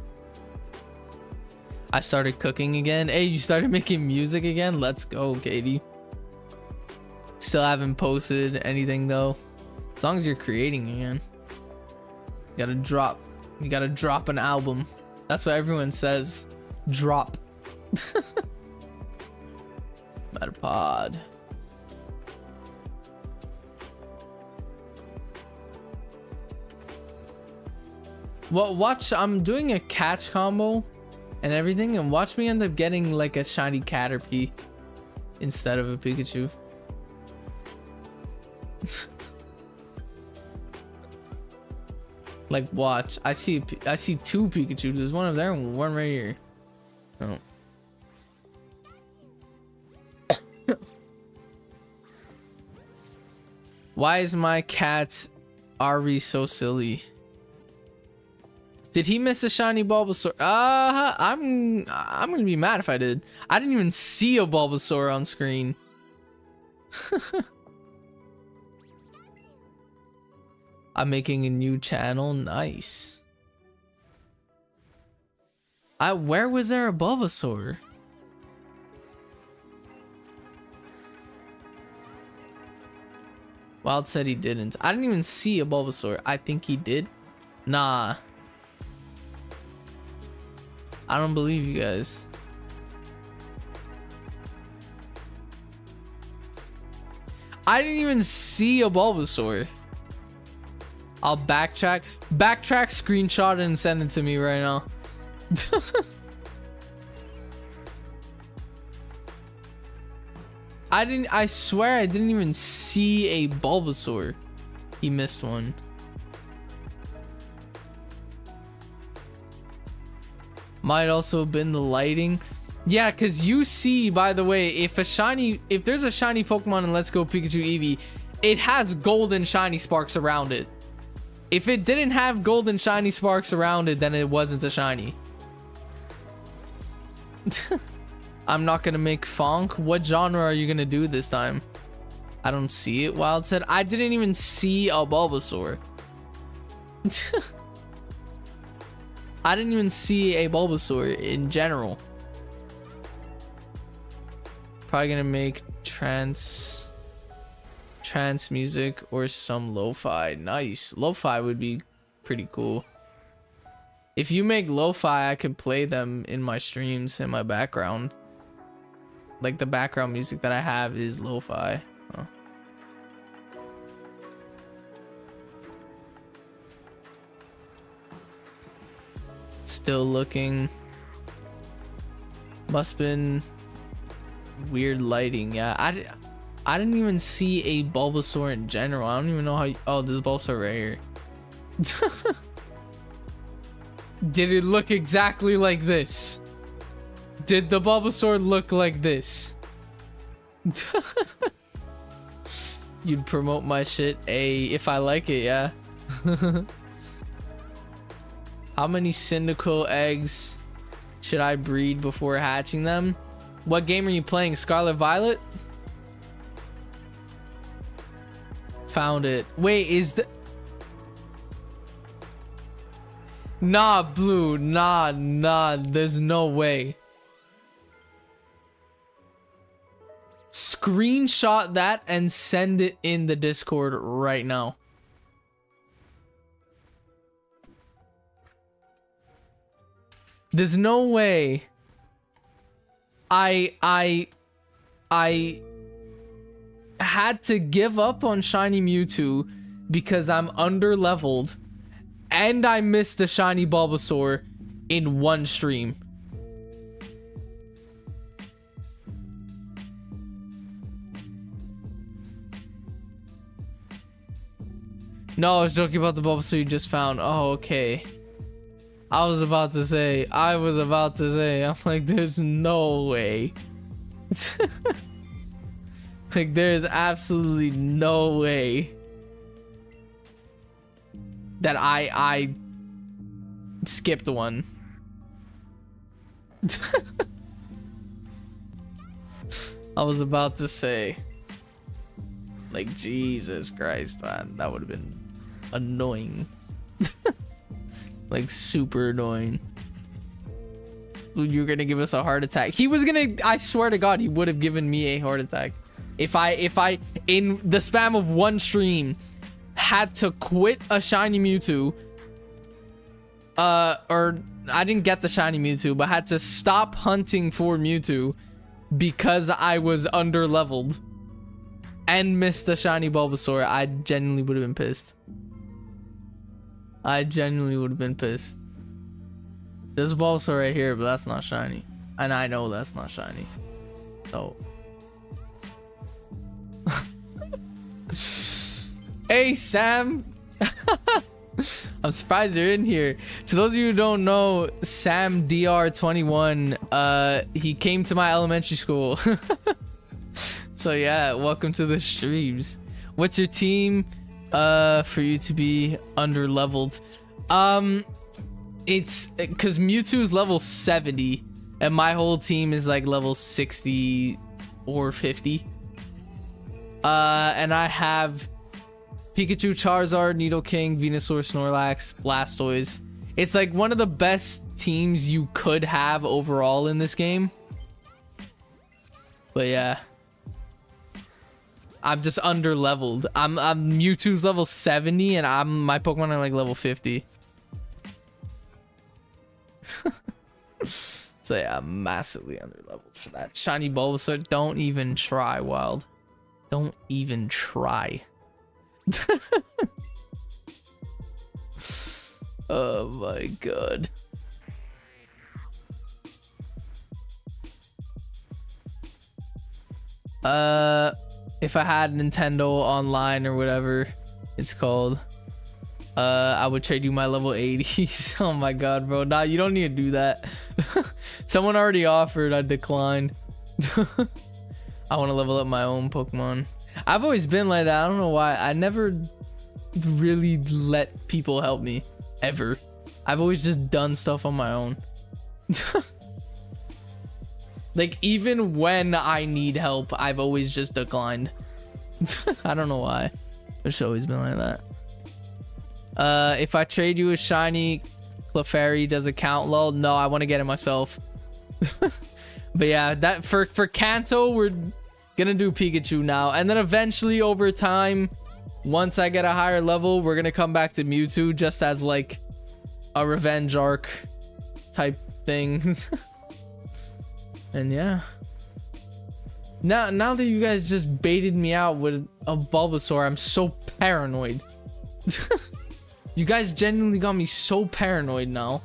I started cooking again. Hey, you started making music again? Let's go, Katie. Still haven't posted anything though. As long as you're creating again. You gotta drop. You gotta drop an album. That's what everyone says. Drop. Metapod. Well, watch, I'm doing a catch combo and everything, and watch me end up getting like a shiny Caterpie instead of a Pikachu. like, watch. I see, I see two Pikachu. There's one over there and one right here. Oh. Why is my cat Ari so silly? Did he miss a shiny Bulbasaur? Uh, I'm I'm gonna be mad if I did. I didn't even see a Bulbasaur on screen. I'm making a new channel. Nice. I where was there a Bulbasaur? Wild said he didn't. I didn't even see a Bulbasaur. I think he did. Nah. I don't believe you guys. I didn't even see a Bulbasaur. I'll backtrack. Backtrack, screenshot, and send it to me right now. I didn't, I swear I didn't even see a Bulbasaur. He missed one. Might also have been the lighting. Yeah, because you see, by the way, if a shiny, if there's a shiny Pokemon in Let's Go Pikachu Eevee, it has golden shiny sparks around it. If it didn't have golden shiny sparks around it, then it wasn't a shiny. I'm not gonna make phonk. What genre are you gonna do this time? I don't see it. Wild said, I didn't even see a Bulbasaur. I didn't even see a Bulbasaur in general. Probably gonna make trance trance music or some lo-fi. Nice. Lo-fi would be pretty cool. If you make lo-fi, I could play them in my streams in my background. Like the background music that I have is lo-fi. Still looking. Must been weird lighting. Yeah, I, I didn't even see a Bulbasaur in general. I don't even know how. You, oh, there's Bulbasaur right here. Did it look exactly like this? Did the Bulbasaur look like this? You'd promote my shit, a if I like it, yeah. How many Cyndaquil eggs should I breed before hatching them? What game are you playing? Scarlet Violet? Found it. Wait, is the Nah, blue. Nah, nah. There's no way. Screenshot that and send it in the Discord right now. There's no way. I I I had to give up on Shiny Mewtwo because I'm under leveled and I missed the shiny Bulbasaur in one stream. No, I was joking about the Bulbasaur you just found. Oh, okay. I was about to say, I was about to say, I'm like, there's no way. like, there's absolutely no way that I I skipped one. I was about to say like Jesus Christ, man, that would have been annoying. like super annoying. You're gonna give us a heart attack. He was gonna I swear to god he would have given me a heart attack. If I if I in the spam of one stream had to quit a shiny Mewtwo. Uh, or I didn't get the shiny Mewtwo, but had to stop hunting for Mewtwo because I was under leveled and missed a shiny Bulbasaur. I genuinely would have been pissed. I genuinely would have been pissed. There's a Bulbasaur right here, but that's not shiny. And I know that's not shiny. So. Hey, Sam. I'm surprised you're in here. To those of you who don't know, Sam DR21, uh, he came to my elementary school. so yeah, welcome to the streams. What's your team, uh, for you to be under leveled? Um, it's because Mewtwo is level 70, and my whole team is like level 60 or 50. Uh, and I have Pikachu, Charizard, Nidoking, Venusaur, Snorlax, Blastoise. It's like one of the best teams you could have overall in this game. But yeah. I'm just under leveled. I'm I'm Mewtwo's level 70 and I'm my Pokemon are like level 50. so yeah, I'm massively under leveled for that. Shiny Bulbasaur, don't even try, Wild. Don't even try. oh my god. Uh, if I had Nintendo Online or whatever it's called, uh, I would trade you my level 80s. oh my god, bro. Nah, you don't need to do that. Someone already offered, I declined. I want to level up my own Pokemon. I've always been like that. I don't know why. I never really let people help me ever. I've always just done stuff on my own. Like even when I need help, I've always just declined. I don't know why. It's always been like that. Uh, if I trade you a shiny Clefairy, does it count? Lol, no, I want to get it myself. but yeah, that for for Kanto, we're Gonna do Pikachu now. And then eventually over time, once I get a higher level, we're gonna come back to Mewtwo just as like a revenge arc type thing. and yeah. Now, now that you guys just baited me out with a Bulbasaur, I'm so paranoid. you guys genuinely got me so paranoid now.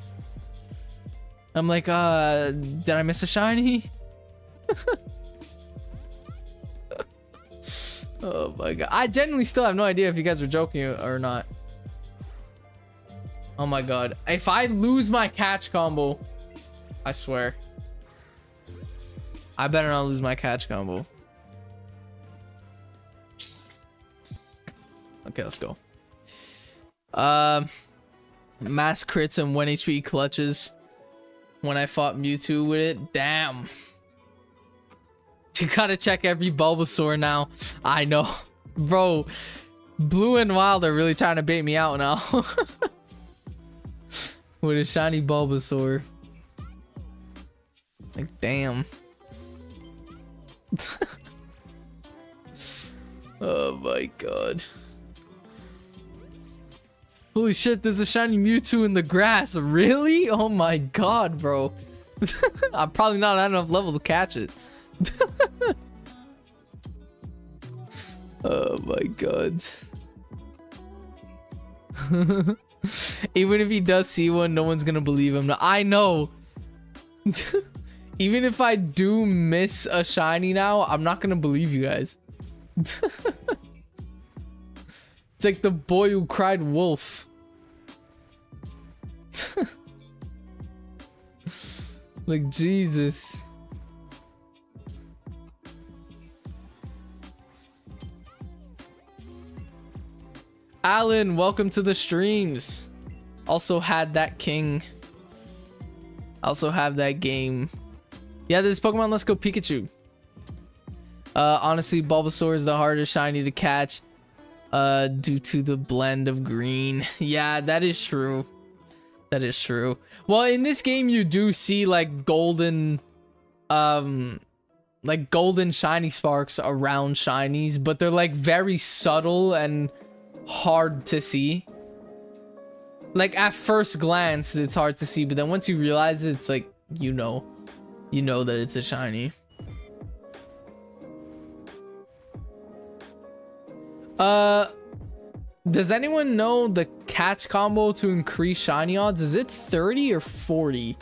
I'm like, uh, did I miss a shiny? oh my god. I genuinely still have no idea if you guys were joking or not. Oh my god. If I lose my catch combo, I swear. I better not lose my catch combo. Okay, let's go. Um, mass crits and 1 HP clutches when I fought Mewtwo with it. Damn. You gotta check every Bulbasaur now. I know. Bro, Blue and Wild are really trying to bait me out now. with a shiny Bulbasaur. Like, damn. oh my god. Holy shit, there's a shiny Mewtwo in the grass. Really? Oh my god, bro. I'm probably not at enough level to catch it. oh my god. Even if he does see one, no one's gonna believe him. I know. Even if I do miss a shiny now, I'm not gonna believe you guys. it's like the boy who cried wolf. like Jesus. Alan, welcome to the streams. Also had that king. Also have that game. Yeah, this Pokemon Let's Go Pikachu. Uh, honestly, Bulbasaur is the hardest shiny to catch. Uh, due to the blend of green. yeah, that is true. That is true. Well, in this game, you do see like golden, um, like golden shiny sparks around shinies, but they're like very subtle and hard to see. Like at first glance, it's hard to see, but then once you realize it, it's like, you know, you know that it's a shiny. Uh, does anyone know the catch combo to increase shiny odds? Is it 30 or 40?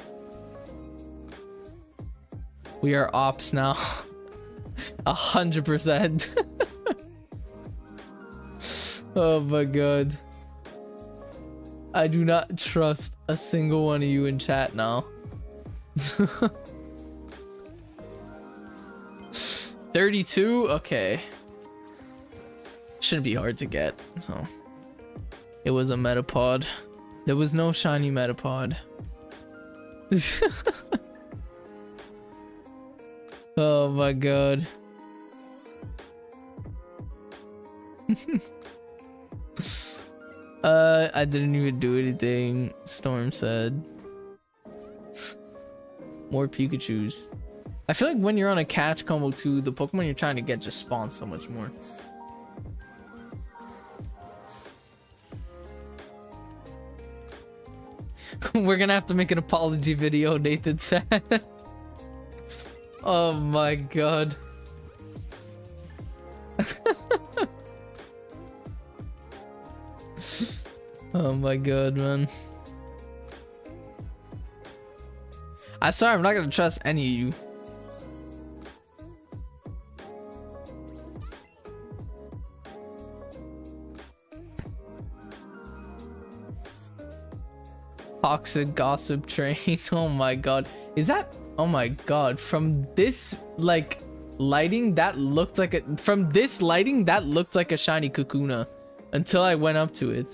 We are ops now. A hundred percent. Oh my god. I do not trust a single one of you in chat now. 32? Okay. Shouldn't be hard to get, so. It was a Metapod. There was no shiny Metapod. oh my god. uh, I didn't even do anything. Storm said. More Pikachus. I feel like when you're on a catch combo too, the Pokemon you're trying to get just spawn so much more. We're gonna have to make an apology video, Nathan said. oh my god. oh my god, man. I swear I'm not gonna trust any of you. Toxic gossip train. Oh my god. Is that oh my god. From this like lighting that looked like a from this lighting that looked like a shiny Kakuna until I went up to it.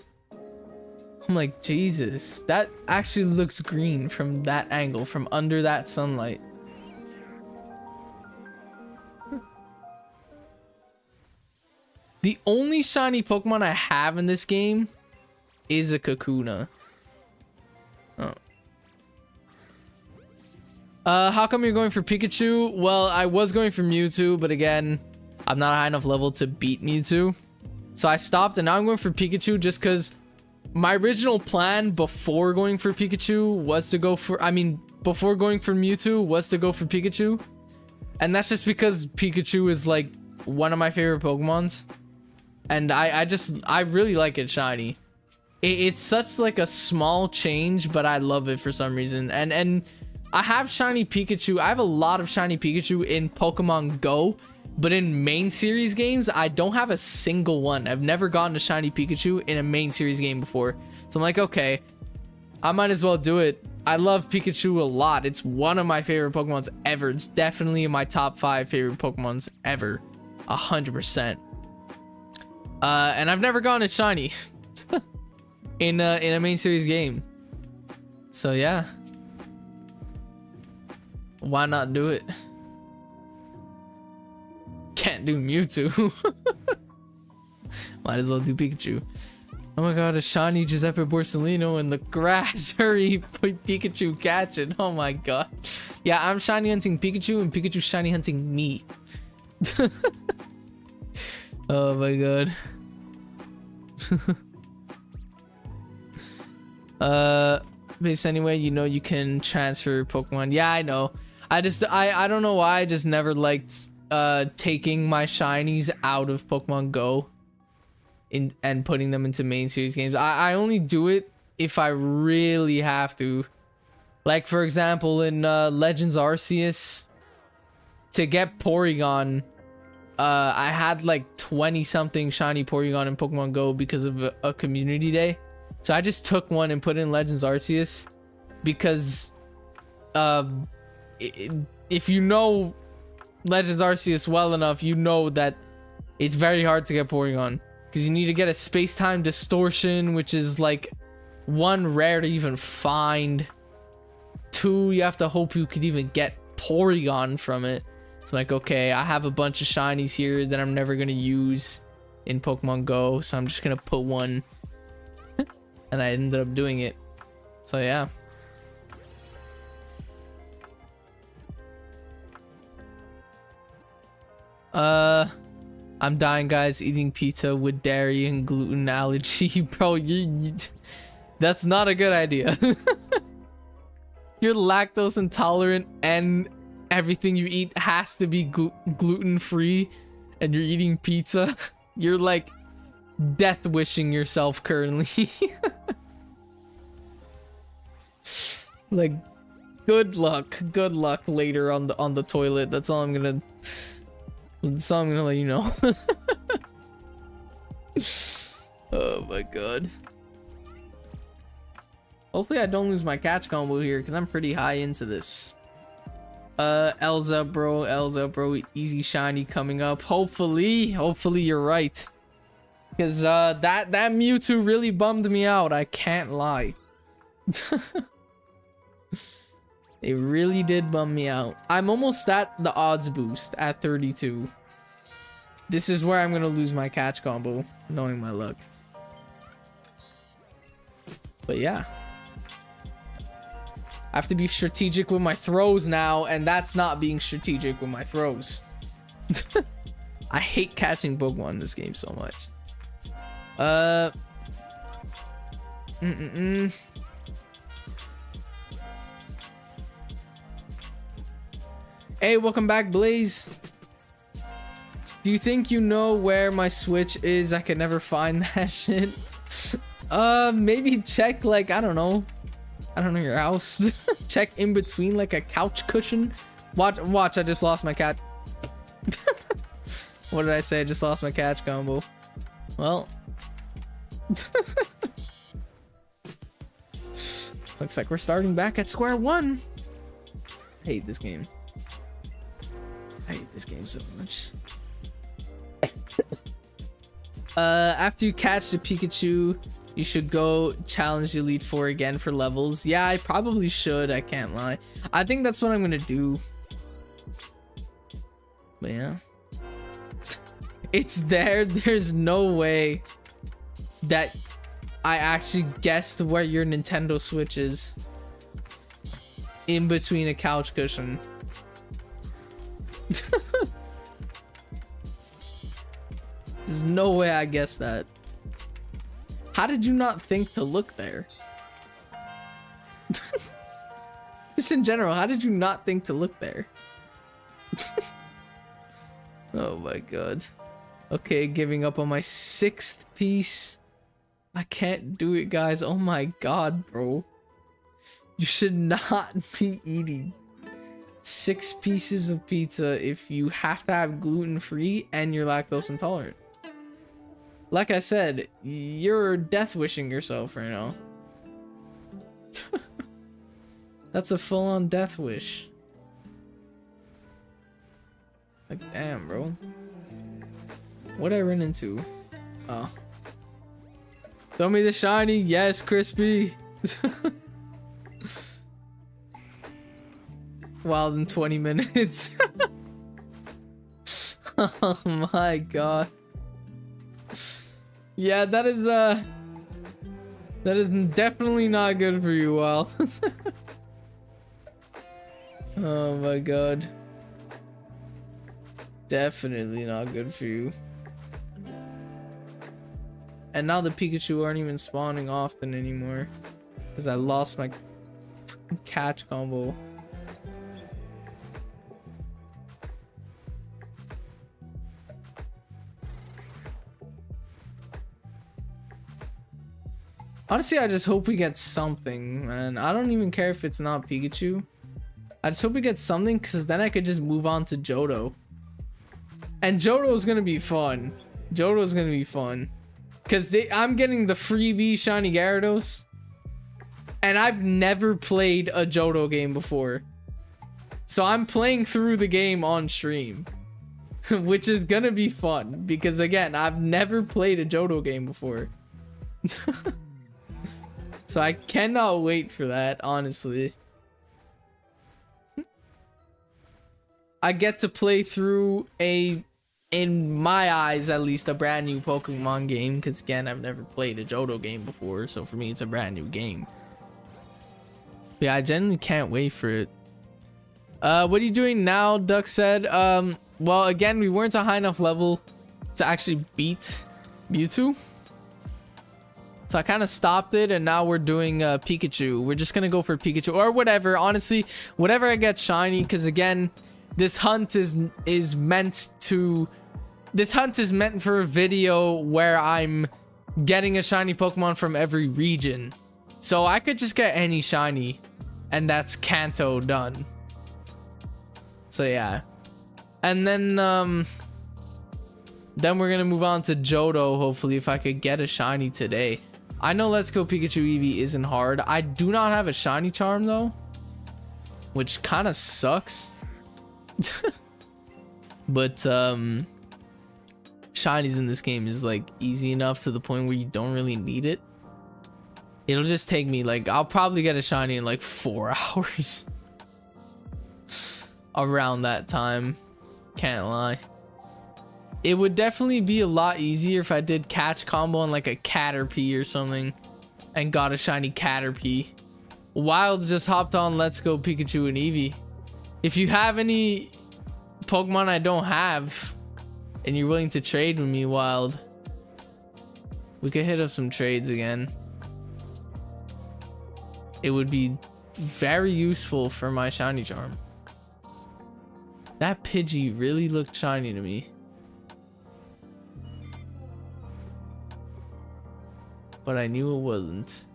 I'm like, Jesus, that actually looks green from that angle, from under that sunlight. the only shiny Pokemon I have in this game is a Kakuna. Oh. Uh, how come you're going for Pikachu? Well, I was going for Mewtwo, but again, I'm not high enough level to beat Mewtwo. So I stopped and now I'm going for Pikachu just because my original plan before going for Pikachu was to go for, I mean, before going for Mewtwo was to go for Pikachu. And that's just because Pikachu is like one of my favorite Pokemons. And I, I just, I really like it shiny. It, it's such like a small change, but I love it for some reason. And, and I have shiny Pikachu. I have a lot of shiny Pikachu in Pokemon Go, but in main series games, I don't have a single one. I've never gotten a shiny Pikachu in a main series game before. So I'm like, okay, I might as well do it. I love Pikachu a lot. It's one of my favorite Pokemons ever. It's definitely in my top five favorite Pokemons ever. A hundred percent. Uh, and I've never gotten a shiny in a, in a main series game. So yeah. Why not do it? Can't do Mewtwo. Might as well do Pikachu. Oh my god, a shiny Giuseppe Borsellino in the grass. Hurry, Pikachu catch it. Oh my god. Yeah, I'm shiny hunting Pikachu and Pikachu shiny hunting me. oh my god. Uh, base anyway, you know you can transfer Pokemon. Yeah, I know. I just I I don't know why I just never liked uh taking my shinies out of Pokemon Go in and putting them into main series games. I I only do it if I really have to. Like for example in uh Legends Arceus to get Porygon uh I had like 20 something shiny Porygon in Pokemon Go because of a, a community day. So I just took one and put in Legends Arceus because um if you know Legends Arceus well enough, you know that it's very hard to get Porygon. Because you need to get a space-time distortion, which is like one rare to even find. Two, you have to hope you could even get Porygon from it. It's like, okay, I have a bunch of shinies here that I'm never going to use in Pokemon Go. So I'm just going to put one. And I ended up doing it. So yeah. Uh, I'm dying, guys. Eating pizza with dairy and gluten allergy, bro. You, you that's not a good idea. You're lactose intolerant, and everything you eat has to be gl gluten free, and you're eating pizza. You're like death wishing yourself currently. like, good luck. Good luck later on the on the toilet. That's all I'm gonna. So I'm gonna let you know. oh my god. Hopefully I don't lose my catch combo here because I'm pretty high into this. Uh, Elza, bro. Elza, bro. Easy shiny coming up. Hopefully. Hopefully you're right. Because uh, that, that Mewtwo really bummed me out. I can't lie. It really did bum me out. I'm almost at the odds boost at 32. This is where I'm going to lose my catch combo, knowing my luck. But yeah. I have to be strategic with my throws now, and that's not being strategic with my throws. I hate catching Pokemon in this game so much. Uh... Mm-mm-mm. Hey, welcome back, Blaze. Do you think you know where my Switch is? I can never find that shit. uh, maybe check, like, I don't know. I don't know your house. check in between, like, a couch cushion. Watch, watch, I just lost my cat. what did I say? I just lost my catch combo. Well. Looks like we're starting back at square one. I hate this game. I hate this game so much. uh, after you catch the Pikachu, you should go challenge the Elite Four again for levels. Yeah, I probably should. I can't lie. I think that's what I'm gonna do. But yeah. It's there. There's no way that I actually guessed where your Nintendo Switch is. In between a couch cushion. There's no way I guessed that. How did you not think to look there? Just in general, how did you not think to look there? oh my god. Okay, giving up on my sixth piece. I can't do it, guys. Oh my god, bro. You should not be eating six pieces of pizza if you have to have gluten free and you're lactose intolerant. Like I said, you're death wishing yourself right now. That's a full on death wish. Like, damn, bro. What I run into? Oh. Throw me the shiny. Yes, crispy. Wild in 20 minutes. oh my god. Yeah, that is, uh... That is definitely not good for you, Wild. oh my god. Definitely not good for you. And now the Pikachu aren't even spawning often anymore. Because I lost my catch combo. Honestly, I just hope we get something, man. I don't even care if it's not Pikachu. I just hope we get something, because then I could just move on to Johto. And Johto's gonna be fun. Johto's gonna be fun. Because I'm getting the freebie Shiny Gyarados. And I've never played a Johto game before. So I'm playing through the game on stream. which is gonna be fun. Because again, I've never played a Johto game before. So I cannot wait for that, honestly. I get to play through a, in my eyes at least, a brand new Pokemon game. Because again, I've never played a Johto game before. So for me, it's a brand new game. But yeah, I genuinely can't wait for it. Uh, what are you doing now? Duck said. Um, well, again, we weren't a high enough level to actually beat Mewtwo. So I kind of stopped it and now we're doing uh, Pikachu. We're just going to go for Pikachu or whatever. Honestly, whatever I get shiny because again, this hunt is is meant to this hunt is meant for a video where I'm getting a shiny Pokemon from every region. So I could just get any shiny and that's Kanto done. So yeah. And then um then we're gonna move on to Johto, hopefully, if I could get a shiny today. I know Let's Go Pikachu Eevee isn't hard. I do not have a shiny charm though. Which kind of sucks. but um shinies in this game is like easy enough to the point where you don't really need it. It'll just take me like I'll probably get a shiny in like four hours. Around that time. Can't lie. It would definitely be a lot easier if I did catch combo on like a Caterpie or something and got a shiny Caterpie. Wild just hopped on Let's Go Pikachu and Eevee. If you have any Pokemon I don't have and you're willing to trade with me, Wild, we could hit up some trades again. It would be very useful for my shiny charm. That Pidgey really looked shiny to me. but I knew it wasn't.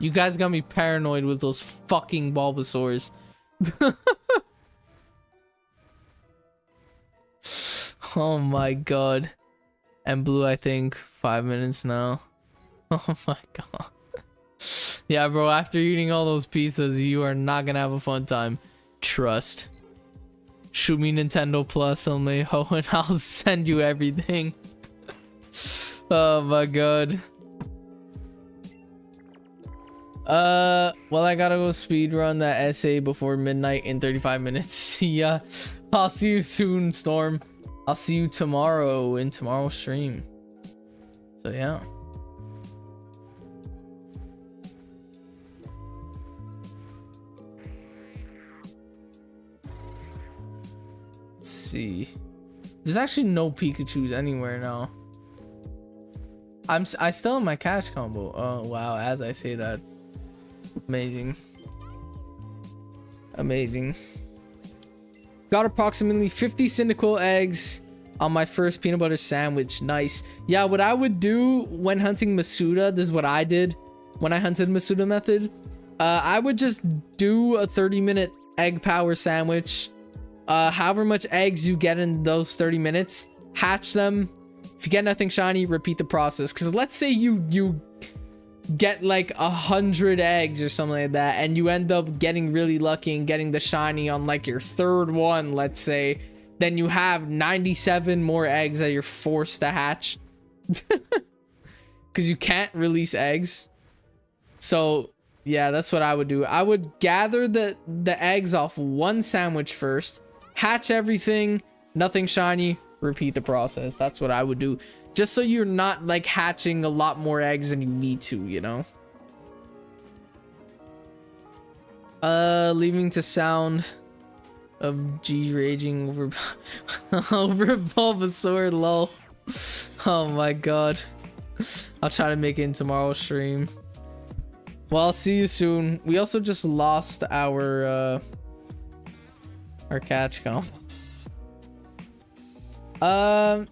You guys got me paranoid with those fucking Bulbasaurs. oh my god. And blue, I think, five minutes now. Oh my god. Yeah, bro, after eating all those pizzas, you are not gonna have a fun time. Trust. Shoot me Nintendo Plus only. Oh, and I'll send you everything. oh my god. Uh, well, I gotta go speed run that essay before midnight in 35 minutes. See ya. I'll see you soon, Storm. I'll see you tomorrow in tomorrow's stream. So, yeah. see. There's actually no Pikachu's anywhere now. I'm I still have my catch combo. Oh wow! As I say that, amazing, amazing. Got approximately 50 Cyndaquil eggs on my first peanut butter sandwich. Nice. Yeah, what I would do when hunting Masuda, this is what I did when I hunted Masuda method. Uh, I would just do a 30 minute egg power sandwich. Uh, however much eggs you get in those 30 minutes, hatch them. If you get nothing shiny, repeat the process. Because let's say you you get like a hundred eggs or something like that, and you end up getting really lucky and getting the shiny on like your third one, let's say, then you have 97 more eggs that you're forced to hatch. Because you can't release eggs. So yeah, that's what I would do. I would gather the, the eggs off one sandwich first, hatch everything, nothing shiny, repeat the process. That's what I would do. Just so you're not like hatching a lot more eggs than you need to, you know? Uh, leaving to sound of G raging over over Bulbasaur, lol. Oh my god. I'll try to make it in tomorrow's stream. Well, I'll see you soon. We also just lost our uh our catch comp. Um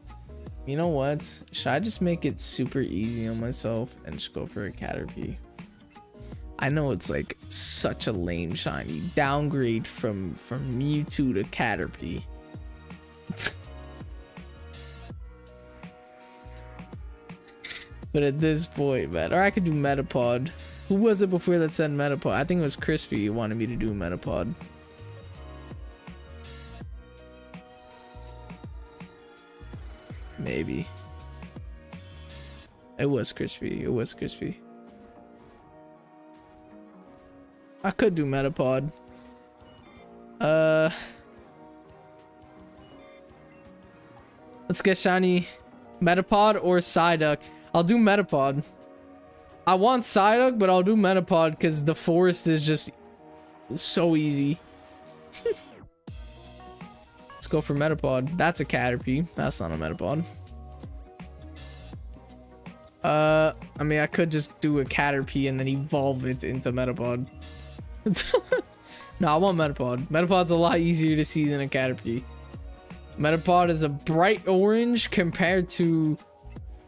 you know what? Should I just make it super easy on myself and just go for a Caterpie? I know it's like such a lame shiny downgrade from from Mewtwo to Caterpie. but at this point, man, or I could do Metapod. Who was it before that said Metapod? I think it was Crispy who wanted me to do Metapod. Maybe. It was Crispy. It was Crispy. I could do Metapod. Uh... Let's get shiny Metapod or Psyduck. I'll do Metapod. I want Psyduck, but I'll do Metapod because the forest is just so easy. Let's go for Metapod. That's a Caterpie. That's not a Metapod. Uh, I mean, I could just do a Caterpie and then evolve it into Metapod. no, I want Metapod. Metapod's a lot easier to see than a Caterpie. Metapod is a bright orange compared to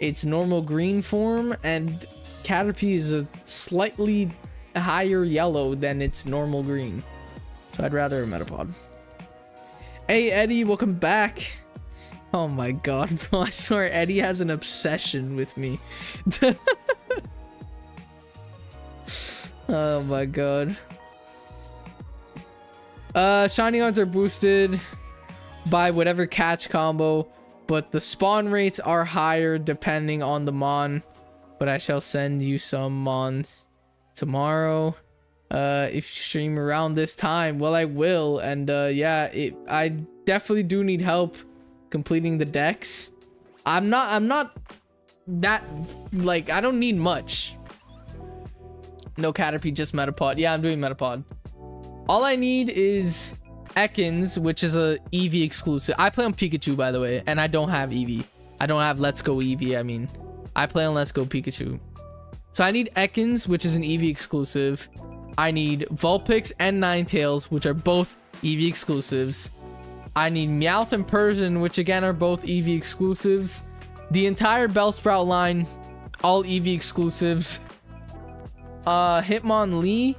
its normal green form, and Caterpie is a slightly higher yellow than its normal green. So I'd rather a Metapod. Hey Eddie, welcome back. Oh my god, bro. I swear Eddie has an obsession with me. oh my god. Uh, shiny arms are boosted by whatever catch combo, but the spawn rates are higher depending on the mon but I shall send you some mons tomorrow. Uh, if you stream around this time, well, I will. And uh, yeah, it, I definitely do need help completing the dex. I'm not, I'm not that, like, I don't need much. No Caterpie, just Metapod. Yeah, I'm doing Metapod. All I need is Ekans, which is a Eevee exclusive. I play on Pikachu, by the way, and I don't have Eevee. I don't have Let's Go Eevee. I mean. I play on Let's Go Pikachu. So I need Ekans, which is an Eevee exclusive. I need Vulpix and Ninetales, which are both Eevee exclusives. I need Meowth and Persian, which again are both Eevee exclusives. The entire Bellsprout line, all Eevee exclusives. Uh, Hitmonlee,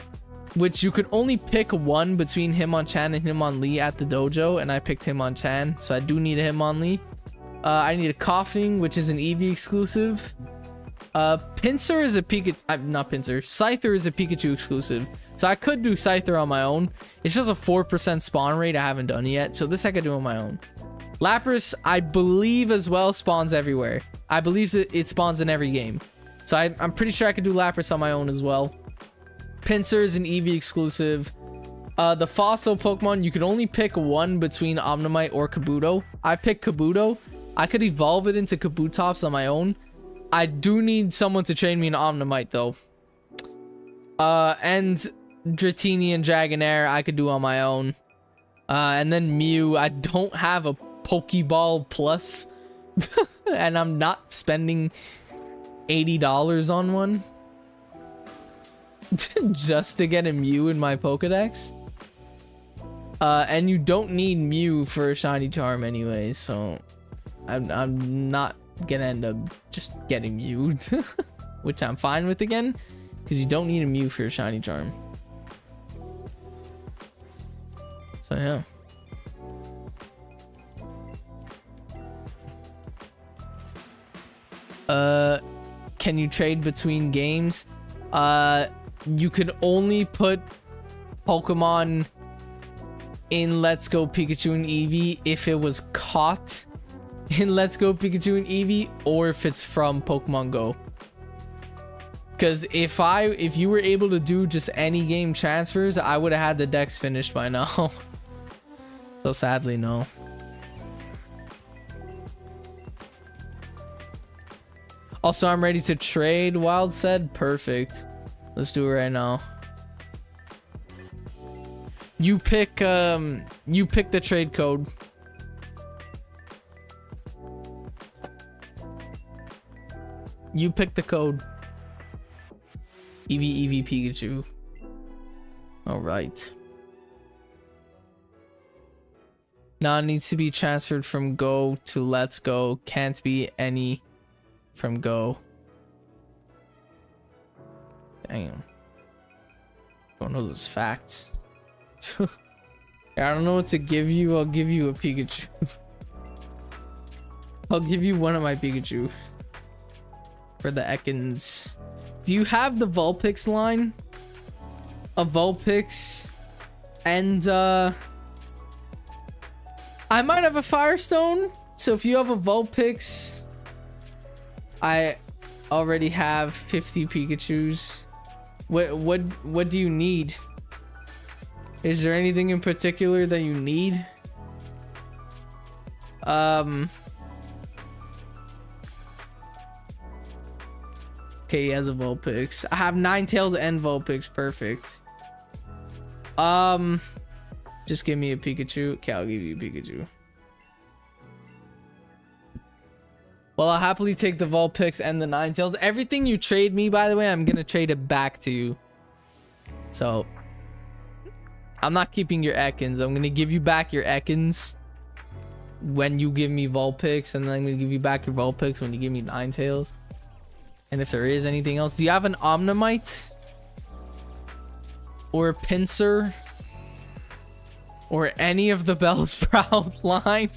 which you could only pick one between Hitmonchan and Hitmonlee at the dojo, and I picked Hitmonchan, so I do need a Hitmonlee. Uh, I need a Koffing, which is an Eevee exclusive. Uh, Pinsir is a Pikachu, uh, not Pinsir, Scyther is a Pikachu exclusive. So I could do Scyther on my own. It's just a 4% spawn rate I haven't done yet. So this I could do on my own. Lapras, I believe as well spawns everywhere. I believe it, it spawns in every game. So I, am pretty sure I could do Lapras on my own as well. Pinsir is an Eevee exclusive. Uh, the fossil Pokemon, you could only pick one between Omanyte or Kabuto. I picked Kabuto I could evolve it into Kabutops on my own. I do need someone to train me in Omanyte, though. Uh, and Dratini and Dragonair I could do on my own. Uh, and then Mew, I don't have a Pokeball Plus. and I'm not spending $80 on one. Just to get a Mew in my Pokedex. Uh, and you don't need Mew for a shiny charm anyway, so I'm, I'm not gonna end up just getting Mew, which I'm fine with again, because you don't need a Mew for a shiny charm. So yeah. Uh, can you trade between games? Uh, you can only put Pokemon in Let's Go Pikachu and Eevee if it was caught in Let's Go Pikachu and Eevee or if it's from Pokemon Go. Because if I if you were able to do just any game transfers, I would have had the dex finished by now. so sadly, no. Also, I'm ready to trade, Wild said. Perfect. Let's do it right now. You pick um you pick the trade code. You pick the code. Eevee Eevee Pikachu. Alright. Now needs to be transferred from Go to Let's Go. Can't be any from Go. Damn. Don't know this facts. I don't know what to give you. I'll give you a Pikachu. I'll give you one of my Pikachu. For the Ekans. Do you have the Vulpix line? A Vulpix and uh I might have a Firestone. So if you have a Vulpix, I already have 50 Pikachus. What what what do you need? Is there anything in particular that you need? Um. Okay, he has a Vulpix. I have Ninetales and Vulpix. Perfect. Um. Just give me a Pikachu. Okay, I'll give you a Pikachu. Well, I'll happily take the Vulpix and the Ninetales. Everything you trade me, by the way, I'm going to trade it back to you. So, I'm not keeping your Ekans. I'm gonna give you back your Ekans when you give me Vulpix, and then I'm gonna give you back your Vulpix when you give me Ninetales. And if there is anything else, do you have an Omanyte? Or a Pinsir? Or any of the Bellsprout line?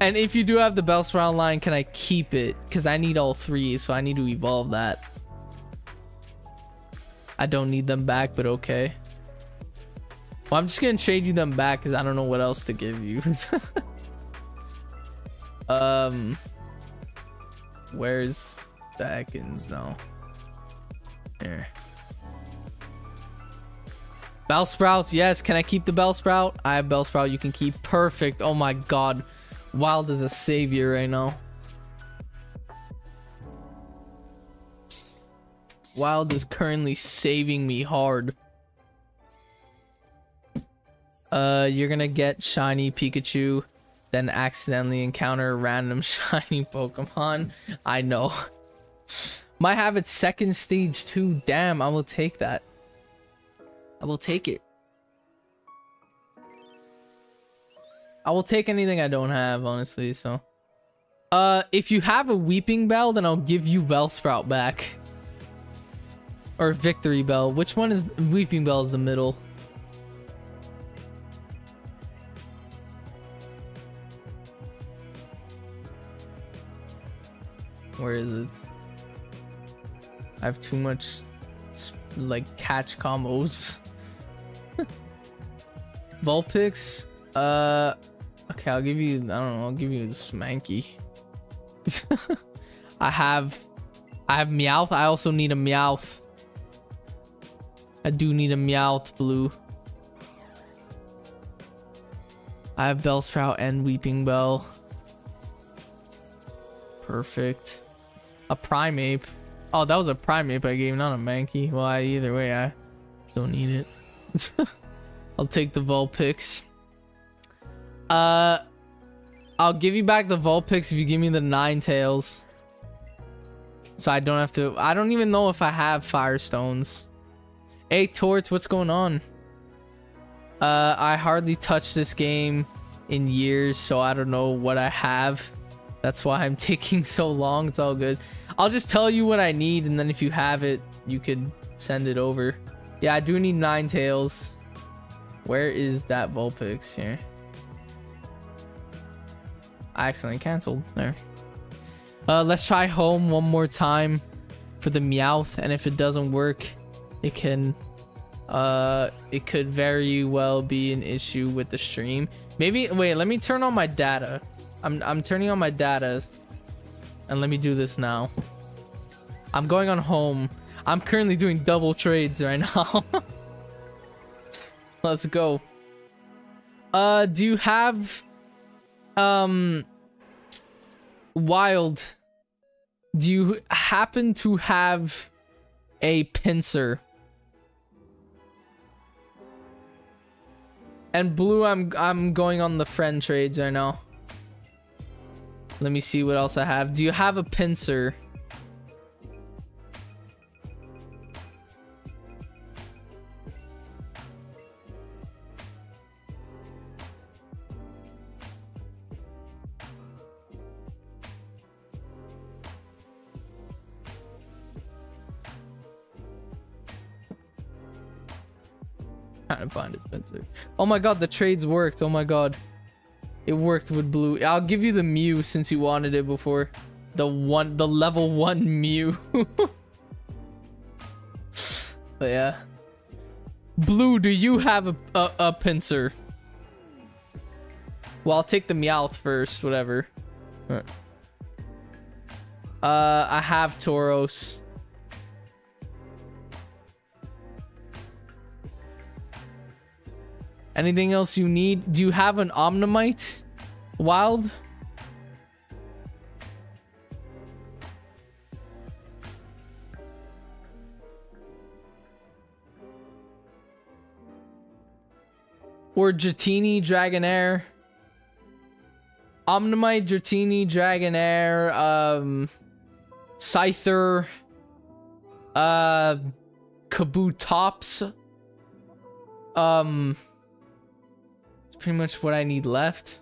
And if you do have the Bellsprout line, can I keep it? Because I need all three, so I need to evolve that. I don't need them back, but okay. Well, I'm just gonna trade you them back because I don't know what else to give you. um, where's the Ekans now? Here. Bellsprouts, yes. Can I keep the Bellsprout? I have Bellsprout. You can keep. Perfect. Oh my god. Wild is a savior right now. Wild is currently saving me hard. Uh, you're gonna get shiny Pikachu, then accidentally encounter a random shiny Pokemon. I know. Might have its second stage too. Damn, I will take that. I will take it. I will take anything I don't have, honestly, so. Uh, if you have a Weepinbell, then I'll give you Bellsprout back. Or Victreebel. Which one is Weepinbell is the middle? Where is it? I have too much like catch combos. Vulpix, uh okay, I'll give you I don't know, I'll give you the Smanky. I have I have Meowth. I also need a Meowth. I do need a Meowth blue. I have Bellsprout and Weepinbell. Perfect. A Primeape. Oh, that was a Primeape I gave, not a Mankey. Well, I, either way, I don't need it. I'll take the Vulpix. Uh, I'll give you back the Vulpix if you give me the Ninetales. So I don't have to... I don't even know if I have Firestones. Hey, Torts, what's going on? Uh, I hardly touched this game in years, so I don't know what I have. That's why I'm taking so long. It's all good. I'll just tell you what I need, and then if you have it, you could send it over. Yeah, I do need Ninetales. Where is that Vulpix here? I accidentally canceled there. Uh, let's try home one more time for the Meowth, and if it doesn't work, it can, uh, it could very well be an issue with the stream. Maybe, wait, let me turn on my data. I'm, I'm turning on my data, and let me do this now. I'm going on home. I'm currently doing double trades right now. Let's go. Uh, do you have, um, wild? Do you happen to have a Pinsir? And blue, I'm I'm going on the friend trades right now. Let me see what else I have. Do you have a Pinsir? Trying to find a Spencer. Oh my god, the trades worked. Oh my god. It worked with blue. I'll give you the Mew since you wanted it before. The one, the level one Mew. but yeah. Blue, do you have a, a, a Pinsir? Well, I'll take the Meowth first, whatever. Uh, I have Tauros. Anything else you need? Do you have an Omanyte? Wild? Or Dratini, Dragonair? Omanyte, Dratini, Dragonair, um... Scyther, uh... Kabutops, um... Pretty much what I need left.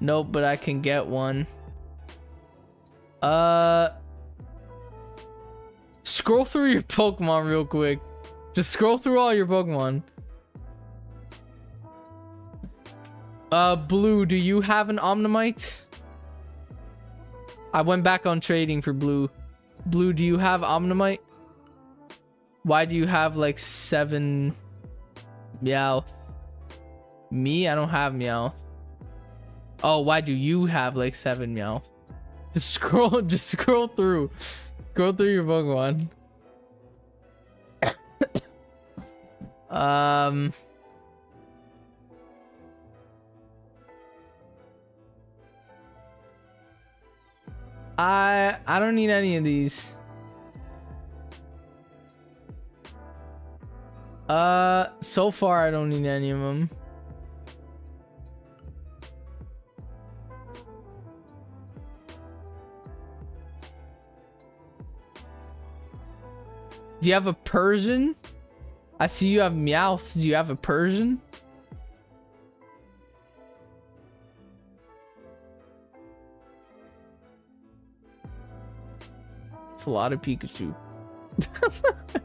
Nope, but I can get one. Uh... Scroll through your Pokemon real quick. Just scroll through all your Pokemon. Uh, Blue, do you have an Omanyte? I went back on trading for Blue. Blue, do you have Omanyte? Why do you have like seven Meowth? Me? I don't have Meowth. Oh, why do you have like seven Meowth? Just scroll, just scroll through. Scroll through your Pokemon. um... I I don't need any of these. Uh, so far I don't need any of them. Do you have a Persian? I see you have Meowth. Do you have a Persian? It's a lot of Pikachu.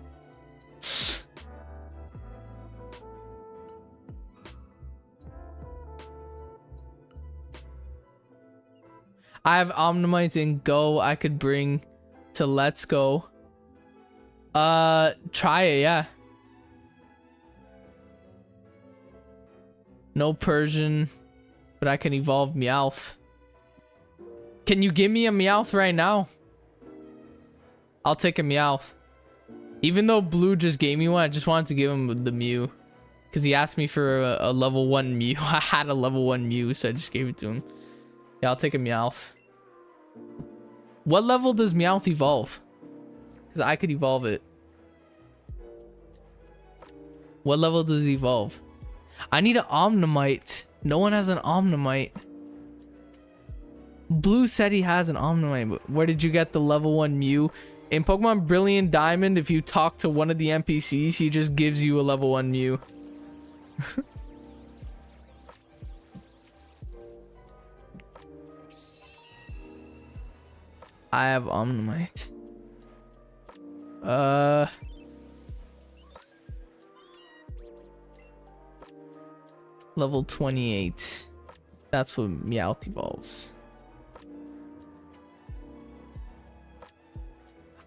I have Omanyte and Go I could bring to Let's Go. Uh, try it, yeah. No Persian, but I can evolve Meowth. Can you give me a Meowth right now? I'll take a Meowth. Even though Blue just gave me one, I just wanted to give him the Mew. Because he asked me for a, a, level 1 Mew. I had a level 1 Mew, so I just gave it to him. Yeah, I'll take a Meowth. What level does Meowth evolve? Because I could evolve it. What level does it evolve? I need an Omanyte. No one has an Omanyte. Blue said he has an Omanyte, but where did you get the level 1 Mew? In Pokemon Brilliant Diamond, if you talk to one of the NPCs, he just gives you a level 1 Mew. I have Omanyte. Uh... Level 28. That's what Meowth evolves.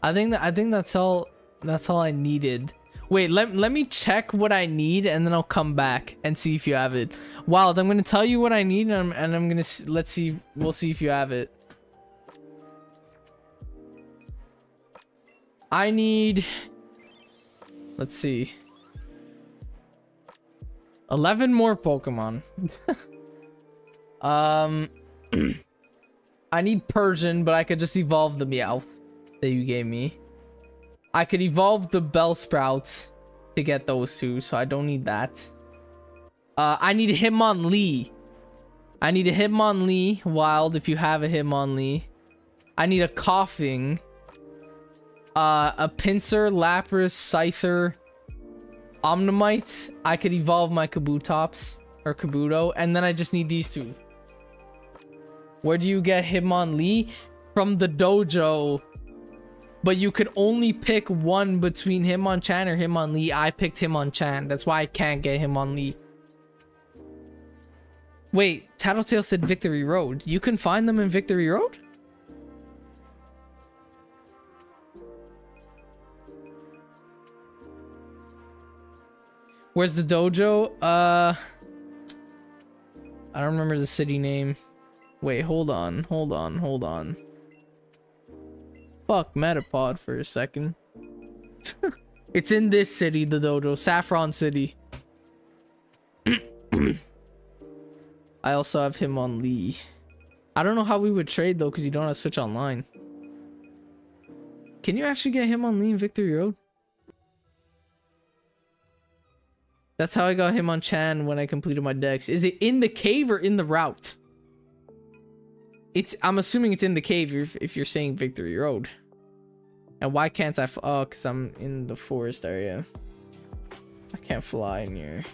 I think that I think that's all that's all I needed. Wait, let, let me check what I need and then I'll come back and see if you have it. Wild, I'm going to tell you what I need and I'm, and I'm going to let's see we'll see if you have it. I need let's see. 11 more Pokemon. um I need Persian, but I could just evolve the Meowth that you gave me. I could evolve the Bellsprout to get those two, so I don't need that. Uh, I need Hitmonlee. I need a Hitmonlee wild if you have a Hitmonlee. I need a Koffing. Uh, a Pinsir, Lapras, Scyther, Omanyte. I could evolve my Kabutops or Kabuto, and then I just need these two. Where do you get Hitmonlee? From the dojo but you could only pick one between Hitmonchan or Hitmonlee. I picked Hitmonchan. That's why I can't get Hitmonlee. Wait, Tattletale said Victory Road. You can find them in Victory Road? Where's the dojo? Uh, I don't remember the city name. Wait, hold on, hold on, hold on. Fuck Metapod for a second. it's in this city, the dojo. Saffron City. I also have Hitmonlee. I don't know how we would trade though, because you don't have Switch Online. Can you actually get Hitmonlee in Victory Road? That's how I got Hitmonchan when I completed my dex. Is it in the cave or in the route? It's. I'm assuming it's in the cave if, if you're saying Victory Road. And why can't I? oh, because I'm in the forest area. I can't fly near.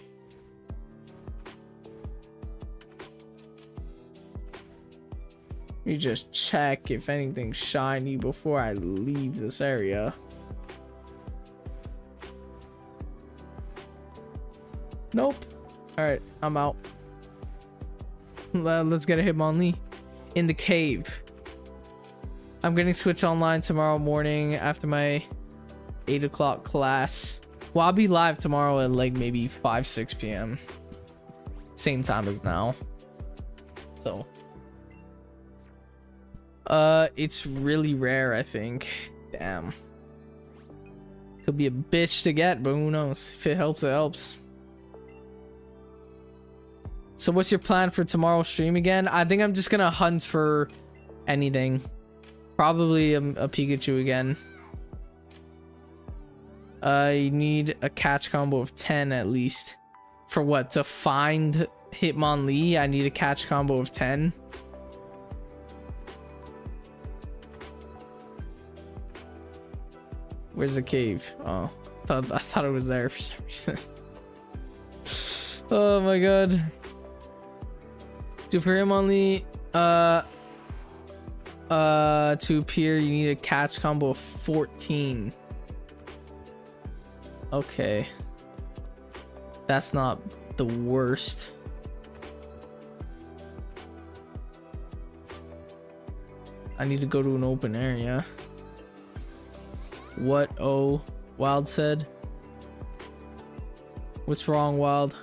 Let me just check if anything's shiny before I leave this area. Nope. Alright, I'm out. Let's get a Hitmonlee in the cave. I'm getting Switch Online tomorrow morning after my 8 o'clock class. Well, I'll be live tomorrow at like maybe 5, 6 p.m. Same time as now. So. Uh, it's really rare, I think. Damn. Could be a bitch to get, but who knows? If it helps, it helps. So what's your plan for tomorrow's stream again? I think I'm just gonna hunt for anything. Probably a, a Pikachu again. I need a catch combo of 10 at least. For what? To find Hitmonlee, I need a catch combo of 10. Where's the cave? Oh, I thought, I thought it was there for some reason. oh my god. To for Hitmonlee, uh, uh, to appear, you need a catch combo of 14. Okay. That's not the worst. I need to go to an open area. What? Oh, Wild said. What's wrong, Wild?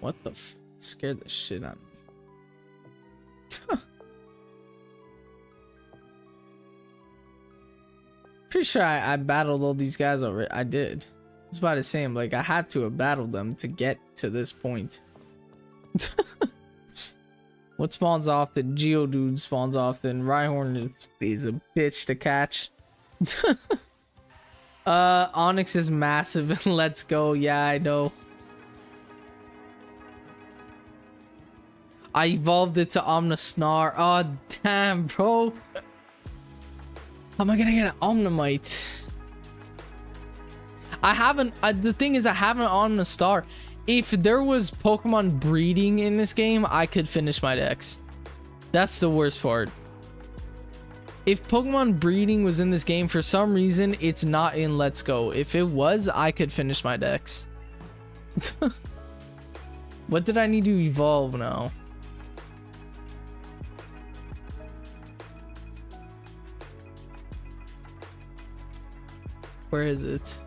What the f scared the shit out of me. Pretty sure I, I battled all these guys already. I did. It's about the same. Like I had to have battled them to get to this point. what spawns off the Geodude spawns off then Rhyhorn is, is a bitch to catch. Uh, Onix is massive. And let's go. Yeah, I know. I evolved it to Omastar. Oh, damn, bro. How am I gonna get an Omanyte? I haven't. Uh, the thing is, I haven't on the star. If there was Pokemon breeding in this game, I could finish my dex. That's the worst part. If Pokemon breeding was in this game, for some reason, it's not in Let's Go. If it was, I could finish my dex. what did I need to evolve now? Where is it?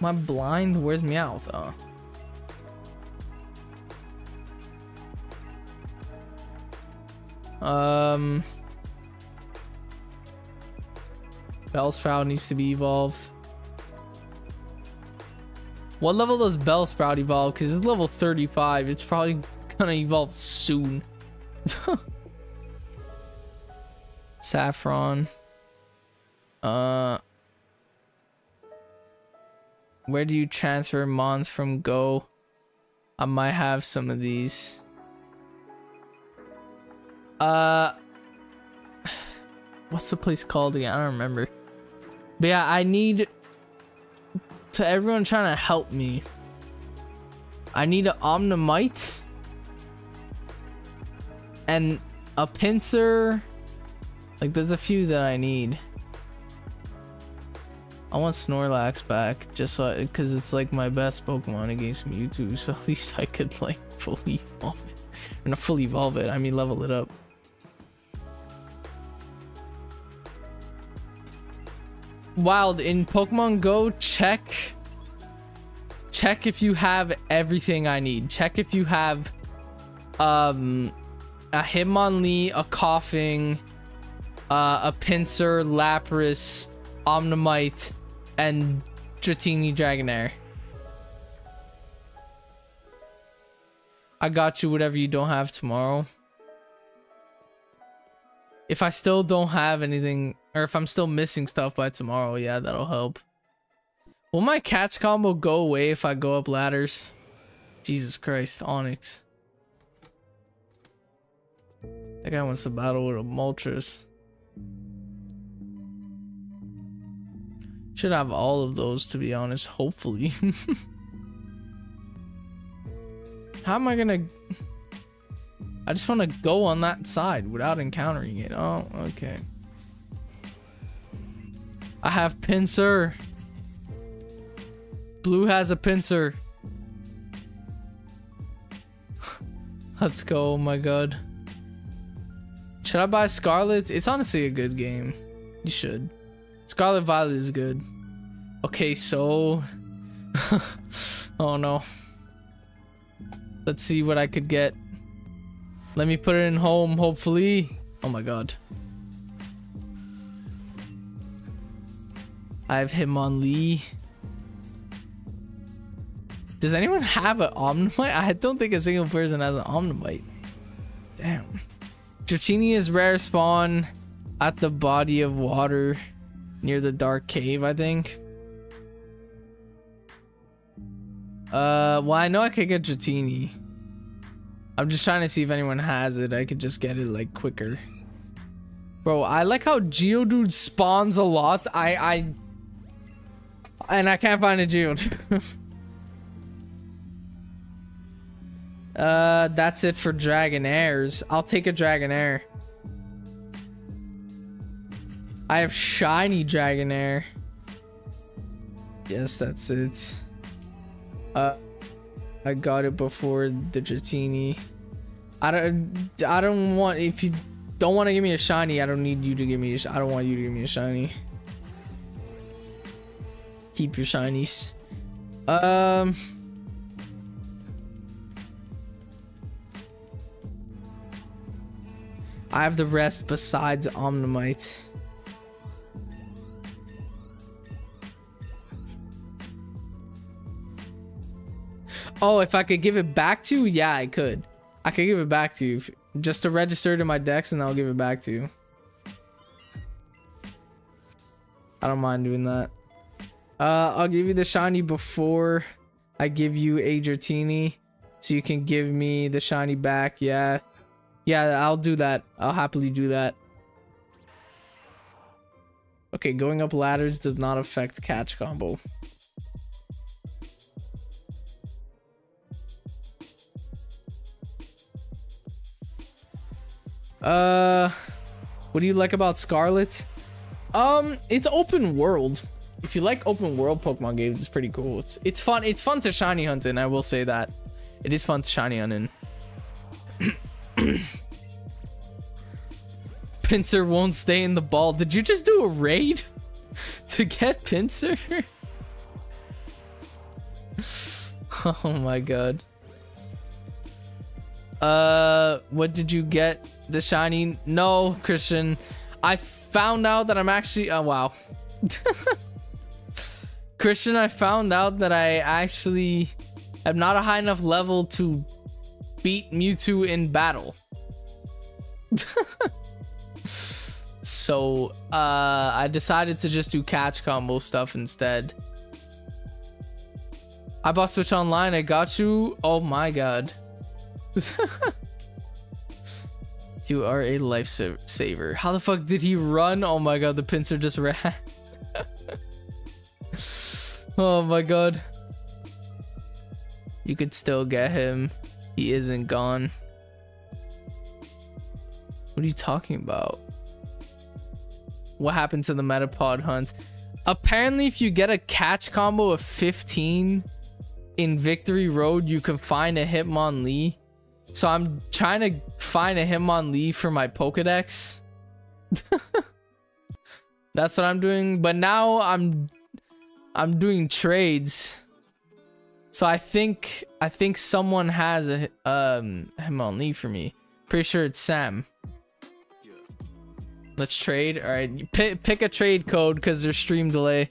My blind? Where's Meowth? Oh. Um... Bellsprout needs to be evolved. What level does Bellsprout evolve? Because it's level 35. It's probably gonna evolve soon. Saffron. Uh... Where do you transfer mons from Go? I might have some of these. Uh... What's the place called again? I don't remember. But yeah, I need to everyone trying to help me. I need an Omanyte and a Pinsir. Like, there's a few that I need. I want Snorlax back, just so because it's like my best Pokemon against Mewtwo, so at least I could like fully evolve it. Or not fully evolve it, I mean level it up. Wild, in Pokemon Go, check... Check if you have everything I need. Check if you have... Um... A Hitmonlee, a Koffing, uh, a Pinsir, Lapras, Omanyte, and Dratini Dragonair. I got you whatever you don't have tomorrow. If I still don't have anything, or if I'm still missing stuff by tomorrow, yeah, that'll help. Will my catch combo go away if I go up ladders? Jesus Christ, Onix. That guy wants to battle with a Moltres. Should have all of those to be honest, hopefully. How am I gonna... I just want to go on that side without encountering it. Oh, okay. I have Pinsir. Blue has a Pinsir. Let's go, oh my god. Should I buy Scarlet? It's honestly a good game. You should. Scarlet Violet is good. Okay, so... oh no. Let's see what I could get. Let me put it in home, hopefully. Oh my god. I have Hitmonlee. Does anyone have an Omanyte? I don't think a single person has an Omanyte. Damn. Dratini is rare spawn at the body of water near the dark cave, I think. Uh, well, I know I could get Dratini. I'm just trying to see if anyone has it. I could just get it like quicker. Bro, I like how Geodude spawns a lot. I, I, and I can't find a Jude. uh, that's it for Dragonairs. I'll take a Dragonair. I have shiny Dragonair. Yes, that's it. Uh, I got it before the Dratini. I don't. I don't want. If you don't want to give me a shiny, I don't need you to give me. A, I don't want you to give me a shiny. Keep your shinies. Um. I have the rest besides Omanyte. oh, if I could give it back to you, yeah, I could. I could give it back to you. Just to register to my dex and I'll give it back to you. I don't mind doing that. Uh, I'll give you the shiny before I give you a Dratini. So you can give me the shiny back. Yeah. Yeah, I'll do that. I'll happily do that. Okay, going up ladders does not affect catch combo. Uh, what do you like about Scarlet? Um, it's open world. If you like open world Pokemon games, it's pretty cool. It's it's fun. It's fun to shiny hunt in. I will say that. It is fun to shiny hunt in. Pinsir won't stay in the ball. Did you just do a raid to get Pinsir? oh my god. Uh, what did you get? The shiny? No, Christian. I found out that I'm actually. Oh wow. Christian, I found out that I actually am not a high enough level to beat Mewtwo in battle. so, uh, I decided to just do catch combo stuff instead. I bought Switch Online. I got you. Oh my god. you are a lifesaver. How the fuck did he run? Oh my god, the Pinsir just ran. oh my god. You could still get him. He isn't gone. What are you talking about? What happened to the Metapod hunt? Apparently, if you get a catch combo of 15 in Victory Road, you can find a Hitmonlee so I'm trying to find a Hitmonlee for my Pokedex. That's what I'm doing. But now I'm I'm doing trades. So I think I think someone has a um Hitmonlee for me. Pretty sure it's Sam. Let's trade. All right, pick pick a trade code because there's stream delay.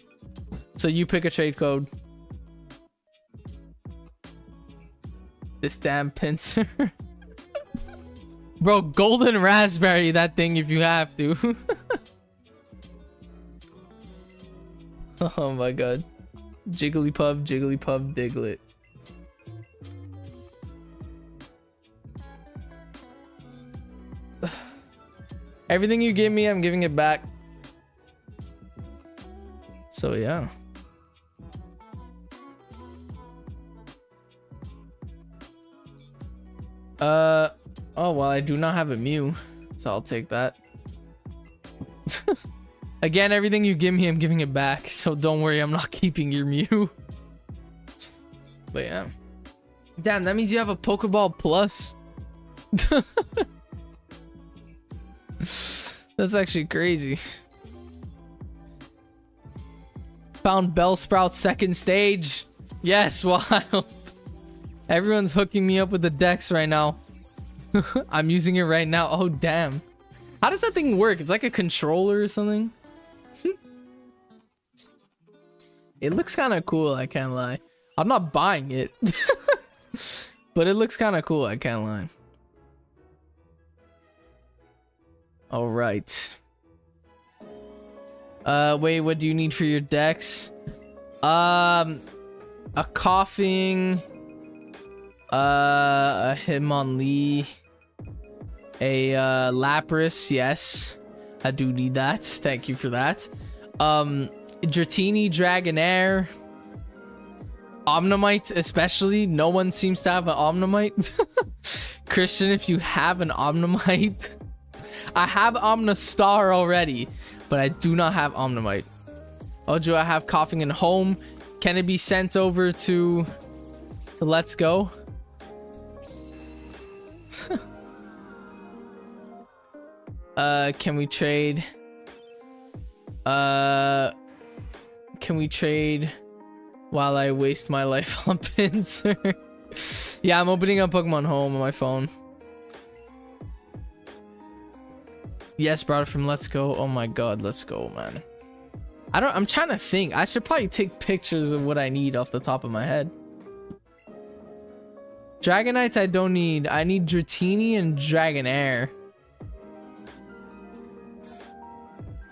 So you pick a trade code. This damn Pinsir. Bro, golden raspberry that thing if you have to. oh my god. Jigglypuff, Jigglypuff, Diglett. Everything you give me, I'm giving it back. So yeah. Uh, oh, well, I do not have a Mew, so I'll take that. Again, everything you give me, I'm giving it back, so don't worry, I'm not keeping your Mew. But yeah. Damn, that means you have a Pokeball Plus. That's actually crazy. Found Bellsprout second stage. Yes, wild. Everyone's hooking me up with the dex right now. I'm using it right now. Oh, damn. How does that thing work? It's like a controller or something? It looks kind of cool, I can't lie. I'm not buying it. but it looks kind of cool, I can't lie. All right. Uh, wait, what do you need for your dex? Um, a Koffing, uh, a Hitmonlee. A uh, Lapras, yes. I do need that. Thank you for that. Um, Dratini, Dragonair. Omanyte, especially. No one seems to have an Omanyte. Christian, if you have an Omanyte. I have Omastar already, but I do not have Omanyte. Oh, do I have Koffing in home? Can it be sent over to, to Let's Go? uh, can we trade? Uh, can we trade while I waste my life on Pinsir? yeah, I'm opening up Pokemon Home on my phone. Yes, brought it from Let's Go. Oh my god, let's go, man. I don't I'm trying to think. I should probably take pictures of what I need off the top of my head. Dragonites I don't need. I need Dratini and Dragonair.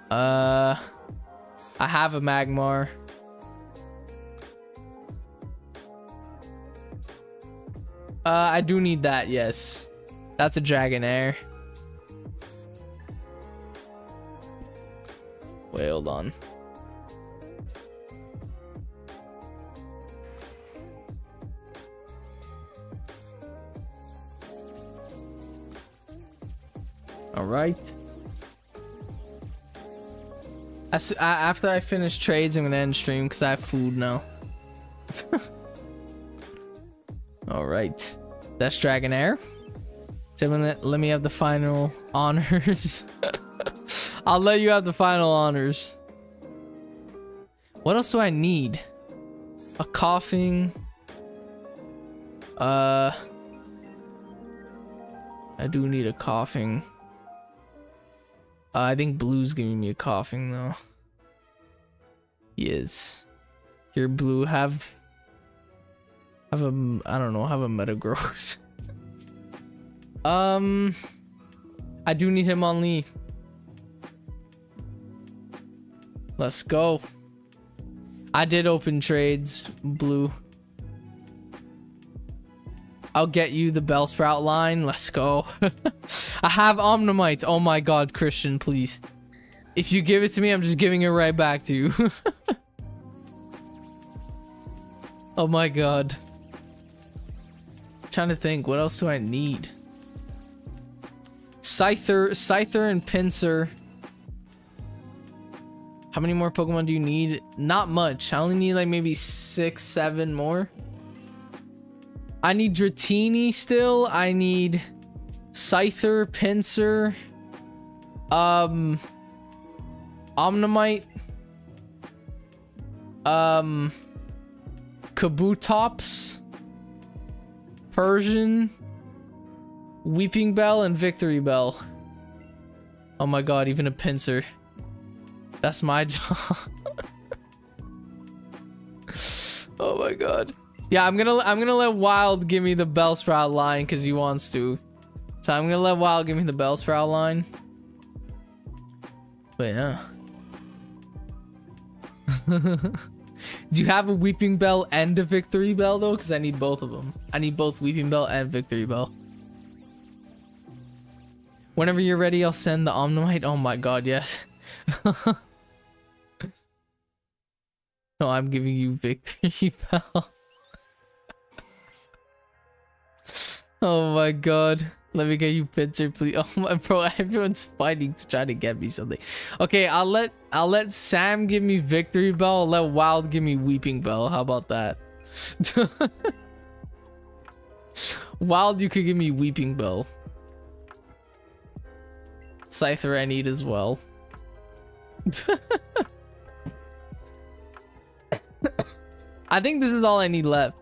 Uh, I have a Magmar. Uh, I do need that, yes. That's a Dragonair. Wait, hold on. All right. As, after I finish trades, I'm gonna end stream because I have food now. All right, that's Dragonair. So let, me have the final honors. I'll let you have the final honors. What else do I need? A Koffing. Uh, I do need a Koffing. Uh, I think Blue's giving me a Koffing though. Is. Here, Blue, have have a I don't know, have a Metagross. um, I do need Hitmonlee. Let's go. I did open trades, Blue. I'll get you the Bellsprout line. Let's go. I have Omanyte. Oh my god, Christian, please. If you give it to me, I'm just giving it right back to you. oh my god. I'm trying to think, what else do I need? Scyther, Scyther and Pinsir. How many more Pokemon do you need? Not much. I only need like maybe six, seven more. I need Dratini still. I need Scyther, Pinsir, um, Omanyte, um, Kabutops, Persian, Weepinbell, and Victreebel. Oh my god, even a Pinsir. That's my job. oh my god. Yeah, I'm gonna I'm gonna let Wild give me the Bellsprout line because he wants to. So I'm gonna let Wild give me the Bellsprout line. But yeah. Do you have a Weepinbell and a Victreebel though? Because I need both of them. I need both Weepinbell and Victreebel. Whenever you're ready, I'll send the Omanyte. Oh my god, yes. no, I'm giving you Victory Bell. Oh my god. Let me get you Pinsir, please. Oh my bro, everyone's fighting to try to get me something. Okay, I'll let I'll let Sam give me Victreebel. I'll let Wild give me Weepinbell. How about that? Wild, you could give me Weepinbell. Scyther I need as well. I think this is all I need left.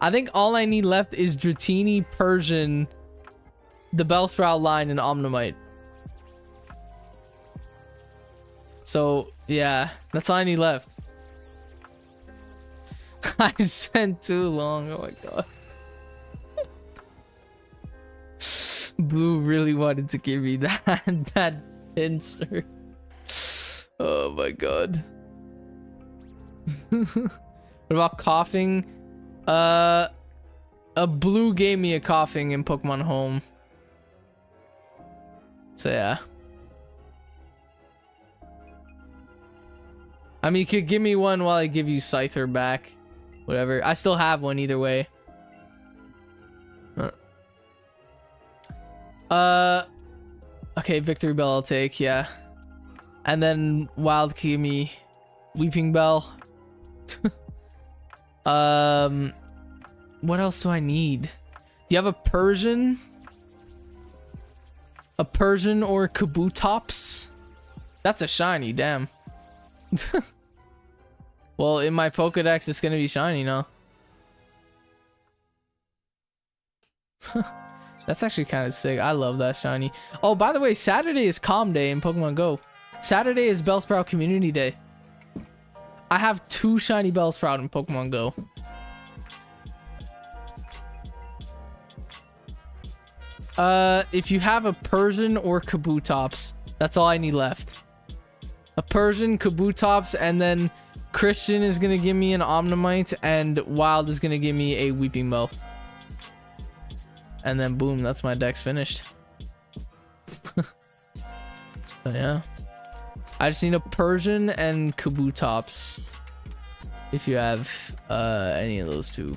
I think all I need left is Dratini, Persian, the Bellsprout line, and Omanyte. So, yeah, that's all I need left. I sent too long. Oh my god. Blue really wanted to give me that that Pinsir. Oh my god. what about Koffing? Uh, a blue gave me a Koffing in Pokemon Home. So yeah. I mean, you could give me one while I give you Scyther back. Whatever. I still have one either way. Uh, okay, Victreebel I'll take, yeah. And then Wild give me Weepinbell. Um, what else do I need? Do you have a Persian? A Persian or Kabutops? That's a shiny, damn. well, in my Pokedex, it's gonna be shiny now. That's actually kind of sick. I love that shiny. Oh, by the way, Saturday is Calm Day in Pokemon Go. Saturday is Bellsprout Community Day. I have two shiny Bellsprout in Pokemon Go. Uh, if you have a Persian or Kabutops, that's all I need left. A Persian, Kabutops, and then Christian is gonna give me an Omanyte, and Wild is gonna give me a Weepinbell. And then boom, that's my dex finished. so yeah. I just need a Persian and Kabutops. If you have uh, any of those two.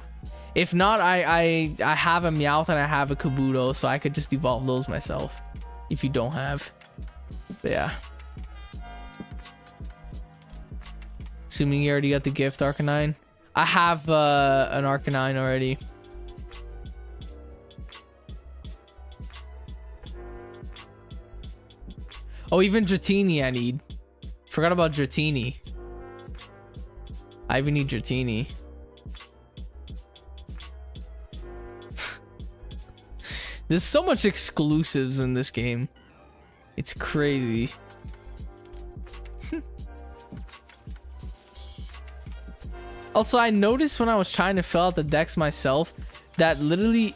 If not, I, I I have a Meowth and I have a Kabuto, so I could just evolve those myself. If you don't have. But yeah. Assuming you already got the gift Arcanine. I have uh, an Arcanine already. Oh, even Dratini I need. Forgot about Dratini. I even need Dratini. There's so much exclusives in this game. It's crazy. also, I noticed when I was trying to fill out the dex myself that literally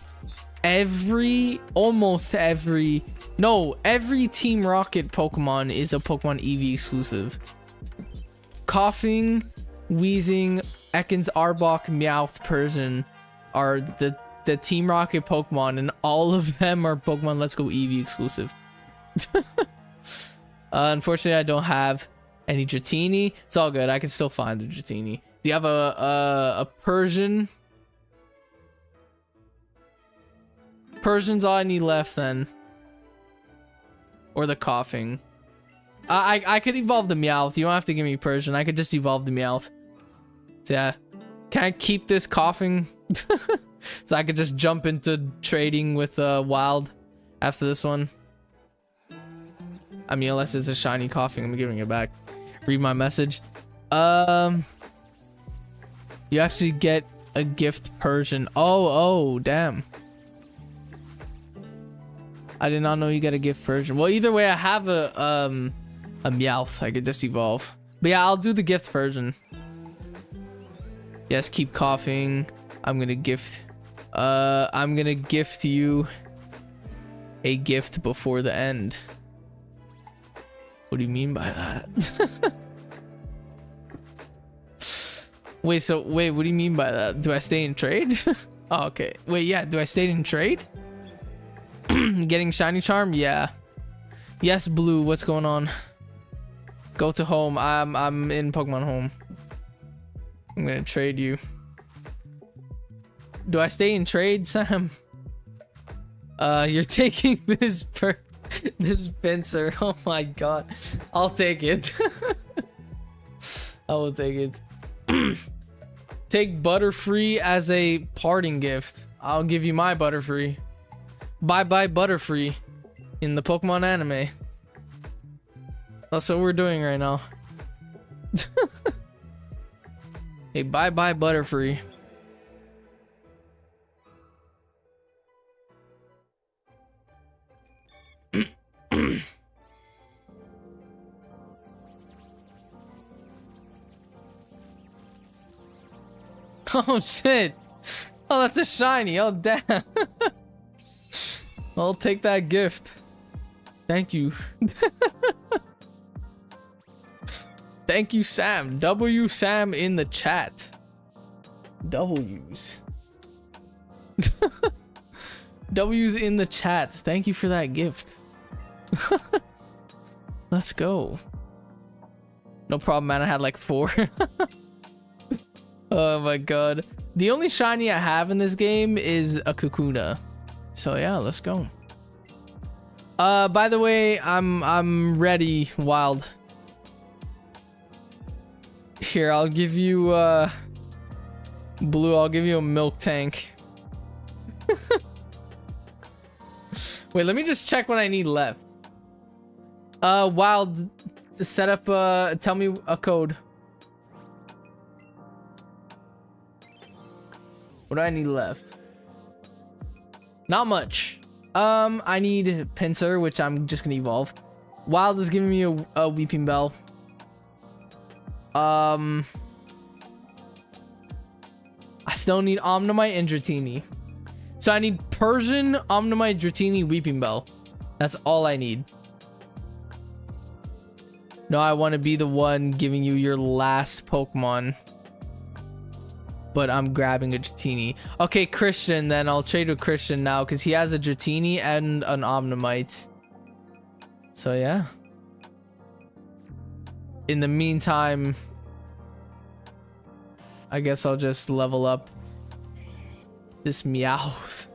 every, almost every, no, every Team Rocket Pokemon is a Pokemon Eevee exclusive. Koffing, Wheezing, Ekans, Arbok, Meowth, Persian are the the Team Rocket Pokemon, and all of them are Pokemon Let's Go Eevee exclusive. uh, unfortunately, I don't have any Dratini. It's all good. I can still find the Dratini. Do you have a, a, a Persian? Persian's all I need left then. Or the Koffing. I, I, I could evolve the Meowth. You don't have to give me Persian. I could just evolve the Meowth. So yeah. Can I keep this Koffing? so I could just jump into trading with uh, Wild after this one. I mean, unless it's a shiny Koffing, I'm giving it back. Read my message. Um, you actually get a gift Persian. Oh, oh, damn. I did not know you got a gift Persian. Well, either way, I have a um a Meowth. I could just evolve. But yeah, I'll do the gift Persian. Yes, keep Koffing. I'm gonna gift uh, I'm gonna gift you a gift before the end. What do you mean by that? wait, so wait, what do you mean by that? Do I stay in trade? oh, okay. Wait, yeah, do I stay in trade? Getting shiny charm? Yeah. Yes, blue, what's going on? Go to home. I'm I'm in Pokemon home. I'm gonna trade you. Do I stay in trade, Sam? Uh, you're taking this per this Pinsir. Oh my god. I'll take it. I will take it. take Butterfree as a parting gift. I'll give you my Butterfree. Bye bye Butterfree in the Pokemon anime. That's what we're doing right now. hey, bye bye Butterfree. oh shit! Oh, that's a shiny. Oh damn! I'll take that gift. Thank you. Thank you, Sam. W Sam in the chat. W's. W's in the chat. Thank you for that gift. Let's go. No problem, man. I had like four. oh my god. The only shiny I have in this game is a Kakuna. So yeah, let's go. Uh, by the way, I'm I'm ready, Wild. Here, I'll give you uh blue. I'll give you a Miltank. Wait, let me just check what I need left. Uh, Wild, set up, uh, tell me a code. What do I need left? Not much. Um, I need Pinsir, which I'm just gonna evolve. Wild is giving me a, a Weepinbell. Um, I still need Omanyte and Dratini. So I need Persian, Omanyte, Dratini, Weepinbell. That's all I need. No, I want to be the one giving you your last Pokemon. But I'm grabbing a Dratini. Okay, Christian, then I'll trade with Christian now because he has a Dratini and an Omanyte. So yeah. In the meantime, I guess I'll just level up this Meowth.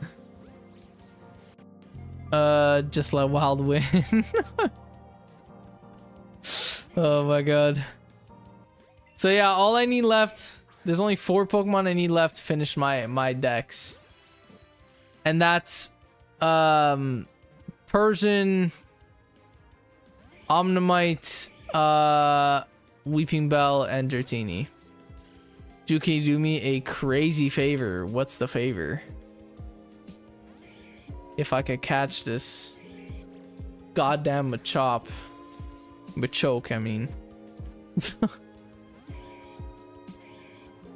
uh, just let Wild win. oh my god. So yeah, all I need left, there's only four Pokemon I need left to finish my, my dex. And that's, um, Persian, Omanyte, uh, Weepinbell, and Dratini. Do can do me a crazy favor? What's the favor? If I could catch this goddamn Machop. Machoke, I mean.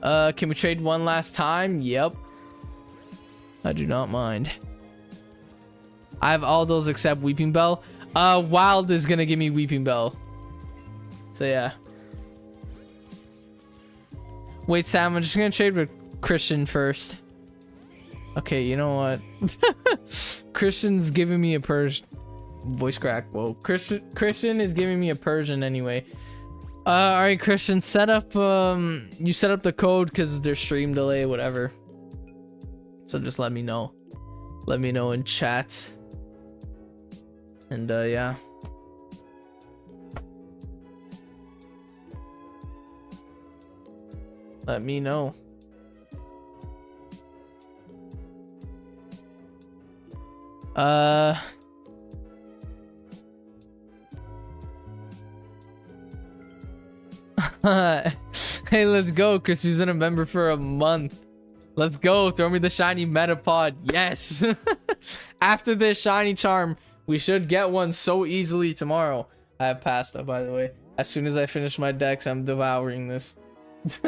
uh, can we trade one last time? Yep. I do not mind. I have all those except Weepinbell. Uh, Wild is gonna give me Weepinbell. So yeah. Wait, Sam, I'm just gonna trade with Christian first. Okay, you know what? Christian's giving me a Persian. Voice crack. Whoa. Christian Christian is giving me a Persian anyway. Uh, alright, Christian, set up, um, you set up the code because there's stream delay, whatever. So just let me know. Let me know in chat. And, uh, yeah. Let me know. Uh... hey, let's go. Crispy's been a member for a month. Let's go. Throw me the shiny Metapod. Yes. After this shiny charm, we should get one so easily tomorrow. I have pasta, by the way. As soon as I finish my decks, I'm devouring this.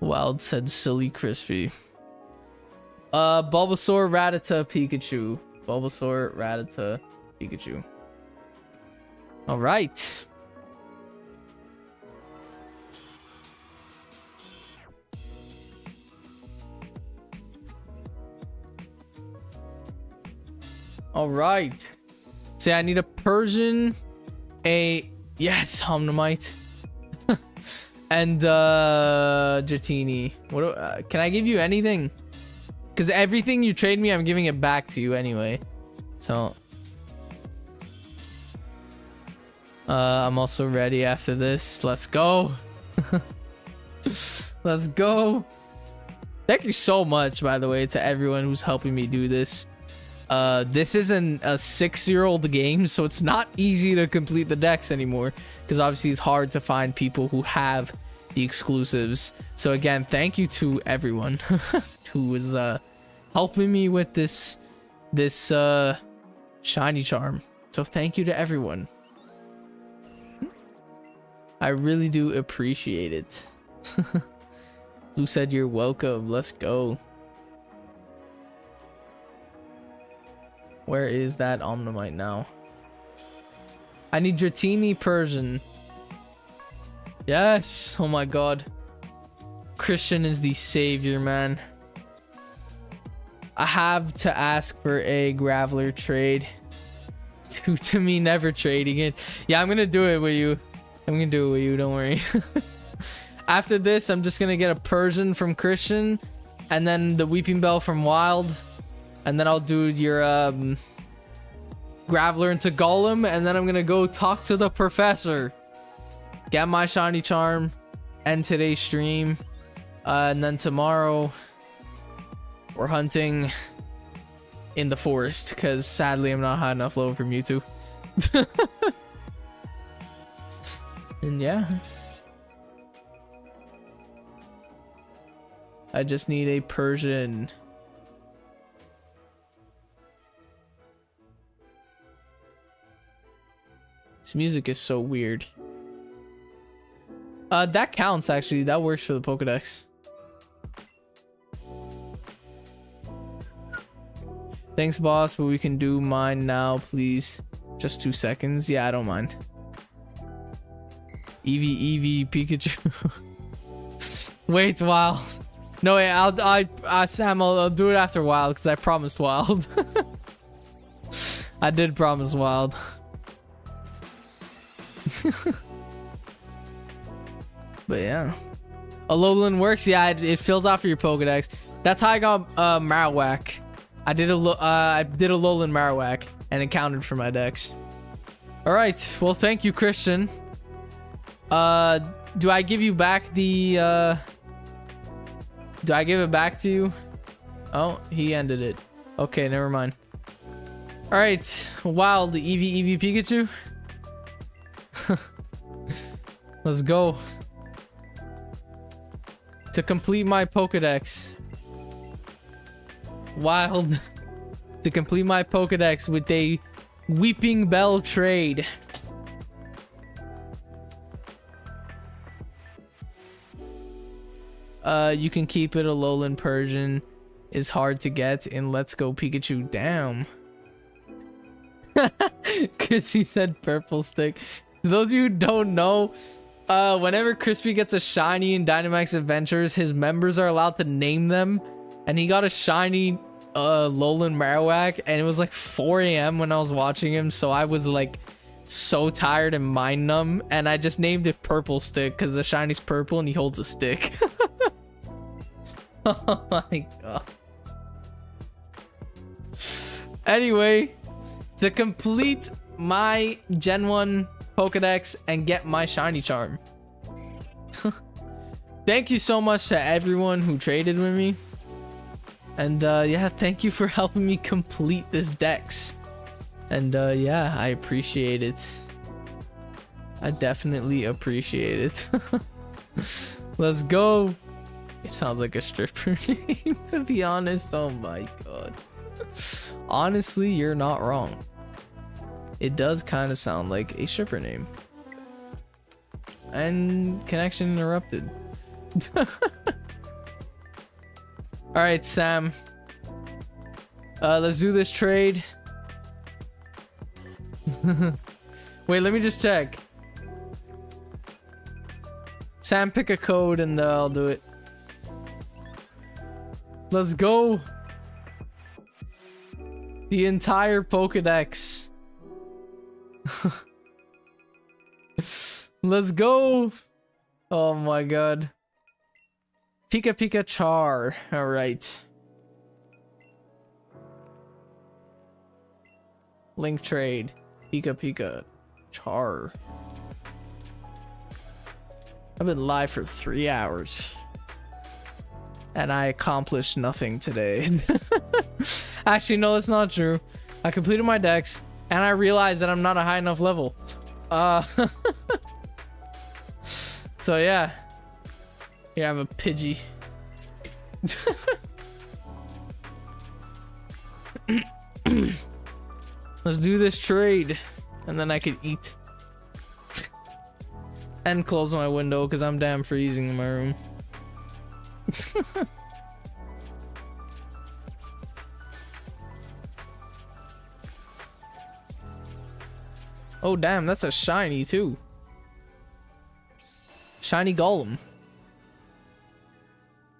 Wild said silly crispy. Uh, Bulbasaur, Rattata, Pikachu. Bulbasaur, Rattata, Pikachu. All right. All right. Say I need a Persian, a yes, Omanyte, and uh Dratini. What? Uh, can I give you anything? Because everything you trade me, I'm giving it back to you anyway. So. Uh, I'm also ready after this. Let's go. Let's go. Thank you so much, by the way, to everyone who's helping me do this. Uh, this isn't a six-year-old game, so it's not easy to complete the dex anymore. Because obviously it's hard to find people who have the exclusives. So again, thank you to everyone who is uh, helping me with this this uh, shiny charm. So thank you to everyone. I really do appreciate it. Who said you're welcome? Let's go. Where is that Omanyte now? I need Dratini Persian. Yes! Oh my god. Christian is the savior, man. I have to ask for a Graveler trade. Due to me never trading it. Yeah, I'm gonna do it with you. I'm gonna do it with you, don't worry. After this, I'm just gonna get a Persian from Christian. And then the Weepinbell from Wild. And then I'll do your um, Graveler into Golem. And then I'm to go talk to the professor. Get my shiny charm. End today's stream. Uh, and then tomorrow, we're hunting in the forest. Because sadly, I'm not high enough level for Mewtwo. and yeah. I just need a Persian. This music is so weird. Uh, that counts actually. That works for the Pokedex. Thanks, boss, but we can do mine now, please. Just two seconds. Yeah, I don't mind. Eevee, Eevee, Pikachu. Wait, Wild. No, wait, I'll, I, I, Sam, I'll, I'll do it after Wild because I promised Wild. I did promise Wild. but yeah. Alolan works. Yeah, it, it, fills out for your Pokedex. That's how I got uh, Marowak. I did a uh, I did a Alolan Marowak, and it counted for my dex. All right. Well, thank you, Christian. Uh, do I give you back the? Uh, do I give it back to you? Oh, he ended it. Okay, never mind. All right, wild Eevee Eevee Pikachu. Let's go. To complete my Pokedex. Wild. To complete my Pokedex with a Weepinbell trade. Uh, you can keep it. Alolan Persian is hard to get in Let's Go Pikachu. Damn. Because he said purple stick. Those of you who don't know, uh, whenever Crispy gets a shiny in Dynamax Adventures, his members are allowed to name them. And he got a shiny uh, Alolan Marowak, and it was like 4 a.m. when I was watching him, so I was like so tired and mind numb, and I just named it Purple Stick because the shiny's purple and he holds a stick. oh my god. Anyway, to complete my Gen 1 Pokedex and get my shiny charm. thank you so much to everyone who traded with me. And uh, yeah, thank you for helping me complete this dex. And uh, yeah, I appreciate it. I definitely appreciate it. Let's go. It sounds like a stripper name, to be honest. Oh my god. Honestly, you're not wrong. It does kind of sound like a stripper name. And connection interrupted. Alright, Sam. Uh, let's do this trade. Wait, let me just check. Sam, pick a code and uh, I'll do it. Let's go. The entire Pokedex. Let's go. Oh my god. Pika Pika Char. Alright. Link trade. Pika Pika Char. I've been live for three hours. And I accomplished nothing today. Actually, no, that's not true. I completed my dex, and I realized that I'm not a high enough level. Uh, so yeah. Here, I have a Pidgey. Let's do this trade. And then I can eat. and close my window because I'm damn freezing in my room. oh damn, that's a shiny too. Shiny Golem.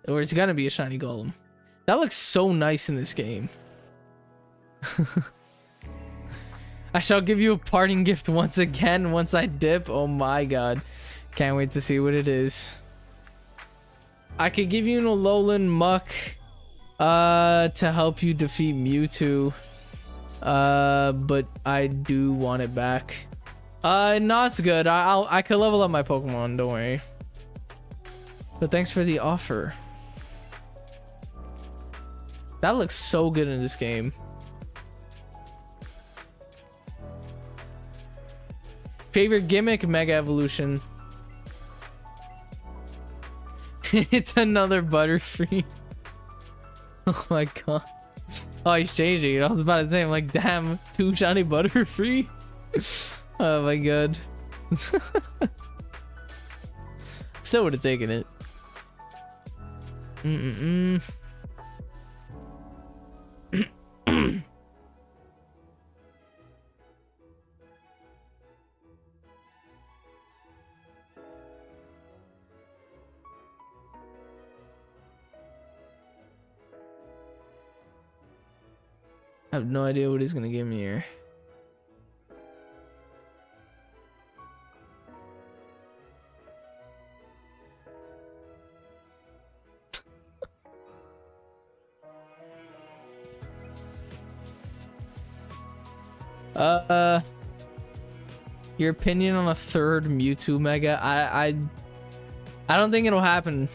Or it's gonna be a shiny Golem. That looks so nice in this game. I shall give you a parting gift once again once I dip. Oh my god. Can't wait to see what it is. I could give you an Alolan Muk uh, to help you defeat Mewtwo. Uh, but I do want it back. Uh, not good. I, I'll I could level up my Pokemon. Don't worry. But thanks for the offer. That looks so good in this game. Favorite gimmick, Mega Evolution. it's another Butterfree. oh my god. Oh, he's changing it. I was about to say, I'm like, damn, two shiny Butterfree. oh my god. Still would have taken it. Mm-mm-mm. I have no idea what he's gonna give me here. Uh, your opinion on a third Mewtwo Mega? I, I, I don't think it'll happen.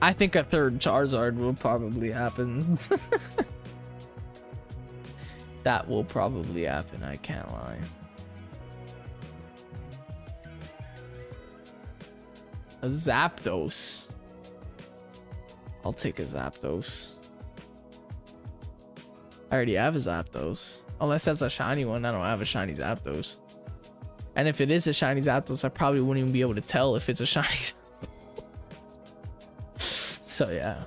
I think a third Charizard will probably happen. that will probably happen. I can't lie. A Zapdos. I'll take a Zapdos. I already have a Zapdos. Unless that's a shiny one. I don't have a shiny Zapdos. And if it is a shiny Zapdos, I probably wouldn't even be able to tell if it's a shiny. so yeah.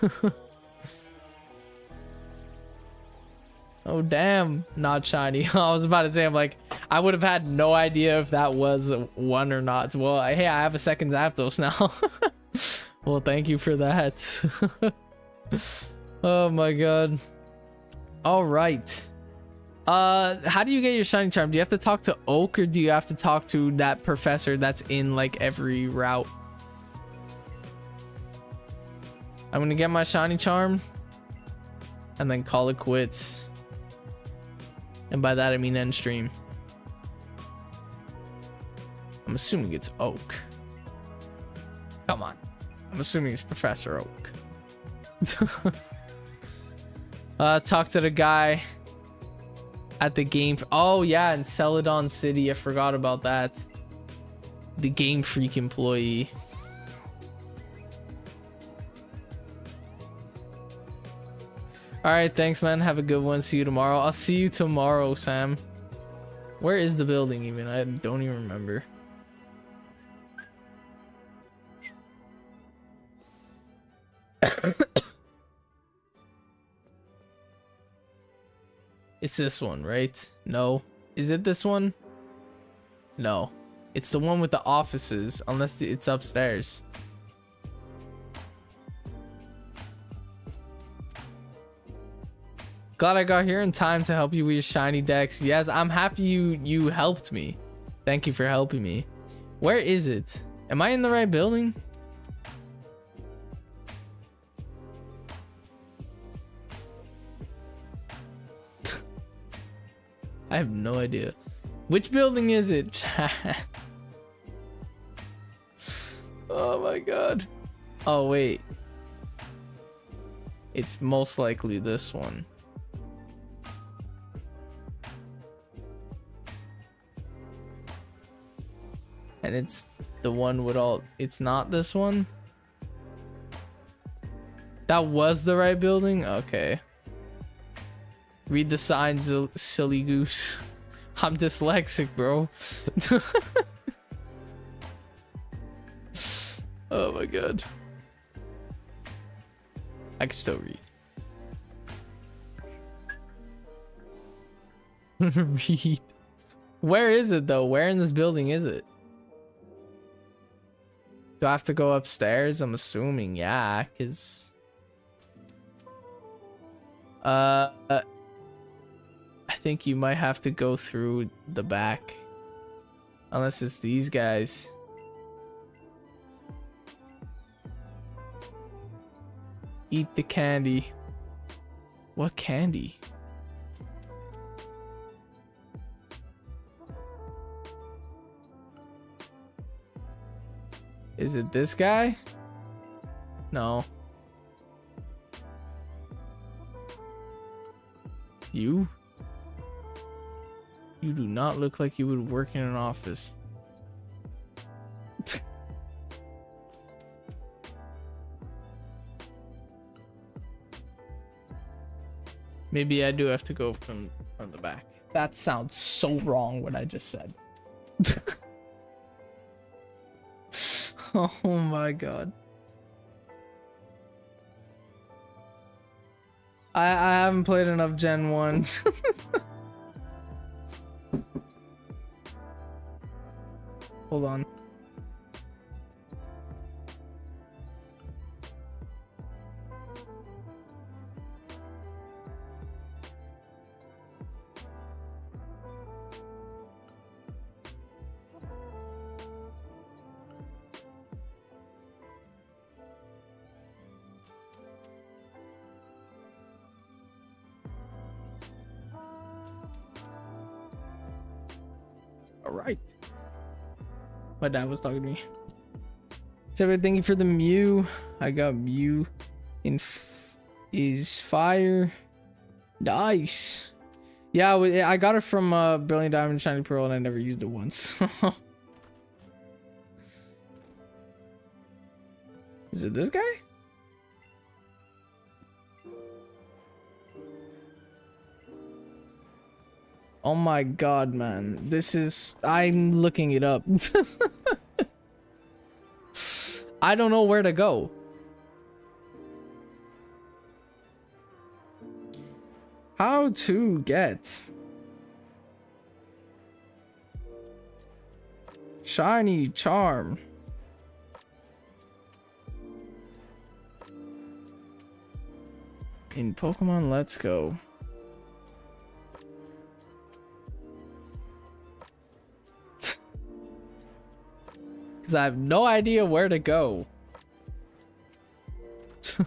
oh damn, not shiny. I was about to say I'm like I would have had no idea if that was one or not. Well, hey, I have a second Zapdos now. well, thank you for that. oh my god. All right. Uh, how do you get your shiny charm? Do you have to talk to Oak or do you have to talk to that professor that's in like every route? I'm gonna get my shiny charm and then call it quits. And by that I mean end stream. I'm assuming it's Oak. Come on. I'm assuming it's Professor Oak. uh, talk to the guy at the game. Oh yeah, in Celadon City. I forgot about that. The Game Freak employee. All right, thanks, man. Have a good one. See you tomorrow. I'll see you tomorrow, Sam. Where is the building even? I don't even remember. It's this one, right? No. Is it this one? No. It's the one with the offices, unless it's upstairs. Glad I got here in time to help you with your shiny Dex. Yes, I'm happy you you helped me. Thank you for helping me. Where is it? Am I in the right building? I have no idea. Which building is it? oh my god. Oh wait. It's most likely this one. And it's the one with all... It's not this one? That was the right building? Okay. Read the signs, silly goose. I'm dyslexic, bro. oh my god. I can still read. read. Where is it though? Where in this building is it? Do I have to go upstairs? I'm assuming, yeah, because... Uh, uh, I think you might have to go through the back. Unless it's these guys. Eat the candy. What candy? Is it this guy? No. You? You do not look like you would work in an office. Maybe I do have to go from from the back. That sounds so wrong what I just said. Oh my god. I I haven't played enough Gen 1. Hold on. My dad was talking to me. So thank you for the Mew. I got Mew in is fire. Nice. Yeah, I I got it from uh, Brilliant Diamond Shiny Pearl and I never used it once. Is it this guy? Oh my god, man. This is... I'm looking it up. I don't know where to go. How to get... Shiny Charm. In Pokemon Let's Go. Because I have no idea where to go.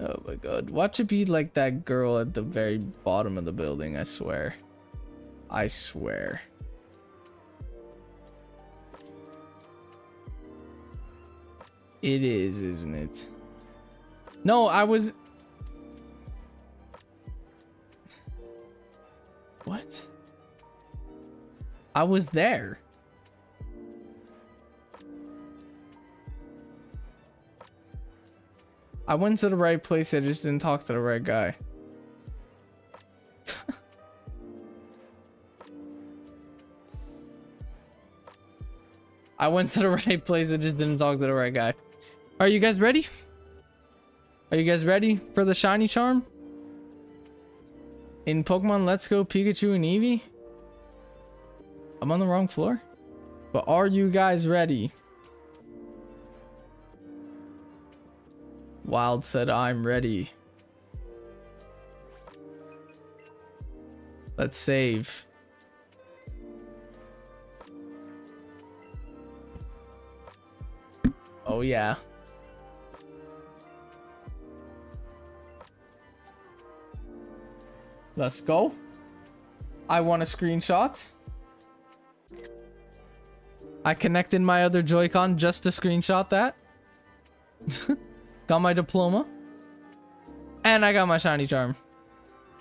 oh my god. Watch it be like that girl at the very bottom of the building, I swear. I swear. It is, isn't it? No, I was... What? I was there. I went to the right place, I just didn't talk to the right guy. I went to the right place, I just didn't talk to the right guy. Are you guys ready? Are you guys ready for the shiny charm? In Pokemon Let's Go Pikachu and Eevee? I'm on the wrong floor? But are you guys ready? Wild said, I'm ready. Let's save. Oh yeah. Let's go. I want a screenshot. I connected my other Joy-Con just to screenshot that. got my diploma. And I got my shiny charm.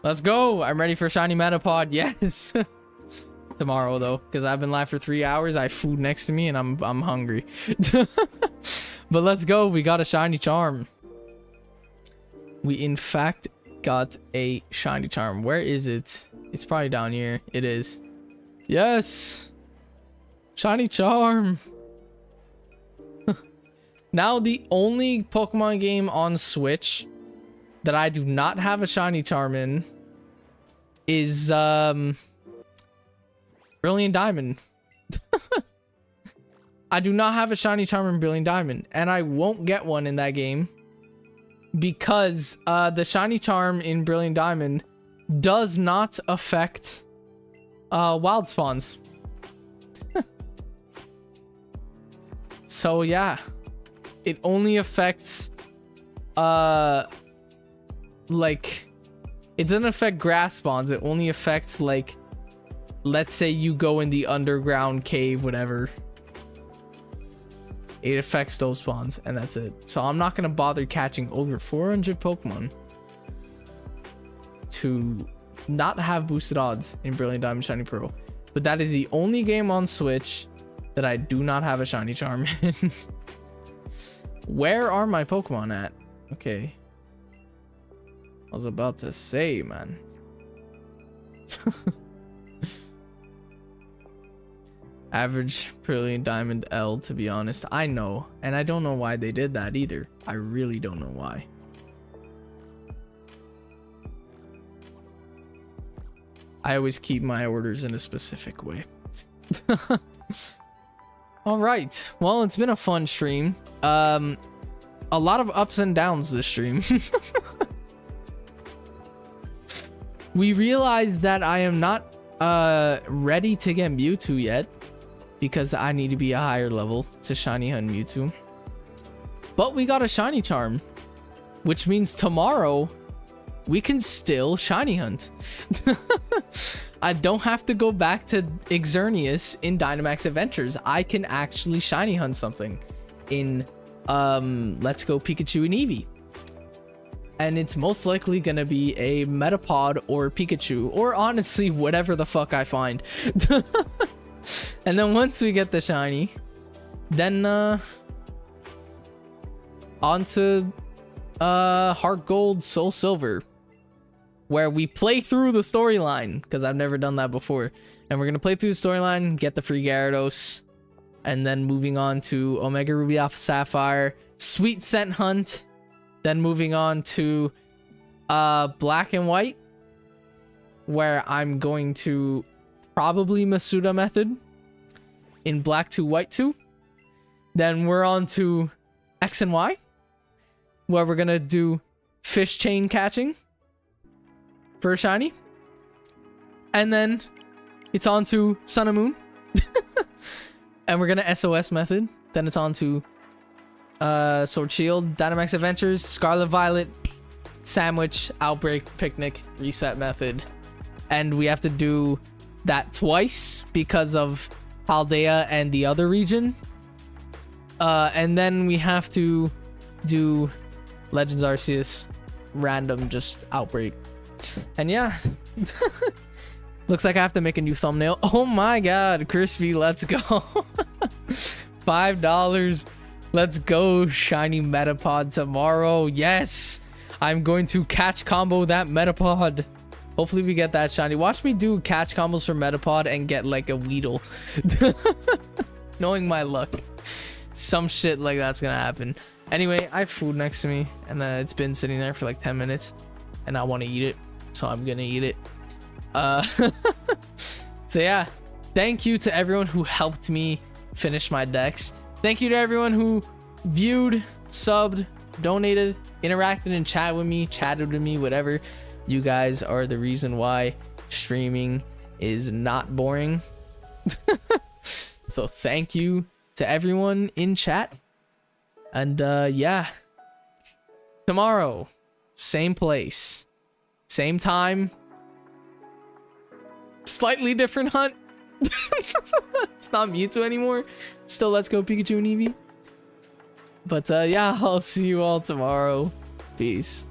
Let's go. I'm ready for shiny Metapod. Yes. Tomorrow though, because I've been live for three hours. I have food next to me and I'm I'm hungry. but let's go. We got a shiny charm. We in fact got a shiny charm. Where is it? It's probably down here. It is. Yes. Shiny charm. Now the only Pokemon game on Switch that I do not have a shiny charm in is um Brilliant Diamond. I do not have a shiny charm in Brilliant Diamond and I won't get one in that game because uh the shiny charm in Brilliant Diamond does not affect uh wild spawns. so yeah, it only affects uh like it doesn't affect grass spawns. It only affects like let's say you go in the underground cave, whatever. It affects those spawns, and that's it. So I'm not gonna bother catching over 400 Pokemon to not have boosted odds in Brilliant Diamond Shiny Pearl. But that is the only game on Switch that I do not have a shiny charm in. Where are my Pokemon at? Okay. I was about to say, man. Average Brilliant Diamond L, to be honest. I know. And I don't know why they did that either. I really don't know why. I always keep my orders in a specific way. All right. Well, it's been a fun stream. Um, a lot of ups and downs this stream. we realized that I am not uh ready to get Mewtwo yet because I need to be a higher level to shiny hunt Mewtwo. But we got a shiny charm, which means tomorrow we can still shiny hunt. I don't have to go back to Xerneas in Dynamax Adventures. I can actually shiny hunt something in um Let's Go Pikachu and Eevee. And it's most likely gonna be a Metapod or Pikachu, or honestly, whatever the fuck I find. and then once we get the shiny, then uh on to uh Heart Gold, Soul Silver where we play through the storyline because I've never done that before. And we're gonna play through the storyline, get the free Gyarados, and then moving on to Omega Ruby Alpha Sapphire, Sweet Scent Hunt, then moving on to uh Black and White, where I'm going to probably Masuda method in Black 2 White 2. Then we're on to X and Y, where we're gonna do fish chain catching for a shiny. And then it's on to Sun and Moon. and we're gonna SOS method. Then it's on to uh, Sword Shield, Dynamax Adventures, Scarlet Violet, Sandwich, Outbreak, Picnic, Reset method. And we have to do that twice because of Paldea and the other region. Uh, and then we have to do Legends Arceus, random just Outbreak and yeah. Looks like I have to make a new thumbnail. Oh my god, Crispy, let's go. Five dollars. Let's go, shiny Metapod tomorrow. Yes. I'm going to catch combo that Metapod. Hopefully we get that shiny. Watch me do catch combos for Metapod and get like a Weedle. Knowing my luck. Some shit like that's gonna happen. Anyway, I have food next to me and uh, it's been sitting there for like 10 minutes and I want to eat it so I'm gonna eat it. Uh, so yeah, thank you to everyone who helped me finish my dex. Thank you to everyone who viewed, subbed, donated, interacted in chat with me, chatted with me, whatever. You guys are the reason why streaming is not boring. so thank you to everyone in chat. And uh yeah. Tomorrow, same place. Same time. Slightly different hunt. it's not Mewtwo anymore. Still, let's go Pikachu and Eevee. But uh, yeah, I'll see you all tomorrow. Peace.